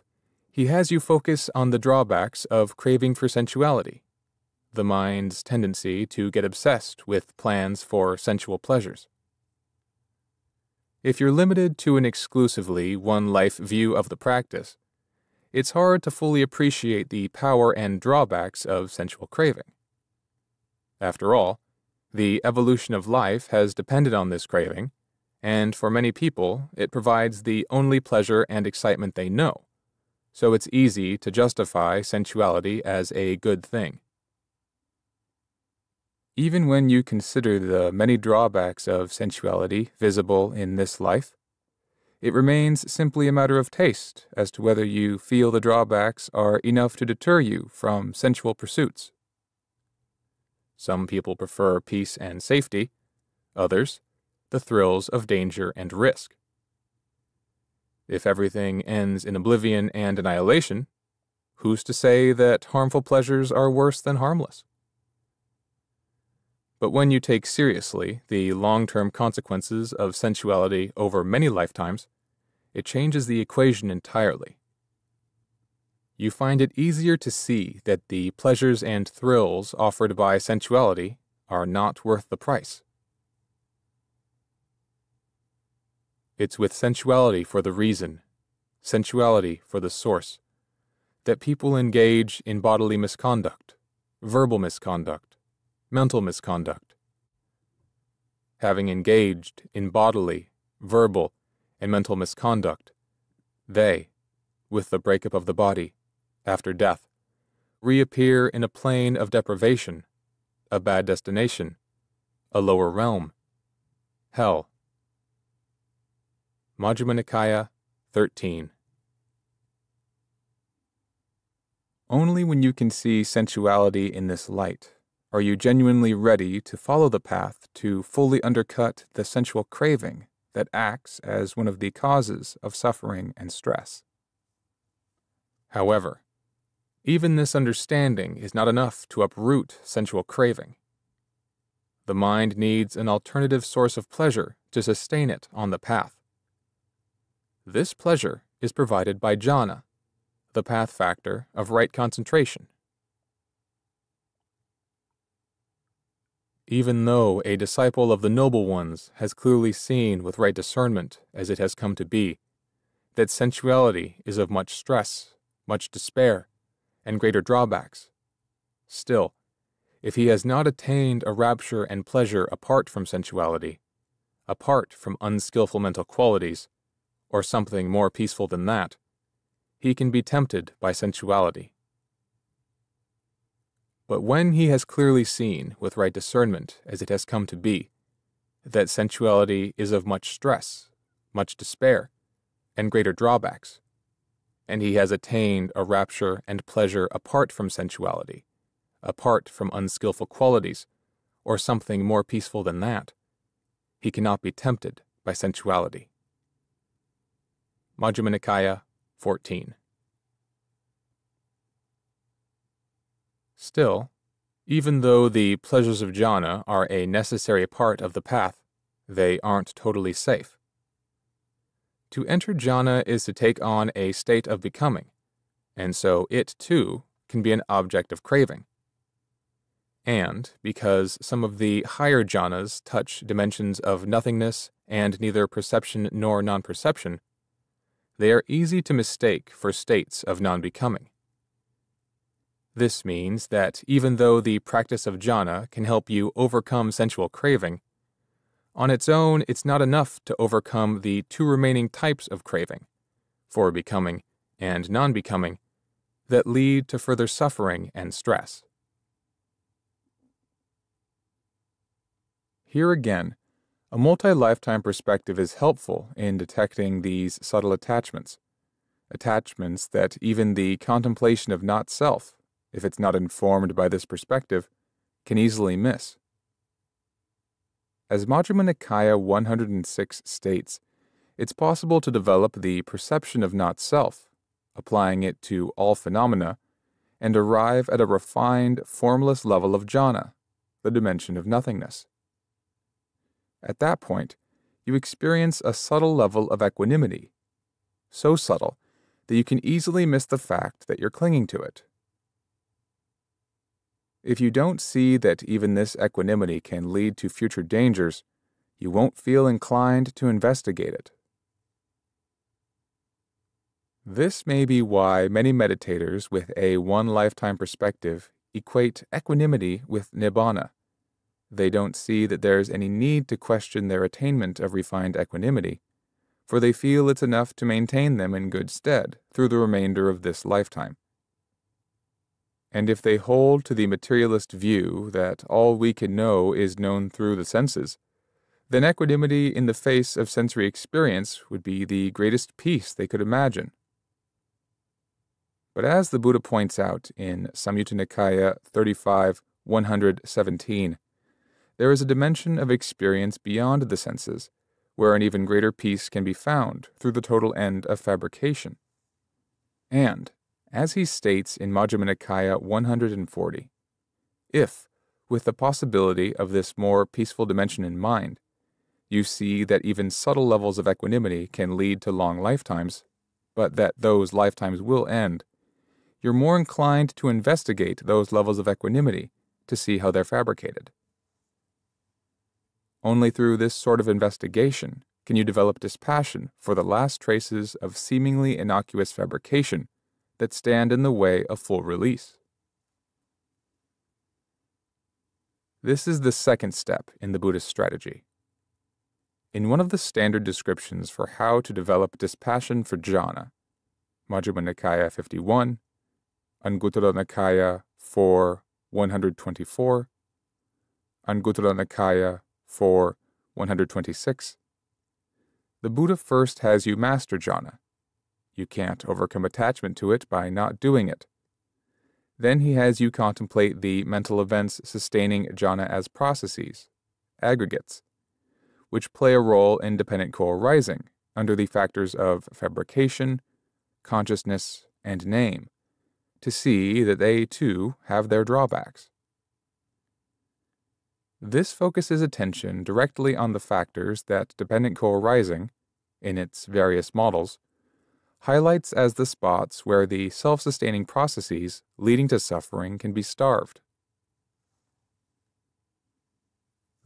he has you focus on the drawbacks of craving for sensuality the mind's tendency to get obsessed with plans for sensual pleasures. If you're limited to an exclusively one life view of the practice, it's hard to fully appreciate the power and drawbacks of sensual craving. After all, the evolution of life has depended on this craving, and for many people, it provides the only pleasure and excitement they know, so it's easy to justify sensuality as a good thing. Even when you consider the many drawbacks of sensuality visible in this life, it remains simply a matter of taste as to whether you feel the drawbacks are enough to deter you from sensual pursuits. Some people prefer peace and safety, others, the thrills of danger and risk. If everything ends in oblivion and annihilation, who's to say that harmful pleasures are worse than harmless? But when you take seriously the long term consequences of sensuality over many lifetimes, it changes the equation entirely. You find it easier to see that the pleasures and thrills offered by sensuality are not worth the price. It's with sensuality for the reason, sensuality for the source, that people engage in bodily misconduct, verbal misconduct, mental misconduct. Having engaged in bodily, verbal, and mental misconduct, they, with the breakup of the body, after death, reappear in a plane of deprivation, a bad destination, a lower realm, hell. Majjhima Nikaya 13. Only when you can see sensuality in this light are you genuinely ready to follow the path to fully undercut the sensual craving that acts as one of the causes of suffering and stress? However, even this understanding is not enough to uproot sensual craving. The mind needs an alternative source of pleasure to sustain it on the path. This pleasure is provided by jhana, the path factor of right concentration. Even though a disciple of the Noble Ones has clearly seen with right discernment, as it has come to be, that sensuality is of much stress, much despair, and greater drawbacks, still, if he has not attained a rapture and pleasure apart from sensuality, apart from unskilful mental qualities, or something more peaceful than that, he can be tempted by sensuality. But when he has clearly seen, with right discernment, as it has come to be, that sensuality is of much stress, much despair, and greater drawbacks, and he has attained a rapture and pleasure apart from sensuality, apart from unskilful qualities, or something more peaceful than that, he cannot be tempted by sensuality. Majjhima Nikaya 14. Still, even though the pleasures of jhana are a necessary part of the path, they aren't totally safe. To enter jhana is to take on a state of becoming, and so it, too, can be an object of craving. And because some of the higher jhanas touch dimensions of nothingness and neither perception nor non perception, they are easy to mistake for states of non becoming. This means that even though the practice of jhana can help you overcome sensual craving, on its own it's not enough to overcome the two remaining types of craving, for becoming and non becoming, that lead to further suffering and stress. Here again, a multi lifetime perspective is helpful in detecting these subtle attachments, attachments that even the contemplation of not self if it's not informed by this perspective, can easily miss. As Majjhima Nikaya 106 states, it's possible to develop the perception of not self, applying it to all phenomena, and arrive at a refined, formless level of jhana, the dimension of nothingness. At that point, you experience a subtle level of equanimity, so subtle that you can easily miss the fact that you're clinging to it if you don't see that even this equanimity can lead to future dangers, you won't feel inclined to investigate it. This may be why many meditators with a one lifetime perspective equate equanimity with nibbana. They don't see that there's any need to question their attainment of refined equanimity, for they feel it's enough to maintain them in good stead through the remainder of this lifetime. And if they hold to the materialist view that all we can know is known through the senses, then equanimity in the face of sensory experience would be the greatest peace they could imagine. But as the Buddha points out in Samyutta Nikaya 35 117, there is a dimension of experience beyond the senses, where an even greater peace can be found through the total end of fabrication. And, as he states in Majjhima Nikaya 140. If, with the possibility of this more peaceful dimension in mind, you see that even subtle levels of equanimity can lead to long lifetimes, but that those lifetimes will end, you're more inclined to investigate those levels of equanimity to see how they're fabricated. Only through this sort of investigation can you develop dispassion for the last traces of seemingly innocuous fabrication that stand in the way of full release. This is the second step in the Buddhist strategy. In one of the standard descriptions for how to develop dispassion for jhana, Majjhima Nikaya 51, Anguttara Nikaya 4 124, Anguttara Nikaya 4 126, the Buddha first has you master jhana you can't overcome attachment to it by not doing it. Then he has you contemplate the mental events sustaining jhana as processes, aggregates, which play a role in dependent co-arising under the factors of fabrication, consciousness, and name, to see that they too have their drawbacks. This focuses attention directly on the factors that dependent co-arising, in its various models, highlights as the spots where the self sustaining processes leading to suffering can be starved.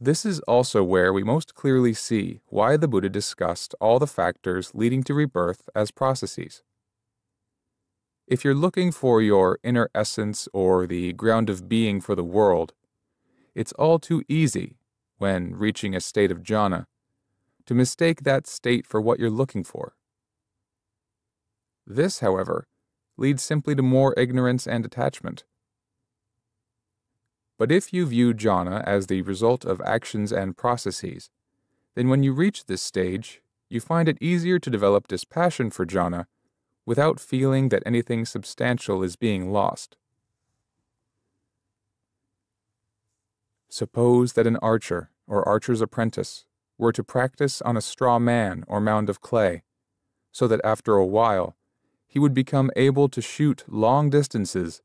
This is also where we most clearly see why the Buddha discussed all the factors leading to rebirth as processes. If you're looking for your inner essence or the ground of being for the world, it's all too easy, when reaching a state of jhana, to mistake that state for what you're looking for. This, however, leads simply to more ignorance and attachment. But if you view jhana as the result of actions and processes, then when you reach this stage, you find it easier to develop dispassion for jhana without feeling that anything substantial is being lost. Suppose that an archer or archer's apprentice were to practice on a straw man or mound of clay, so that after a while he would become able to shoot long distances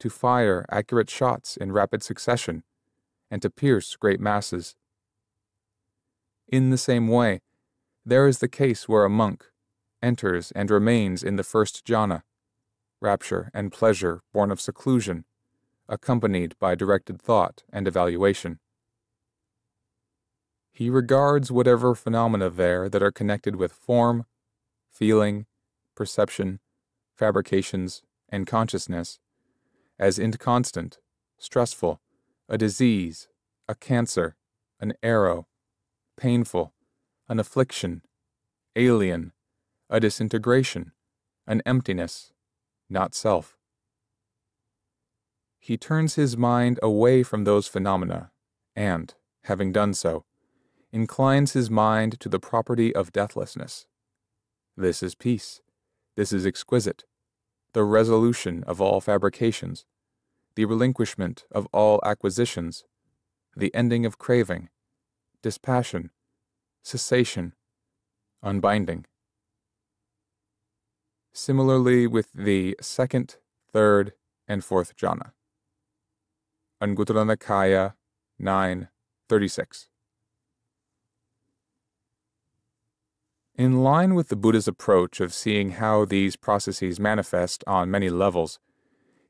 to fire accurate shots in rapid succession, and to pierce great masses. In the same way, there is the case where a monk enters and remains in the first jhana, rapture and pleasure born of seclusion, accompanied by directed thought and evaluation. He regards whatever phenomena there that are connected with form, feeling, perception, fabrications, and consciousness as inconstant, stressful, a disease, a cancer, an arrow, painful, an affliction, alien, a disintegration, an emptiness, not self. He turns his mind away from those phenomena and, having done so, inclines his mind to the property of deathlessness. This is peace. This is exquisite the resolution of all fabrications, the relinquishment of all acquisitions, the ending of craving, dispassion, cessation, unbinding. Similarly with the second, third, and fourth jhana. Anguttara Nikaya 936. In line with the Buddha's approach of seeing how these processes manifest on many levels,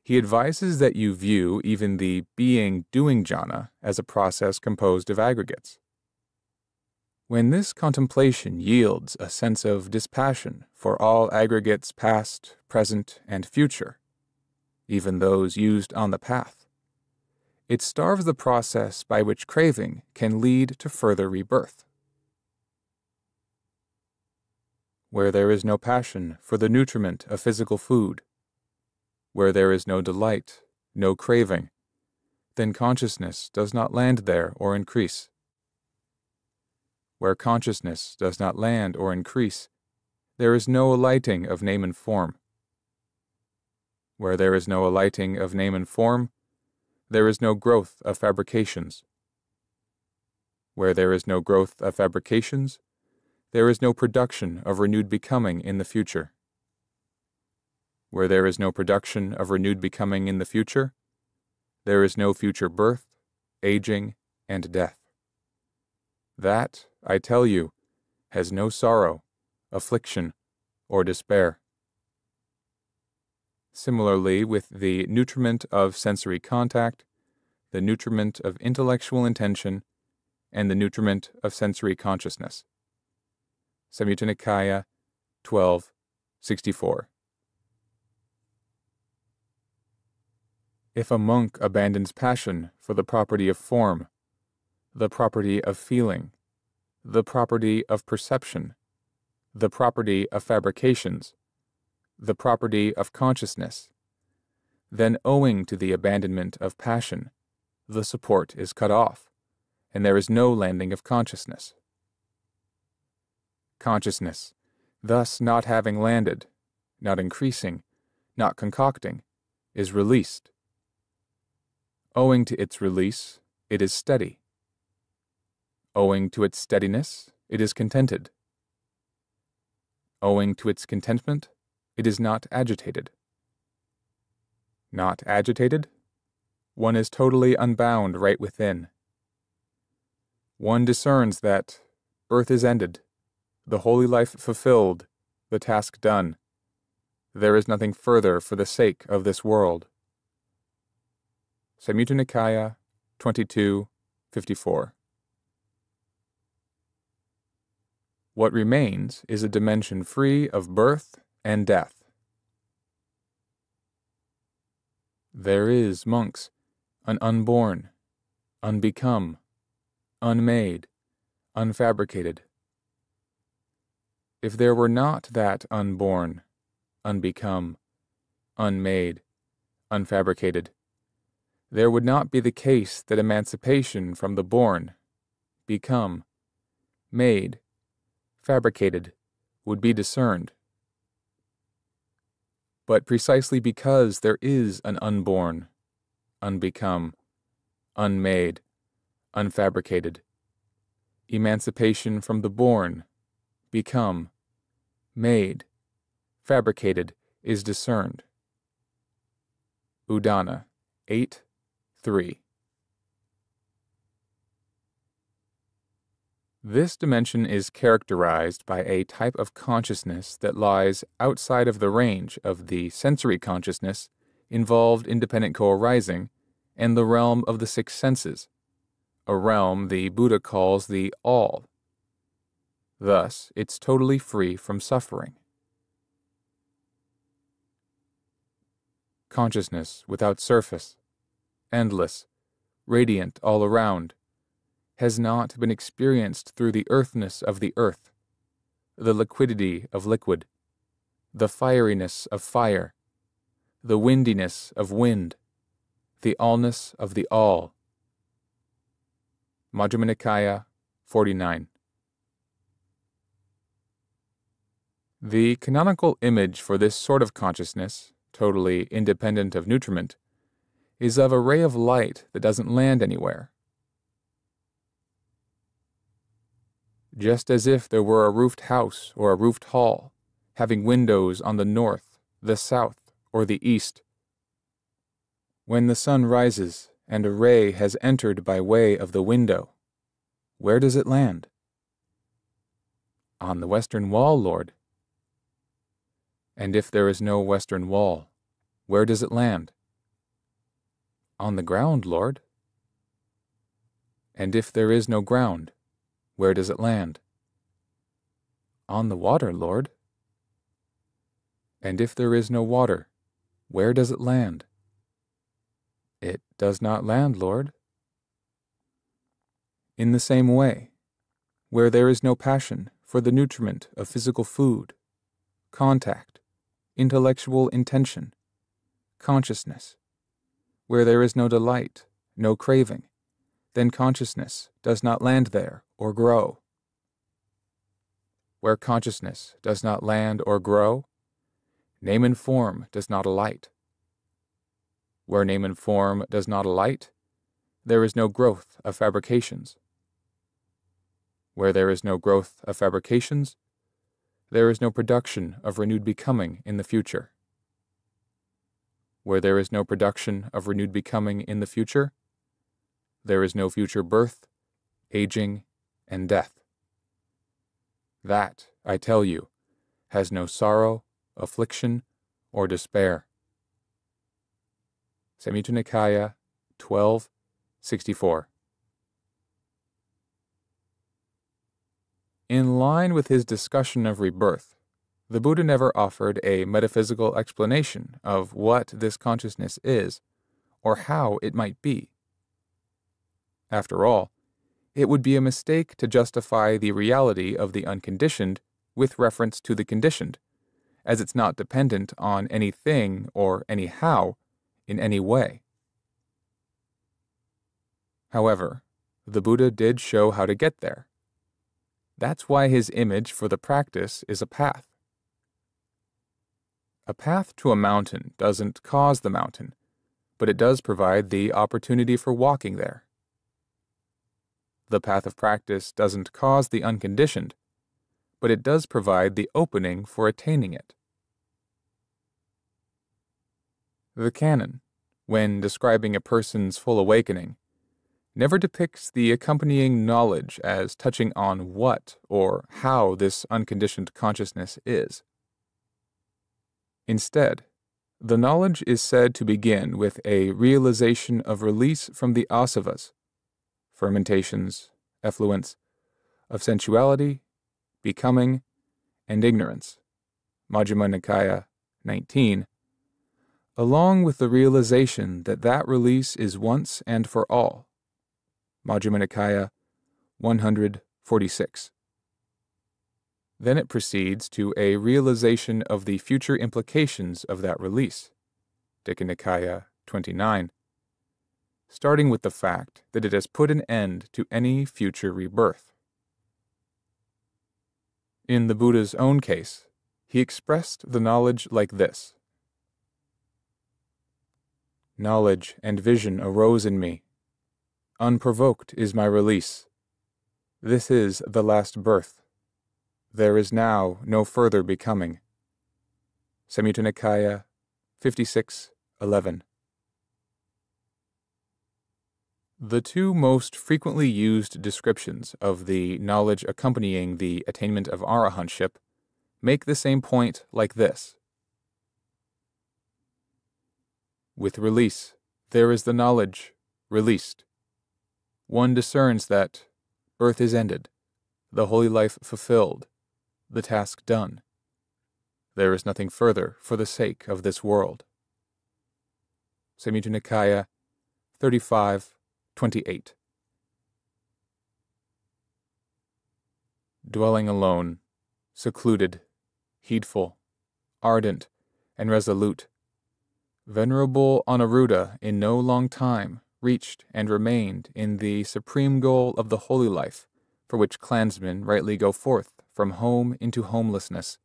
he advises that you view even the being doing jhana as a process composed of aggregates. When this contemplation yields a sense of dispassion for all aggregates past, present, and future, even those used on the path, it starves the process by which craving can lead to further rebirth. Where there is no passion for the nutriment of physical food, where there is no delight, no craving, then consciousness does not land there or increase. Where consciousness does not land or increase, there is no alighting of name and form. Where there is no alighting of name and form, there is no growth of fabrications. Where there is no growth of fabrications, there is no production of renewed becoming in the future. Where there is no production of renewed becoming in the future, there is no future birth, aging, and death. That, I tell you, has no sorrow, affliction, or despair. Similarly, with the nutriment of sensory contact, the nutriment of intellectual intention, and the nutriment of sensory consciousness. Samyutta Nikaya 12, 64. If a monk abandons passion for the property of form, the property of feeling, the property of perception, the property of fabrications, the property of consciousness, then owing to the abandonment of passion, the support is cut off, and there is no landing of consciousness consciousness, thus not having landed, not increasing, not concocting, is released. Owing to its release, it is steady. Owing to its steadiness, it is contented. Owing to its contentment, it is not agitated. Not agitated, one is totally unbound right within. One discerns that birth is ended, the holy life fulfilled, the task done, there is nothing further for the sake of this world. Samyutta Nikaya 2254. What remains is a dimension free of birth and death. There is, monks, an unborn, unbecome, unmade, unfabricated. If there were not that unborn, unbecome, unmade, unfabricated, there would not be the case that emancipation from the born, become, made, fabricated, would be discerned. But precisely because there is an unborn, unbecome, unmade, unfabricated, emancipation from the born, become, made, fabricated is discerned. Udana 8 3. This dimension is characterized by a type of consciousness that lies outside of the range of the sensory consciousness involved in dependent co-arising and the realm of the six senses, a realm the Buddha calls the all. Thus, it's totally free from suffering. Consciousness without surface, endless, radiant all around, has not been experienced through the earthness of the earth, the liquidity of liquid, the fieriness of fire, the windiness of wind, the allness of the all. Majjhima Nikaya 49. The canonical image for this sort of consciousness, totally independent of nutriment, is of a ray of light that doesn't land anywhere. Just as if there were a roofed house or a roofed hall, having windows on the north, the south, or the east. When the sun rises and a ray has entered by way of the window, where does it land? On the western wall, Lord. And if there is no western wall, where does it land? On the ground, Lord. And if there is no ground, where does it land? On the water, Lord. And if there is no water, where does it land? It does not land, Lord. In the same way, where there is no passion for the nutriment of physical food, contact, intellectual intention, consciousness, where there is no delight, no craving, then consciousness does not land there or grow. Where consciousness does not land or grow, name and form does not alight. Where name and form does not alight, there is no growth of fabrications. Where there is no growth of fabrications, there is no production of renewed becoming in the future. Where there is no production of renewed becoming in the future, there is no future birth, aging, and death. That, I tell you, has no sorrow, affliction, or despair. Samyutta Nikaya 1264. In line with his discussion of rebirth, the Buddha never offered a metaphysical explanation of what this consciousness is or how it might be. After all, it would be a mistake to justify the reality of the unconditioned with reference to the conditioned, as it's not dependent on anything or any how in any way. However, the Buddha did show how to get there. That's why his image for the practice is a path. A path to a mountain doesn't cause the mountain, but it does provide the opportunity for walking there. The path of practice doesn't cause the unconditioned, but it does provide the opening for attaining it. The canon, when describing a person's full awakening, never depicts the accompanying knowledge as touching on what or how this unconditioned consciousness is. Instead, the knowledge is said to begin with a realization of release from the asavas, fermentations, effluents, of sensuality, becoming, and ignorance. Majjhima Nikaya 19, along with the realization that that release is once and for all. Majjhima Nikaya 146. Then it proceeds to a realization of the future implications of that release. Digha Nikaya 29. Starting with the fact that it has put an end to any future rebirth. In the Buddha's own case, he expressed the knowledge like this Knowledge and vision arose in me. Unprovoked is my release. This is the last birth. There is now no further becoming. Samyutta Nikaya 56:11. The two most frequently used descriptions of the knowledge accompanying the attainment of arahantship make the same point like this. With release, there is the knowledge released. One discerns that birth is ended, the holy life fulfilled, the task done. There is nothing further for the sake of this world. Samyutta Nikaya 35 28. Dwelling alone, secluded, heedful, ardent, and resolute, Venerable Anuruddha in no long time reached and remained in the supreme goal of the holy life for which clansmen rightly go forth from home into homelessness,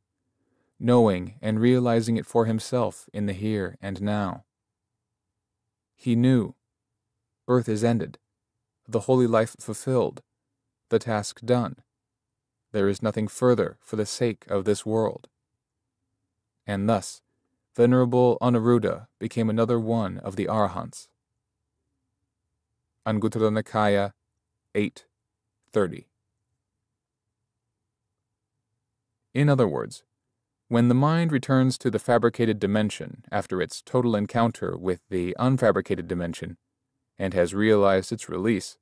knowing and realizing it for himself in the here and now. He knew birth is ended, the holy life fulfilled, the task done. There is nothing further for the sake of this world. And thus, Venerable Anuruddha became another one of the Arahants. Anguttara Nikaya 8.30 In other words, when the mind returns to the fabricated dimension after its total encounter with the unfabricated dimension and has realized its release,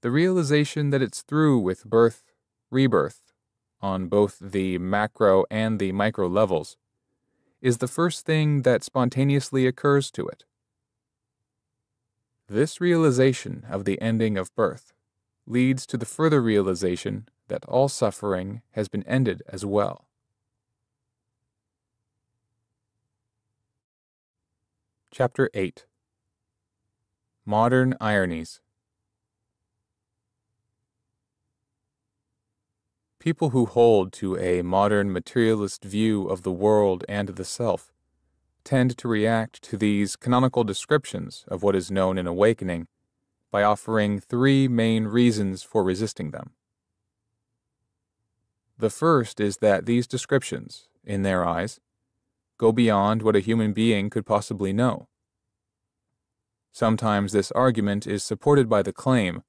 the realization that it's through with birth, rebirth, on both the macro and the micro levels, is the first thing that spontaneously occurs to it. This realization of the ending of birth leads to the further realization that all suffering has been ended as well. Chapter 8 Modern Ironies People who hold to a modern materialist view of the world and the self tend to react to these canonical descriptions of what is known in awakening by offering three main reasons for resisting them. The first is that these descriptions, in their eyes, go beyond what a human being could possibly know. Sometimes this argument is supported by the claim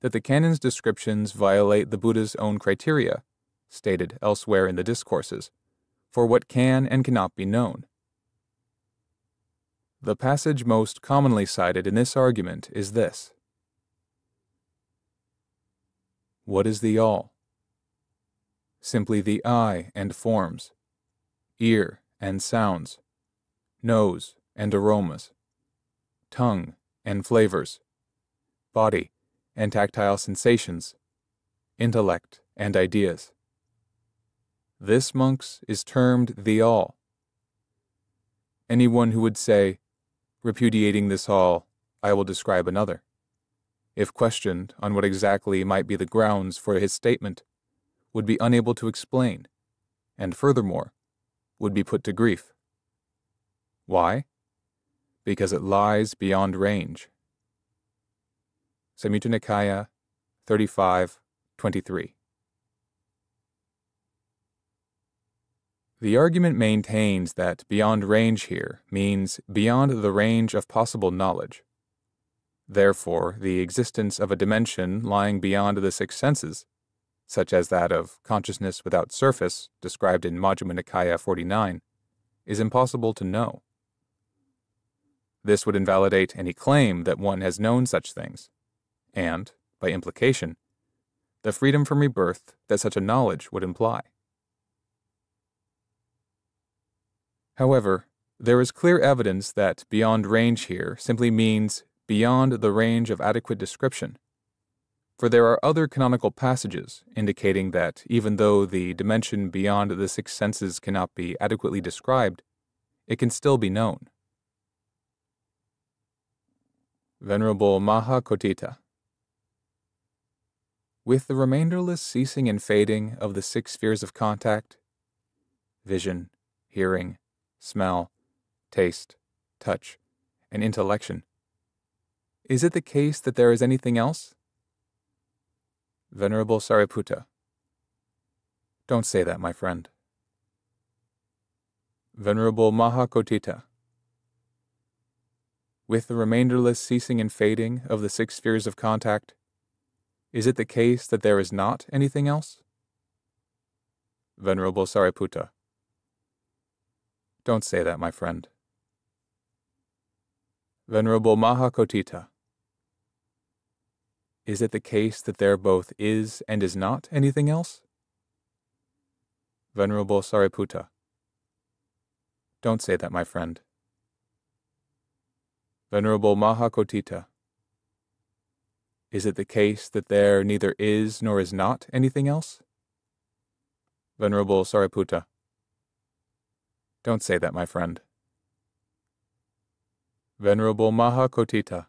that the canon's descriptions violate the Buddha's own criteria, stated elsewhere in the discourses, for what can and cannot be known. The passage most commonly cited in this argument is this What is the all? simply the eye and forms, ear and sounds, nose and aromas, tongue and flavors, body and tactile sensations, intellect and ideas. This, monks, is termed the all. Anyone who would say, repudiating this all, I will describe another, if questioned on what exactly might be the grounds for his statement, would be unable to explain, and furthermore, would be put to grief. Why? Because it lies beyond range. Samyutta Nikaya 35:23. The argument maintains that beyond range here means beyond the range of possible knowledge. Therefore, the existence of a dimension lying beyond the six senses such as that of consciousness without surface, described in Majjhima Nikaya 49, is impossible to know. This would invalidate any claim that one has known such things, and, by implication, the freedom from rebirth that such a knowledge would imply. However, there is clear evidence that beyond range here simply means beyond the range of adequate description. For there are other canonical passages indicating that even though the dimension beyond the six senses cannot be adequately described, it can still be known. Venerable Mahakotthita With the remainderless ceasing and fading of the six spheres of contact vision, hearing, smell, taste, touch, and intellection. Is it the case that there is anything else? Venerable Sariputta. Don't say that, my friend. Venerable Mahakotthita. With the remainderless ceasing and fading of the six spheres of contact, is it the case that there is not anything else? Venerable Sariputta. Don't say that, my friend. Venerable Mahakotthita. Is it the case that there both is and is not anything else? Venerable Sariputta. Don't say that, my friend. Venerable Mahakotthita. Is it the case that there neither is nor is not anything else? Venerable Sariputta. Don't say that, my friend. Venerable Mahakotthita.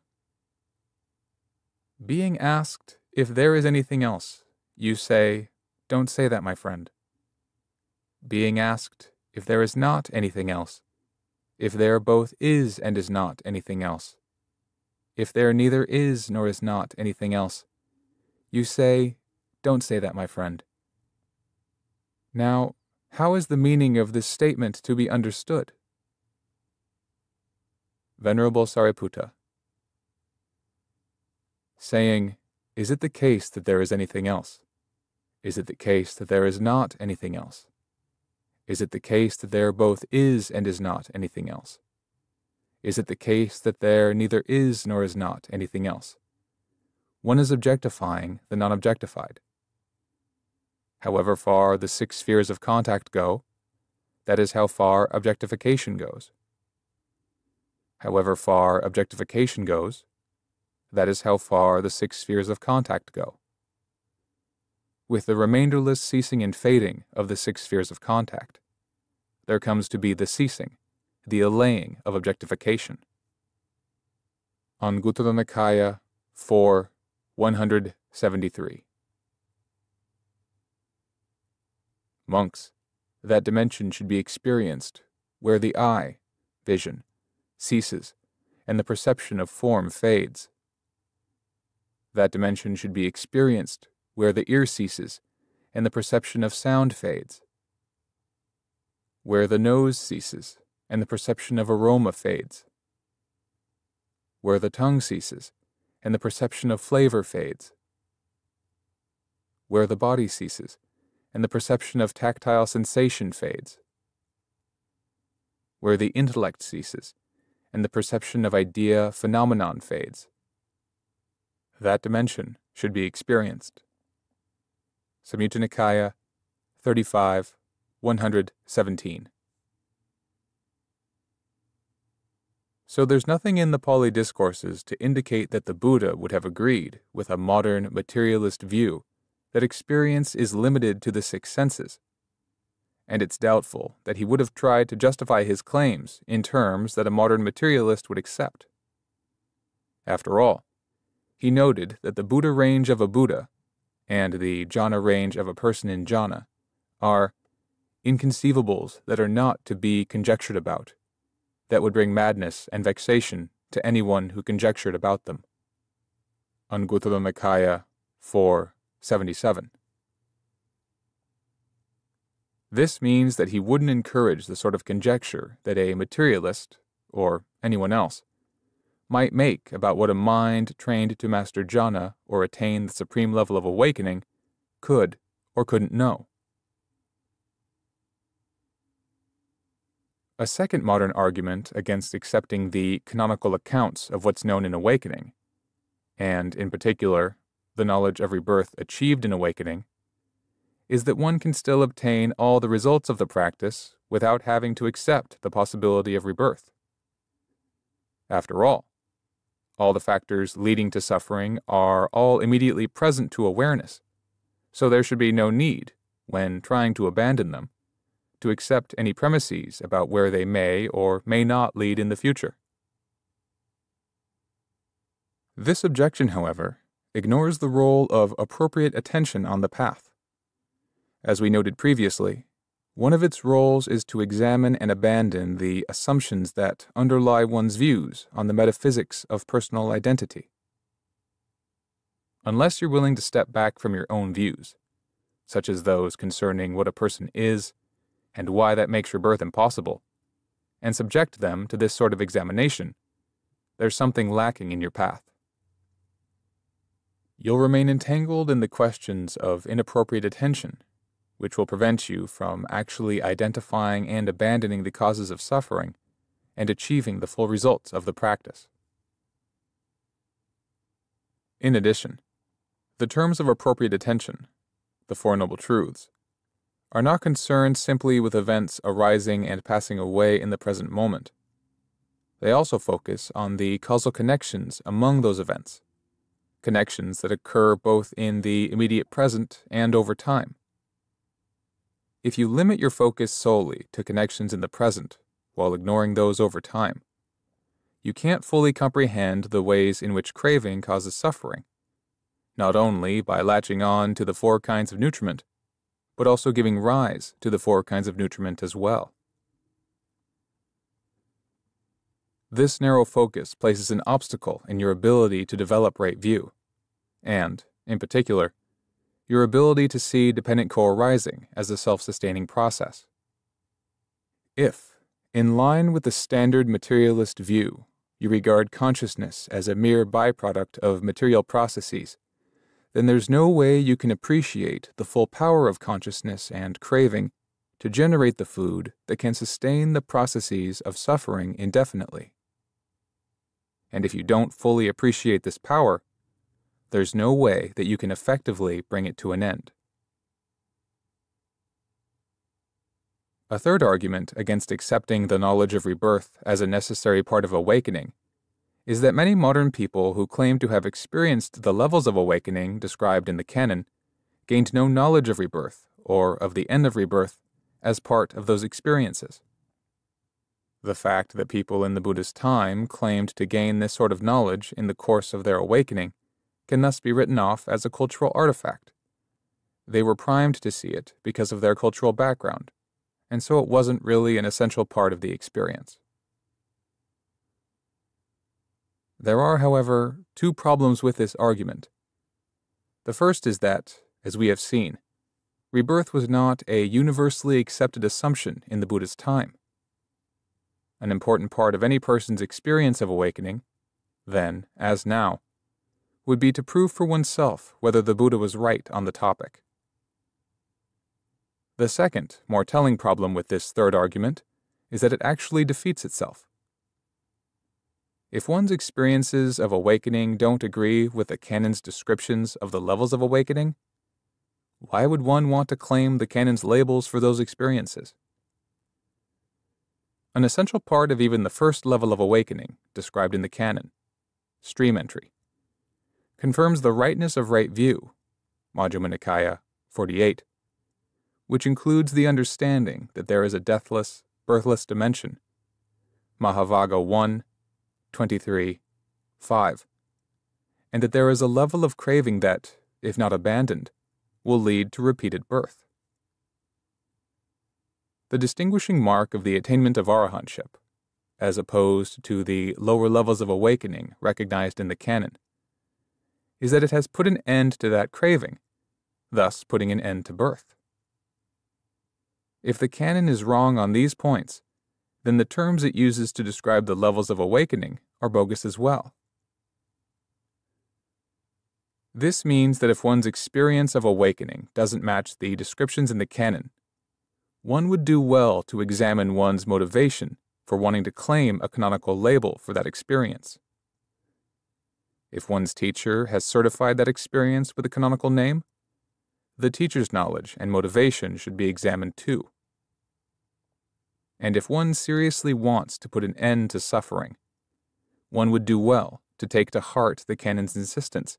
Being asked if there is anything else, you say, Don't say that, my friend. Being asked if there is not anything else, if there both is and is not anything else, if there neither is nor is not anything else, you say, Don't say that, my friend. Now, how is the meaning of this statement to be understood? Venerable Sariputta, saying, Is it the case that there is anything else? Is it the case that there is not anything else? Is it the case that there both is and is not anything else? Is it the case that there neither is nor is not anything else? One is objectifying the non objectified however far the six spheres of contact go, that is how far objectification goes. However far objectification goes, that is how far the six spheres of contact go. With the remainderless ceasing and fading of the six spheres of contact, there comes to be the ceasing, the allaying of objectification. Anguttara Nikaya 4 173. Monks, that dimension should be experienced where the eye, vision, ceases and the perception of form fades. That dimension should be experienced where the ear ceases and the perception of sound fades. Where the nose ceases and the perception of aroma fades. Where the tongue ceases and the perception of flavor fades. Where the body ceases and the perception of tactile sensation fades, where the intellect ceases and the perception of idea phenomenon fades. That dimension should be experienced. Samyutta Nikaya 35, 117. So there's nothing in the Pali Discourses to indicate that the Buddha would have agreed with a modern materialist view that experience is limited to the six senses, and it's doubtful that he would have tried to justify his claims in terms that a modern materialist would accept. After all, he noted that the Buddha range of a Buddha and the jhana range of a person in jhana are inconceivables that are not to be conjectured about, that would bring madness and vexation to anyone who conjectured about them. Anguttara Nikaya 4 77. This means that he wouldn't encourage the sort of conjecture that a materialist, or anyone else, might make about what a mind trained to master jhana or attain the supreme level of awakening could or couldn't know. A second modern argument against accepting the canonical accounts of what's known in awakening, and in particular, the knowledge of rebirth achieved in awakening, is that one can still obtain all the results of the practice without having to accept the possibility of rebirth. After all, all the factors leading to suffering are all immediately present to awareness, so there should be no need, when trying to abandon them, to accept any premises about where they may or may not lead in the future. This objection, however, ignores the role of appropriate attention on the path. As we noted previously, one of its roles is to examine and abandon the assumptions that underlie one's views on the metaphysics of personal identity. Unless you're willing to step back from your own views, such as those concerning what a person is and why that makes rebirth impossible, and subject them to this sort of examination, there's something lacking in your path. You'll remain entangled in the questions of inappropriate attention, which will prevent you from actually identifying and abandoning the causes of suffering and achieving the full results of the practice. In addition, the terms of appropriate attention, the Four Noble Truths, are not concerned simply with events arising and passing away in the present moment. They also focus on the causal connections among those events, connections that occur both in the immediate present and over time. If you limit your focus solely to connections in the present while ignoring those over time, you can't fully comprehend the ways in which craving causes suffering, not only by latching on to the four kinds of nutriment, but also giving rise to the four kinds of nutriment as well. This narrow focus places an obstacle in your ability to develop right view, and, in particular, your ability to see dependent co-arising as a self-sustaining process. If, in line with the standard materialist view, you regard consciousness as a mere byproduct of material processes, then there's no way you can appreciate the full power of consciousness and craving to generate the food that can sustain the processes of suffering indefinitely. And if you don't fully appreciate this power, there's no way that you can effectively bring it to an end. A third argument against accepting the knowledge of rebirth as a necessary part of awakening is that many modern people who claim to have experienced the levels of awakening described in the canon gained no knowledge of rebirth or of the end of rebirth as part of those experiences. The fact that people in the Buddha's time claimed to gain this sort of knowledge in the course of their awakening can thus be written off as a cultural artifact. They were primed to see it because of their cultural background, and so it wasn't really an essential part of the experience. There are, however, two problems with this argument. The first is that, as we have seen, rebirth was not a universally accepted assumption in the Buddha's time. An important part of any person's experience of awakening, then as now, would be to prove for oneself whether the Buddha was right on the topic. The second, more telling problem with this third argument is that it actually defeats itself. If one's experiences of awakening don't agree with the canon's descriptions of the levels of awakening, why would one want to claim the canon's labels for those experiences? An essential part of even the first level of awakening, described in the canon, stream entry, confirms the rightness of right view, Majjhima Nikaya 48, which includes the understanding that there is a deathless, birthless dimension, Mahavagga 1, 23, 5, and that there is a level of craving that, if not abandoned, will lead to repeated birth. The distinguishing mark of the attainment of arahantship, as opposed to the lower levels of awakening recognized in the canon, is that it has put an end to that craving, thus putting an end to birth. If the canon is wrong on these points, then the terms it uses to describe the levels of awakening are bogus as well. This means that if one's experience of awakening doesn't match the descriptions in the canon, one would do well to examine one's motivation for wanting to claim a canonical label for that experience. If one's teacher has certified that experience with a canonical name, the teacher's knowledge and motivation should be examined too. And if one seriously wants to put an end to suffering, one would do well to take to heart the canon's insistence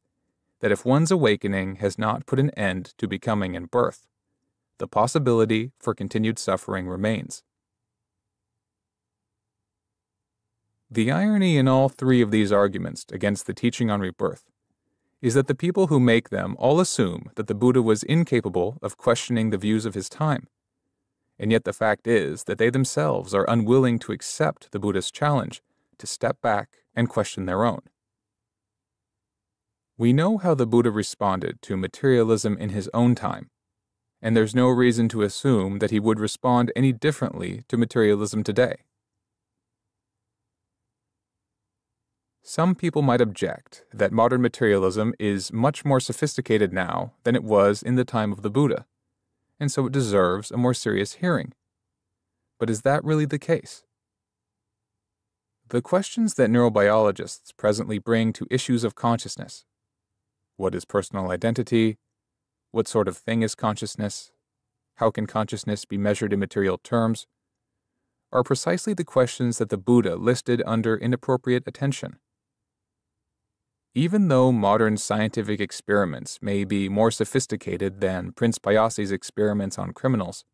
that if one's awakening has not put an end to becoming and birth, the possibility for continued suffering remains. The irony in all three of these arguments against the teaching on rebirth is that the people who make them all assume that the Buddha was incapable of questioning the views of his time. And yet the fact is that they themselves are unwilling to accept the Buddha's challenge to step back and question their own. We know how the Buddha responded to materialism in his own time, and there's no reason to assume that he would respond any differently to materialism today. Some people might object that modern materialism is much more sophisticated now than it was in the time of the Buddha, and so it deserves a more serious hearing. But is that really the case? The questions that neurobiologists presently bring to issues of consciousness what is personal identity? What sort of thing is consciousness? How can consciousness be measured in material terms? are precisely the questions that the Buddha listed under inappropriate attention. Even though modern scientific experiments may be more sophisticated than Prince Payasi's experiments on criminals,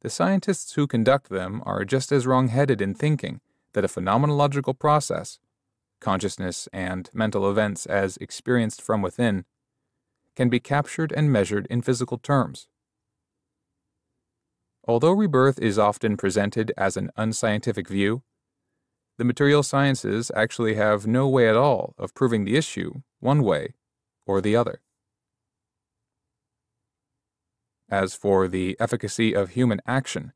the scientists who conduct them are just as wrong headed in thinking that a phenomenological process, consciousness and mental events as experienced from within, can be captured and measured in physical terms. Although rebirth is often presented as an unscientific view, the material sciences actually have no way at all of proving the issue one way or the other. As for the efficacy of human action,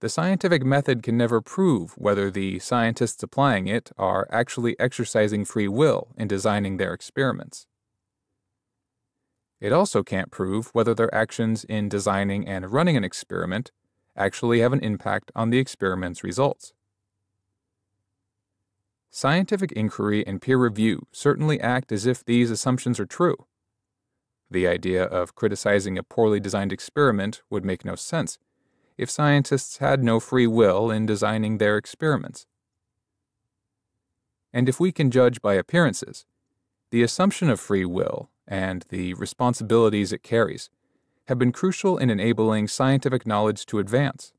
the scientific method can never prove whether the scientists applying it are actually exercising free will in designing their experiments. It also can't prove whether their actions in designing and running an experiment actually have an impact on the experiment's results. Scientific inquiry and peer review certainly act as if these assumptions are true. The idea of criticizing a poorly designed experiment would make no sense if scientists had no free will in designing their experiments. And if we can judge by appearances, the assumption of free will and the responsibilities it carries have been crucial in enabling scientific knowledge to advance.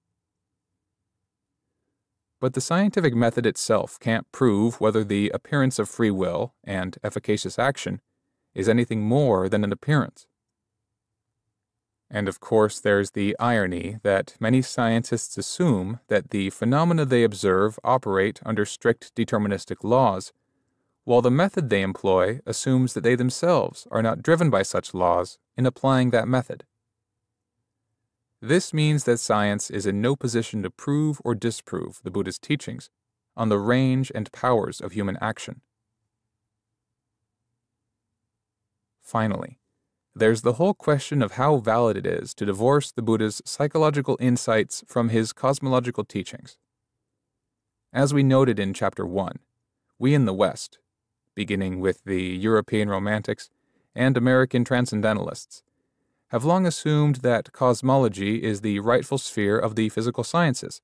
But the scientific method itself can't prove whether the appearance of free will and efficacious action is anything more than an appearance. And of course, there's the irony that many scientists assume that the phenomena they observe operate under strict deterministic laws, while the method they employ assumes that they themselves are not driven by such laws in applying that method. This means that science is in no position to prove or disprove the Buddha's teachings on the range and powers of human action. Finally, there's the whole question of how valid it is to divorce the Buddha's psychological insights from his cosmological teachings. As we noted in Chapter 1, we in the West, beginning with the European Romantics and American Transcendentalists, have long assumed that cosmology is the rightful sphere of the physical sciences,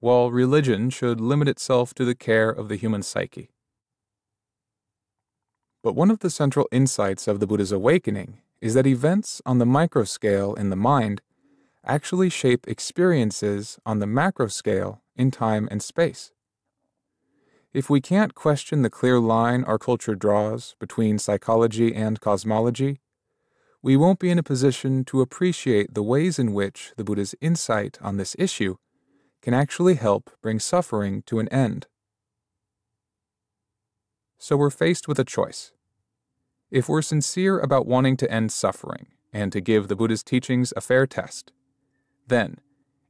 while religion should limit itself to the care of the human psyche. But one of the central insights of the Buddha's awakening is that events on the micro scale in the mind actually shape experiences on the macro scale in time and space. If we can't question the clear line our culture draws between psychology and cosmology, we won't be in a position to appreciate the ways in which the Buddha's insight on this issue can actually help bring suffering to an end. So we're faced with a choice. If we're sincere about wanting to end suffering and to give the Buddha's teachings a fair test, then,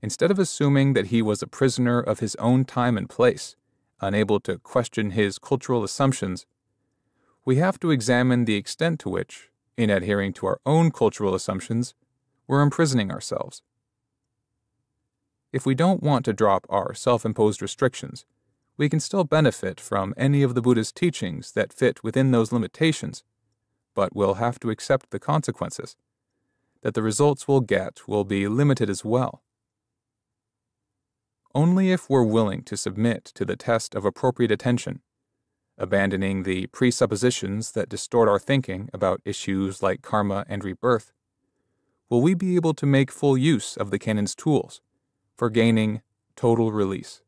instead of assuming that he was a prisoner of his own time and place, unable to question his cultural assumptions, we have to examine the extent to which in adhering to our own cultural assumptions, we're imprisoning ourselves. If we don't want to drop our self imposed restrictions, we can still benefit from any of the Buddha's teachings that fit within those limitations, but we'll have to accept the consequences that the results we'll get will be limited as well. Only if we're willing to submit to the test of appropriate attention, abandoning the presuppositions that distort our thinking about issues like karma and rebirth, will we be able to make full use of the canon's tools for gaining total release.